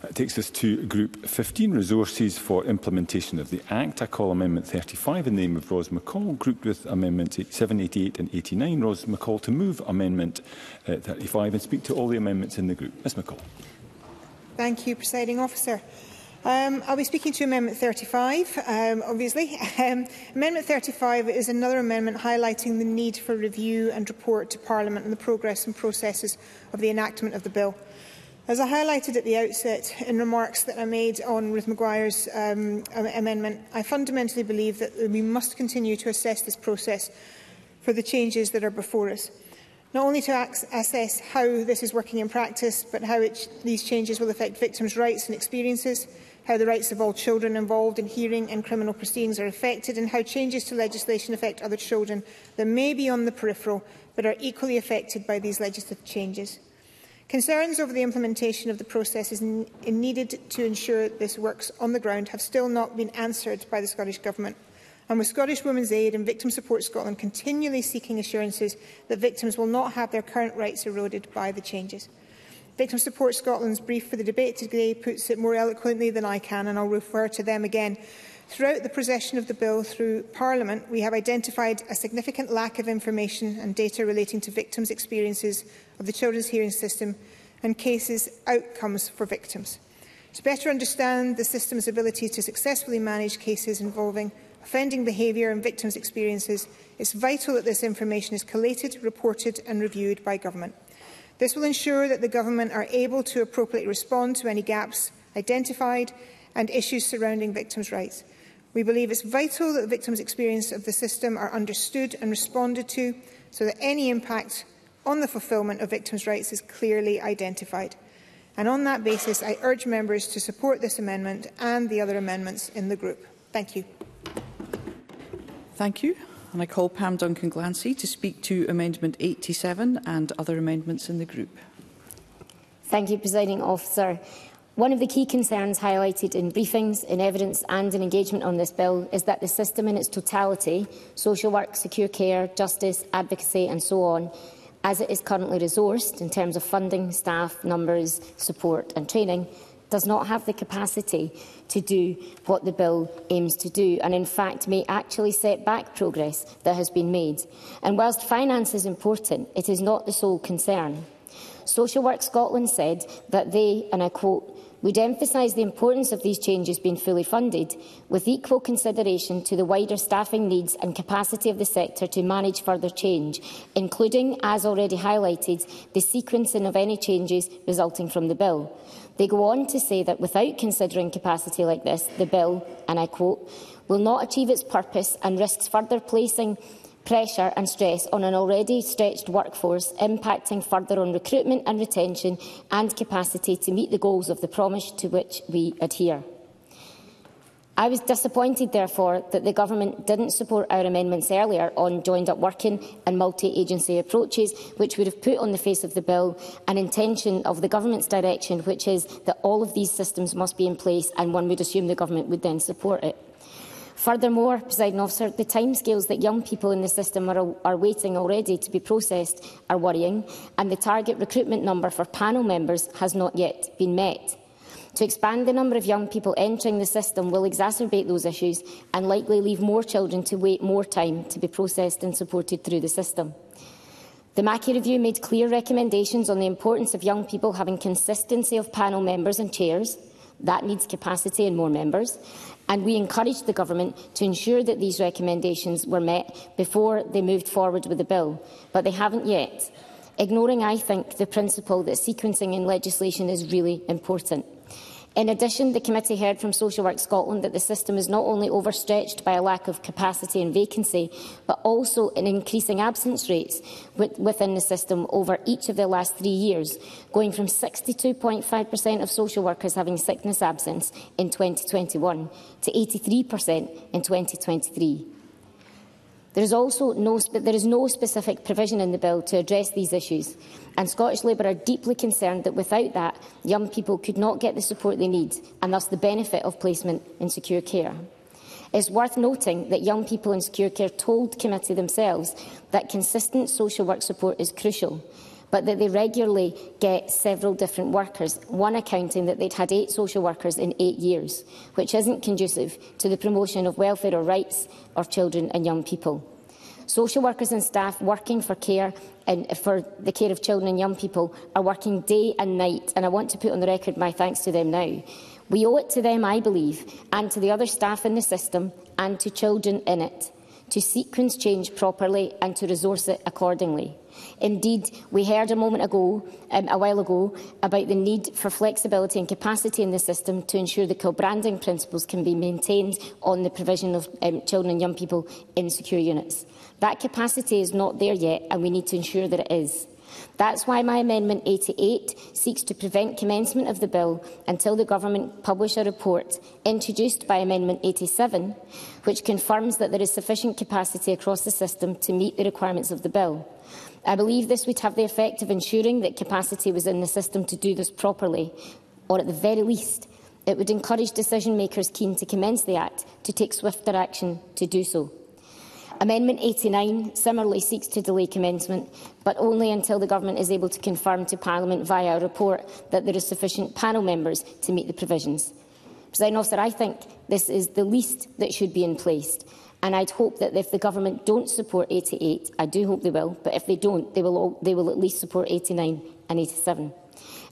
That takes us to Group 15, Resources for Implementation of the Act. I call Amendment 35 in the name of Ros McCall, grouped with Amendments 7, 88 and 89. Ros McCall to move Amendment uh, 35 and speak to all the amendments in the group. Ms McCall. Thank you, Presiding Officer. Um, I'll be speaking to Amendment 35, um, obviously. Um, amendment 35 is another amendment highlighting the need for review and report to Parliament on the progress and processes of the enactment of the bill. As I highlighted at the outset in remarks that I made on Ruth Maguire's um, amendment, I fundamentally believe that we must continue to assess this process for the changes that are before us not only to assess how this is working in practice, but how it, these changes will affect victims' rights and experiences, how the rights of all children involved in hearing and criminal proceedings are affected, and how changes to legislation affect other children that may be on the peripheral but are equally affected by these legislative changes. Concerns over the implementation of the processes needed to ensure this works on the ground have still not been answered by the Scottish Government, and with Scottish Women's Aid and Victim Support Scotland continually seeking assurances that victims will not have their current rights eroded by the changes. Victim Support Scotland's brief for the debate today puts it more eloquently than I can, and I'll refer to them again. Throughout the procession of the bill through Parliament, we have identified a significant lack of information and data relating to victims' experiences of the children's hearing system and cases' outcomes for victims. To better understand the system's ability to successfully manage cases involving offending behaviour and victims' experiences, it's vital that this information is collated, reported and reviewed by government. This will ensure that the government are able to appropriately respond to any gaps identified and issues surrounding victims' rights. We believe it's vital that the victims' experience of the system are understood and responded to so that any impact on the fulfilment of victims' rights is clearly identified. And on that basis, I urge members to support this amendment and the other amendments in the group. Thank you. Thank you. And I call Pam Duncan Glancy to speak to Amendment 87 and other amendments in the group. Thank you, Presiding Officer. One of the key concerns highlighted in briefings, in evidence and in engagement on this bill is that the system in its totality, social work, secure care, justice, advocacy and so on, as it is currently resourced in terms of funding, staff, numbers, support and training, does not have the capacity to do what the bill aims to do and in fact may actually set back progress that has been made. And whilst finance is important, it is not the sole concern. Social Work Scotland said that they, and I quote, would emphasise the importance of these changes being fully funded, with equal consideration to the wider staffing needs and capacity of the sector to manage further change, including, as already highlighted, the sequencing of any changes resulting from the bill. They go on to say that without considering capacity like this, the bill, and I quote, will not achieve its purpose and risks further placing pressure and stress on an already stretched workforce, impacting further on recruitment and retention and capacity to meet the goals of the promise to which we adhere. I was disappointed, therefore, that the Government didn't support our amendments earlier on joined-up working and multi-agency approaches, which would have put on the face of the bill an intention of the Government's direction, which is that all of these systems must be in place, and one would assume the Government would then support it. Furthermore, presiding officer, the timescales that young people in the system are, are waiting already to be processed are worrying, and the target recruitment number for panel members has not yet been met. To expand the number of young people entering the system will exacerbate those issues and likely leave more children to wait more time to be processed and supported through the system. The Mackey Review made clear recommendations on the importance of young people having consistency of panel members and chairs. That needs capacity and more members. And we encouraged the Government to ensure that these recommendations were met before they moved forward with the bill, but they haven't yet, ignoring, I think, the principle that sequencing in legislation is really important. In addition, the committee heard from Social Work Scotland that the system is not only overstretched by a lack of capacity and vacancy, but also in increasing absence rates within the system over each of the last three years, going from 62.5% of social workers having sickness absence in 2021 to 83% in 2023. There is also no, there is no specific provision in the bill to address these issues, and Scottish Labour are deeply concerned that without that, young people could not get the support they need, and thus the benefit of placement in secure care. It's worth noting that young people in secure care told committee themselves that consistent social work support is crucial, but that they regularly get several different workers, one accounting that they'd had eight social workers in eight years, which isn't conducive to the promotion of welfare or rights of children and young people. Social workers and staff working for care and for the care of children and young people are working day and night, and I want to put on the record my thanks to them now. We owe it to them, I believe, and to the other staff in the system and to children in it to sequence change properly and to resource it accordingly. Indeed, we heard a moment ago, um, a while ago, about the need for flexibility and capacity in the system to ensure the co-branding principles can be maintained on the provision of um, children and young people in secure units. That capacity is not there yet, and we need to ensure that it is. That's why my Amendment 88 seeks to prevent commencement of the bill until the Government publish a report introduced by Amendment 87, which confirms that there is sufficient capacity across the system to meet the requirements of the bill. I believe this would have the effect of ensuring that capacity was in the system to do this properly, or at the very least, it would encourage decision-makers keen to commence the Act to take swifter action to do so. Amendment 89 similarly seeks to delay commencement, but only until the Government is able to confirm to Parliament via a report that there is sufficient panel members to meet the provisions. President Officer, I think this is the least that should be in place. And I'd hope that if the government don't support 88, I do hope they will, but if they don't, they will, all, they will at least support 89 and 87.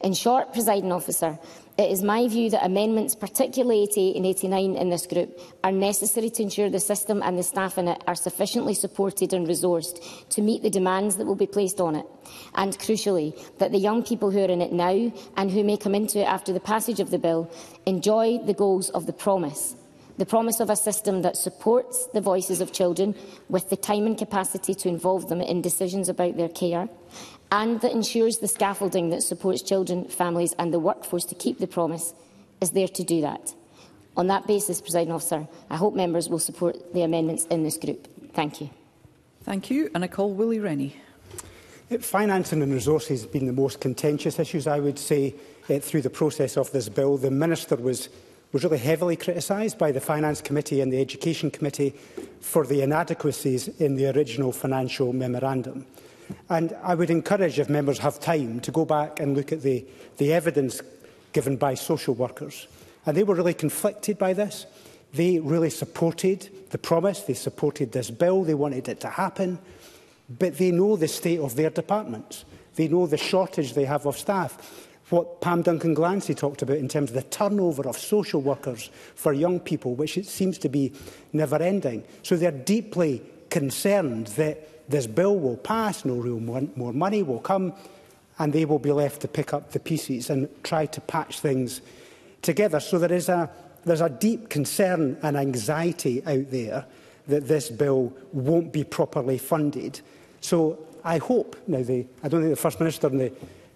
In short, presiding officer, It is my view that amendments, particularly 88 and 89 in this group, are necessary to ensure the system and the staff in it are sufficiently supported and resourced to meet the demands that will be placed on it. And crucially, that the young people who are in it now and who may come into it after the passage of the bill enjoy the goals of the promise. The promise of a system that supports the voices of children with the time and capacity to involve them in decisions about their care, and that ensures the scaffolding that supports children, families and the workforce to keep the promise is there to do that. On that basis, President Officer, I hope members will support the amendments in this group. Thank you. Thank you. And I call Willie Rennie. Uh, financing and resources have been the most contentious issues, I would say, uh, through the process of this bill. The Minister was, was really heavily criticised by the Finance Committee and the Education Committee for the inadequacies in the original financial memorandum. And I would encourage, if members have time, to go back and look at the, the evidence given by social workers. And they were really conflicted by this. They really supported the promise, they supported this bill, they wanted it to happen, but they know the state of their departments. They know the shortage they have of staff. What Pam Duncan Glancy talked about in terms of the turnover of social workers for young people, which it seems to be never ending. So they're deeply concerned that this bill will pass, no real more, more money will come, and they will be left to pick up the pieces and try to patch things together. So there is a, there's a deep concern and anxiety out there that this bill won't be properly funded. So I hope, now the, I don't think the First Minister and the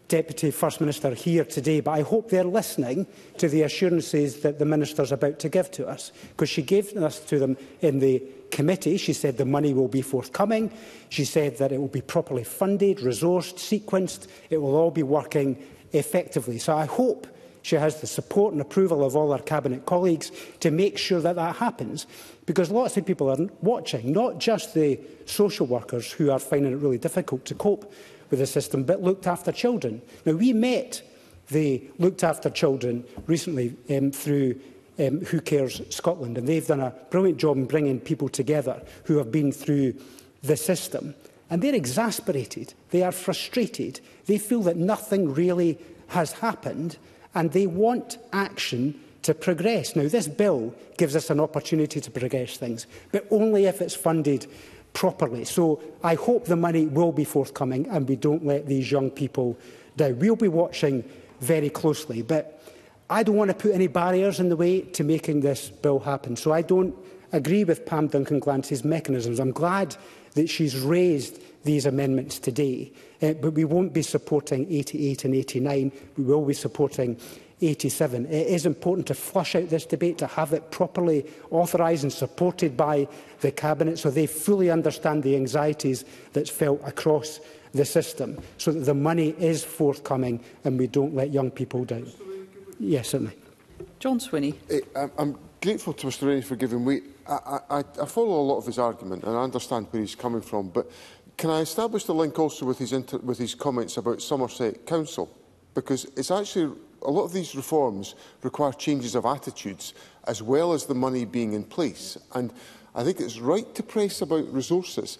Deputy First Minister here today, but I hope they're listening to the assurances that the Minister's about to give to us, because she gave us to them in the committee. She said the money will be forthcoming. She said that it will be properly funded, resourced, sequenced. It will all be working effectively. So I hope she has the support and approval of all our Cabinet colleagues to make sure that that happens, because lots of people are watching, not just the social workers who are finding it really difficult to cope with the system but looked after children. Now, we met the looked after children recently um, through um, Who Cares Scotland, and they've done a brilliant job in bringing people together who have been through the system. And they're exasperated, they are frustrated, they feel that nothing really has happened, and they want action to progress. Now, this bill gives us an opportunity to progress things, but only if it's funded properly. So I hope the money will be forthcoming and we don't let these young people down. We'll be watching very closely, but I don't want to put any barriers in the way to making this bill happen. So I don't agree with Pam Duncan Glancy's mechanisms. I'm glad that she's raised these amendments today, uh, but we won't be supporting 88 and 89. We will be supporting 87. It is important to flush out this debate, to have it properly authorised and supported by the Cabinet so they fully understand the anxieties that's felt across the system, so that the money is forthcoming and we don't let young people down. Yes, certainly. John Swinney. Hey, I'm grateful to Mr Rennie for giving me... I, I, I follow a lot of his argument and I understand where he's coming from, but can I establish the link also with his, inter with his comments about Somerset Council? Because it's actually a lot of these reforms require changes of attitudes as well as the money being in place. And I think it's right to press about resources,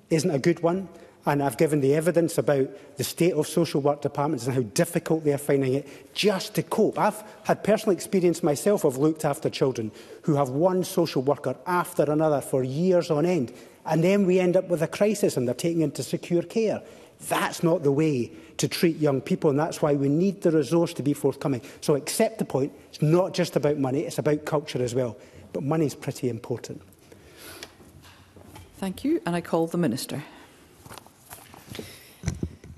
isn't a good one, and I've given the evidence about the state of social work departments and how difficult they are finding it just to cope. I've had personal experience myself of looked after children who have one social worker after another for years on end, and then we end up with a crisis and they're taken into secure care. That's not the way to treat young people, and that's why we need the resource to be forthcoming. So accept the point, it's not just about money, it's about culture as well. But money is pretty important. Thank you, and I call the Minister.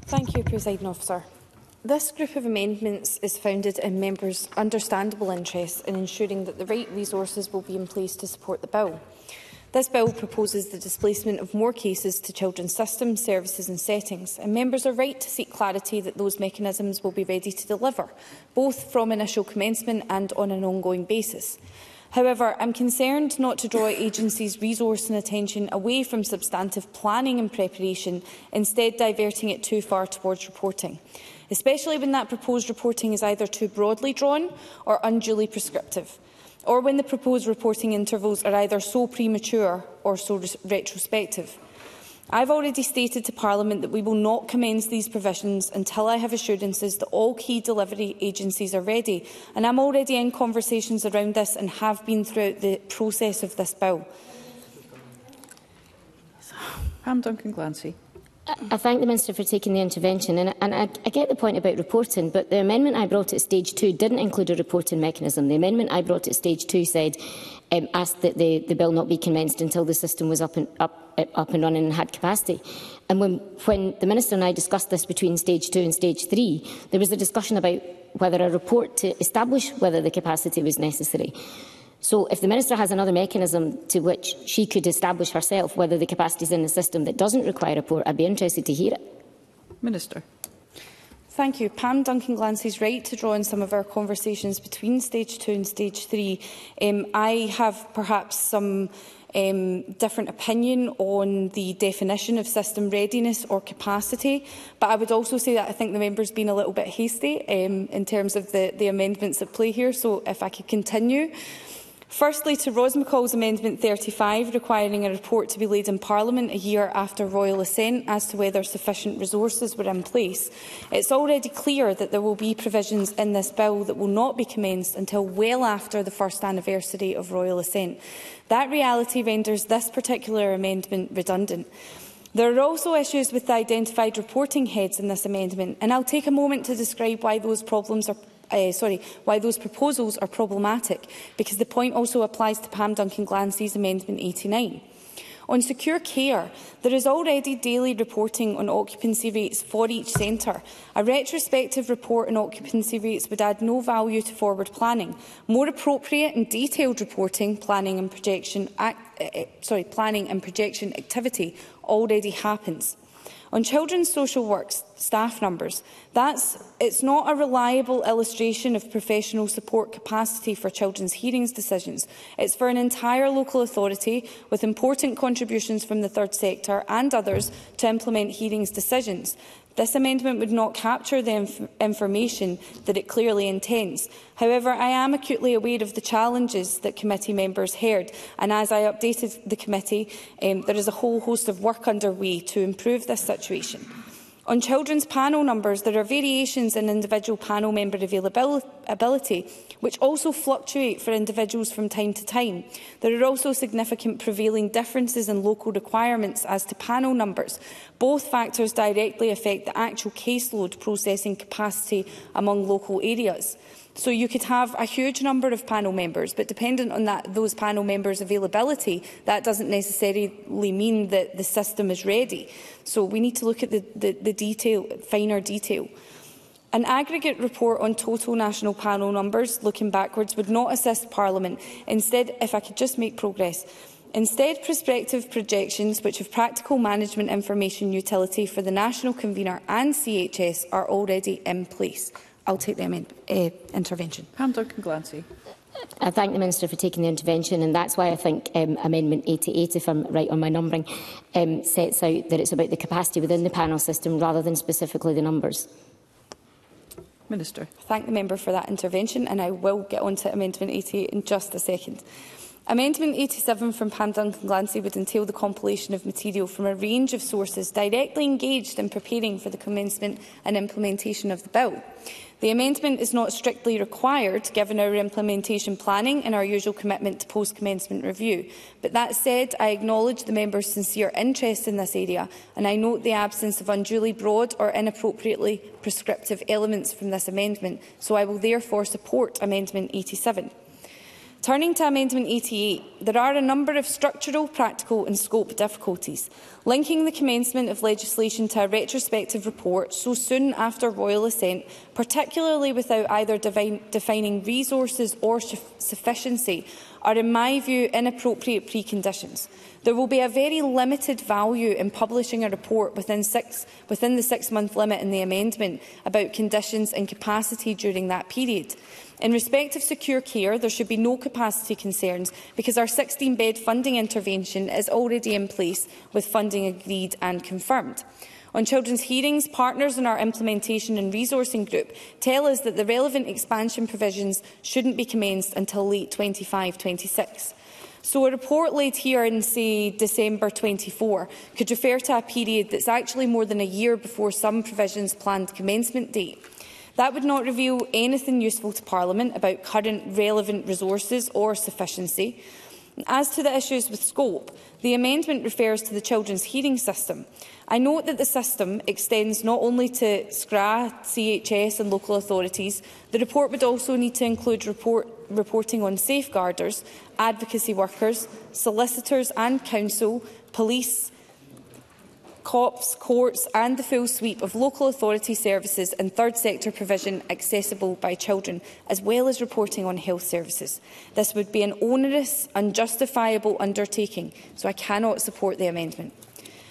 Thank you, President Officer. This group of amendments is founded in members' understandable interest in ensuring that the right resources will be in place to support the bill. This bill proposes the displacement of more cases to children's systems, services and settings, and members are right to seek clarity that those mechanisms will be ready to deliver, both from initial commencement and on an ongoing basis. However, I'm concerned not to draw agencies' resource and attention away from substantive planning and preparation, instead diverting it too far towards reporting, especially when that proposed reporting is either too broadly drawn or unduly prescriptive or when the proposed reporting intervals are either so premature or so retrospective. I have already stated to Parliament that we will not commence these provisions until I have assurances that all key delivery agencies are ready, and I am already in conversations around this and have been throughout the process of this bill. Pam Duncan Glancy. I thank the Minister for taking the intervention, and, and I, I get the point about reporting, but the amendment I brought at stage two didn't include a reporting mechanism. The amendment I brought at stage two said, um, asked that the, the bill not be commenced until the system was up and, up, up and running and had capacity. And when, when the Minister and I discussed this between stage two and stage three, there was a discussion about whether a report to establish whether the capacity was necessary. So if the Minister has another mechanism to which she could establish herself whether the capacity is in the system that doesn't require a port, I'd be interested to hear it. Minister. Thank you. Pam Duncan Glancy's right to draw in some of our conversations between stage two and stage three. Um, I have perhaps some um, different opinion on the definition of system readiness or capacity. But I would also say that I think the member's been a little bit hasty um, in terms of the, the amendments at play here. So if I could continue. Firstly, to Rose McCall's Amendment 35, requiring a report to be laid in Parliament a year after royal assent as to whether sufficient resources were in place. It's already clear that there will be provisions in this bill that will not be commenced until well after the first anniversary of royal assent. That reality renders this particular amendment redundant. There are also issues with the identified reporting heads in this amendment, and I'll take a moment to describe why those problems are uh, sorry, why those proposals are problematic, because the point also applies to Pam Duncan Glancy's Amendment 89. On secure care, there is already daily reporting on occupancy rates for each centre. A retrospective report on occupancy rates would add no value to forward planning. More appropriate and detailed reporting, planning and projection, act, uh, uh, sorry, planning and projection activity already happens. On children's social work staff numbers, that's, it's not a reliable illustration of professional support capacity for children's hearings decisions. It's for an entire local authority with important contributions from the third sector and others to implement hearings decisions. This amendment would not capture the inf information that it clearly intends. However, I am acutely aware of the challenges that committee members heard, and as I updated the committee, um, there is a whole host of work underway to improve this situation. On children's panel numbers, there are variations in individual panel member availability, which also fluctuate for individuals from time to time. There are also significant prevailing differences in local requirements as to panel numbers. Both factors directly affect the actual caseload processing capacity among local areas. So you could have a huge number of panel members, but dependent on that, those panel members' availability, that doesn't necessarily mean that the system is ready. So we need to look at the, the, the detail, finer detail. An aggregate report on total national panel numbers, looking backwards, would not assist Parliament. Instead, if I could just make progress, Instead, prospective projections which have practical management information utility for the National Convener and CHS are already in place. I'll take the uh, intervention. Pam Duncan Glancy. I thank the Minister for taking the intervention and that's why I think um, Amendment 88, if I'm right on my numbering, um, sets out that it's about the capacity within the panel system rather than specifically the numbers. Minister. Thank the member for that intervention and I will get on to Amendment 88 in just a second. Amendment 87 from Pam Duncan Glancy would entail the compilation of material from a range of sources directly engaged in preparing for the commencement and implementation of the bill. The amendment is not strictly required, given our implementation planning and our usual commitment to post-commencement review. But that said, I acknowledge the member's sincere interest in this area, and I note the absence of unduly broad or inappropriately prescriptive elements from this amendment, so I will therefore support Amendment 87. Turning to Amendment 88, there are a number of structural, practical and scope difficulties. Linking the commencement of legislation to a retrospective report so soon after royal assent, particularly without either defining resources or sufficiency, are in my view inappropriate preconditions. There will be a very limited value in publishing a report within, six, within the six-month limit in the amendment about conditions and capacity during that period. In respect of secure care, there should be no capacity concerns because our 16-bed funding intervention is already in place with funding agreed and confirmed. On children's hearings, partners in our implementation and resourcing group tell us that the relevant expansion provisions shouldn't be commenced until late 25-26. So a report laid here in, say, December 24 could refer to a period that's actually more than a year before some provisions' planned commencement date. That would not reveal anything useful to Parliament about current relevant resources or sufficiency. As to the issues with scope, the amendment refers to the children's hearing system. I note that the system extends not only to SCRA, CHS and local authorities. The report would also need to include report, reporting on safeguarders, advocacy workers, solicitors and council, police, COPs, courts and the full sweep of local authority services and third sector provision accessible by children, as well as reporting on health services. This would be an onerous, unjustifiable undertaking, so I cannot support the amendment.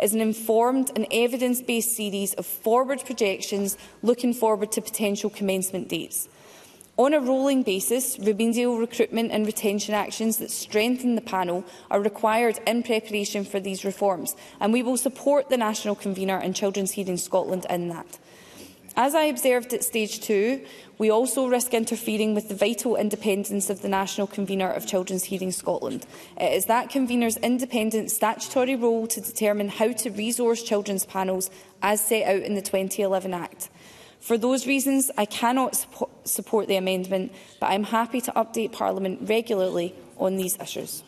is an informed and evidence-based series of forward projections looking forward to potential commencement dates. On a rolling basis, remedial recruitment and retention actions that strengthen the panel are required in preparation for these reforms, and we will support the National Convener and Children's Hearing Scotland in that. As I observed at stage two, we also risk interfering with the vital independence of the National Convener of Children's Hearing Scotland. It is that convener's independent statutory role to determine how to resource children's panels as set out in the 2011 Act. For those reasons, I cannot support the amendment, but I'm happy to update Parliament regularly on these issues.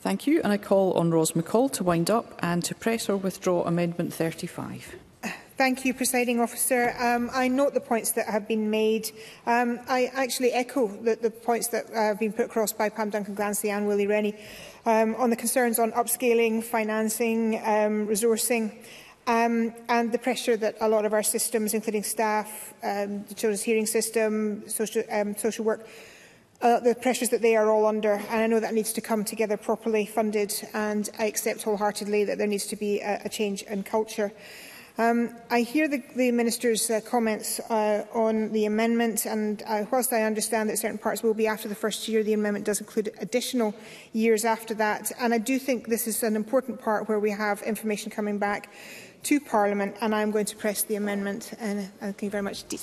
Thank you, and I call on Rose McCall to wind up and to press or withdraw Amendment 35. Thank you, Presiding Officer. Um, I note the points that have been made. Um, I actually echo the, the points that uh, have been put across by Pam Duncan-Glancy and Willie Rennie um, on the concerns on upscaling, financing, um, resourcing, um, and the pressure that a lot of our systems, including staff, um, the children's hearing system, social, um, social work, uh, the pressures that they are all under. And I know that needs to come together properly funded, and I accept wholeheartedly that there needs to be a, a change in culture. Um, I hear the, the Minister's uh, comments uh, on the amendment, and uh, whilst I understand that certain parts will be after the first year, the amendment does include additional years after that. And I do think this is an important part where we have information coming back to Parliament, and I'm going to press the amendment. And uh, thank you very much indeed.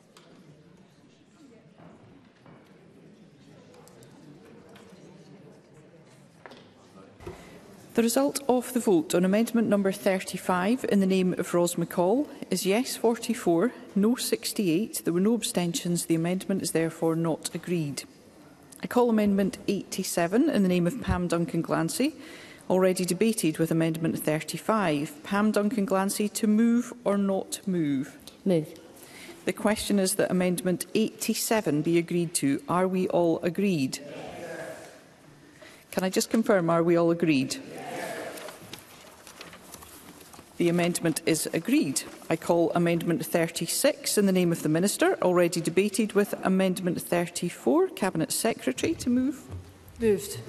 The result of the vote on amendment number 35 in the name of Ros McCall is yes 44, no 68. There were no abstentions. The amendment is therefore not agreed. I call amendment 87 in the name of Pam Duncan Glancy, already debated with amendment 35. Pam Duncan Glancy to move or not move? Move. The question is that amendment 87 be agreed to. Are we all agreed? Can I just confirm, are we all agreed? The amendment is agreed. I call Amendment 36 in the name of the Minister, already debated with Amendment 34. Cabinet Secretary to move. Moved.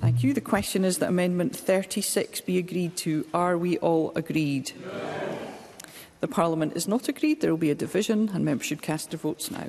Thank you. The question is that Amendment 36 be agreed to. Are we all agreed? No. The Parliament is not agreed. There will be a division and members should cast their votes now.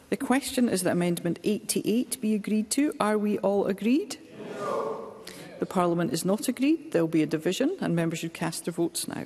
The question is that Amendment 88 be agreed to. Are we all agreed? the Parliament is not agreed, there will be a division and members should cast their votes now.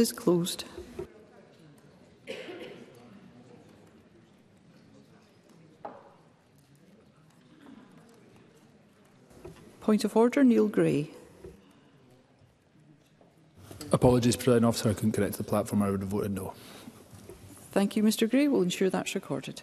is closed. Point of order, Neil Gray. Apologies, President Officer, I couldn't correct the platform. I would have voted no. Thank you, Mr Gray. We'll ensure that's recorded.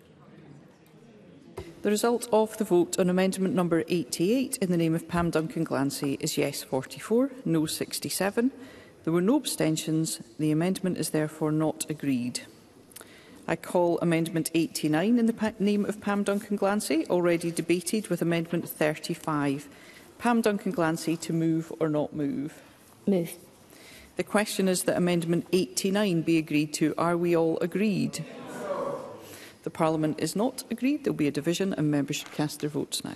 The result of the vote on amendment number 88 in the name of Pam Duncan Glancy is yes 44, no 67. There were no abstentions. The amendment is therefore not agreed. I call Amendment 89 in the name of Pam Duncan Glancy, already debated with Amendment 35. Pam Duncan Glancy to move or not move? Move. The question is that Amendment 89 be agreed to. Are we all agreed? the Parliament is not agreed, there will be a division and members should cast their votes now.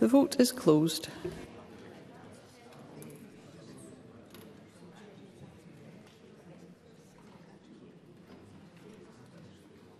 The vote is closed.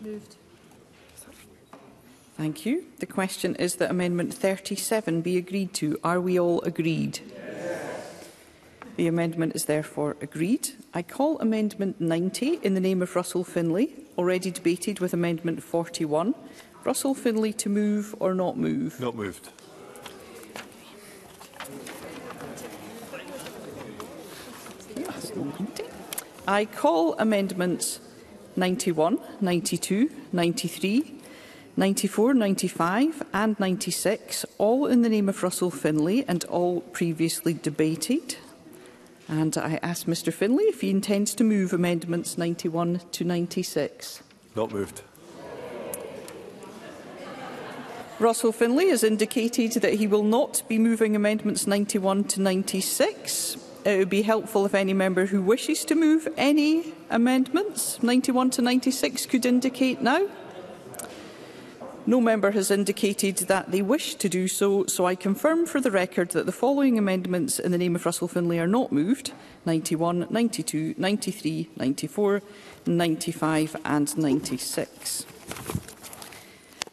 Moved. Thank you. The question is that Amendment 37 be agreed to. Are we all agreed? Yes. The amendment is therefore agreed. I call Amendment 90 in the name of Russell Finlay, already debated with Amendment 41. Russell Finlay to move or not move? Not moved. I call amendments 91, 92, 93, 94, 95 and 96, all in the name of Russell Finlay and all previously debated. And I ask Mr Finlay if he intends to move amendments 91 to 96. Not moved. Russell Finlay has indicated that he will not be moving amendments 91 to 96. It would be helpful if any member who wishes to move any amendments, 91 to 96, could indicate now. No member has indicated that they wish to do so, so I confirm for the record that the following amendments in the name of Russell Finlay are not moved 91, 92, 93, 94, 95 and 96.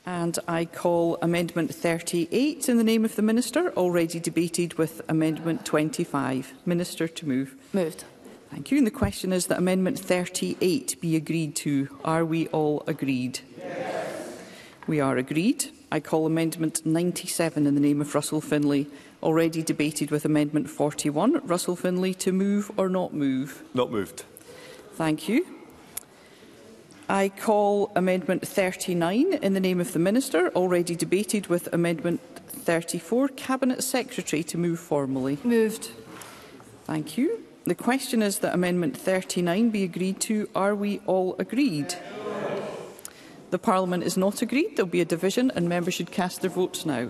And I call Amendment 38 in the name of the Minister, already debated with Amendment 25. Minister to move. Moved. Thank you. And the question is that Amendment 38 be agreed to. Are we all agreed? Yes. We are agreed. I call Amendment 97 in the name of Russell Finlay, already debated with Amendment 41. Russell Finlay to move or not move? Not moved. Thank you. I call Amendment 39 in the name of the Minister, already debated with Amendment 34. Cabinet Secretary to move formally. Moved. Thank you. The question is that Amendment 39 be agreed to. Are we all agreed? The Parliament is not agreed. There will be a division and members should cast their votes now.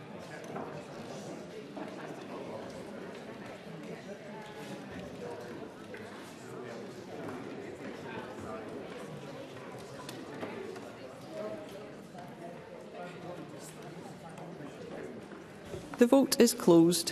The vote is closed.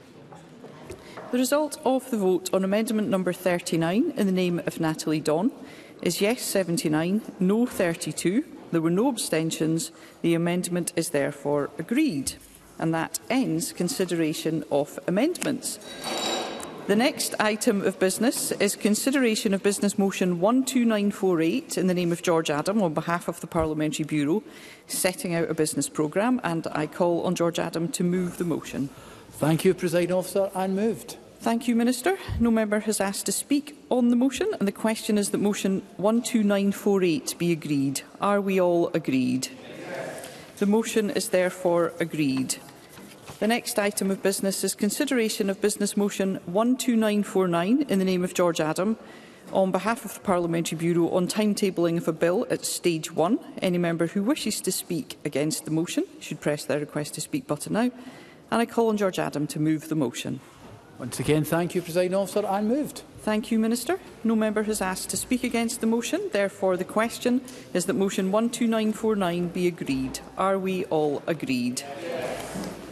The result of the vote on amendment number 39 in the name of Natalie Don is yes 79, no 32. There were no abstentions. The amendment is therefore agreed. And that ends consideration of amendments. The next item of business is consideration of Business Motion 12948 in the name of George Adam on behalf of the Parliamentary Bureau, setting out a business programme, and I call on George Adam to move the motion. Thank you, President Officer, and moved. Thank you, Minister. No member has asked to speak on the motion, and the question is that motion 12948 be agreed. Are we all agreed? The motion is therefore agreed. The next item of business is consideration of business motion 12949 in the name of George Adam on behalf of the Parliamentary Bureau on timetabling of a bill at stage one. Any member who wishes to speak against the motion should press their request to speak button now. And I call on George Adam to move the motion. Once again, thank you, President Officer, I'm moved. Thank you, Minister. No member has asked to speak against the motion. Therefore, the question is that motion 12949 be agreed. Are we all agreed?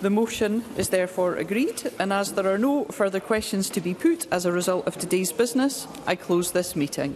The motion is therefore agreed, and as there are no further questions to be put as a result of today's business, I close this meeting.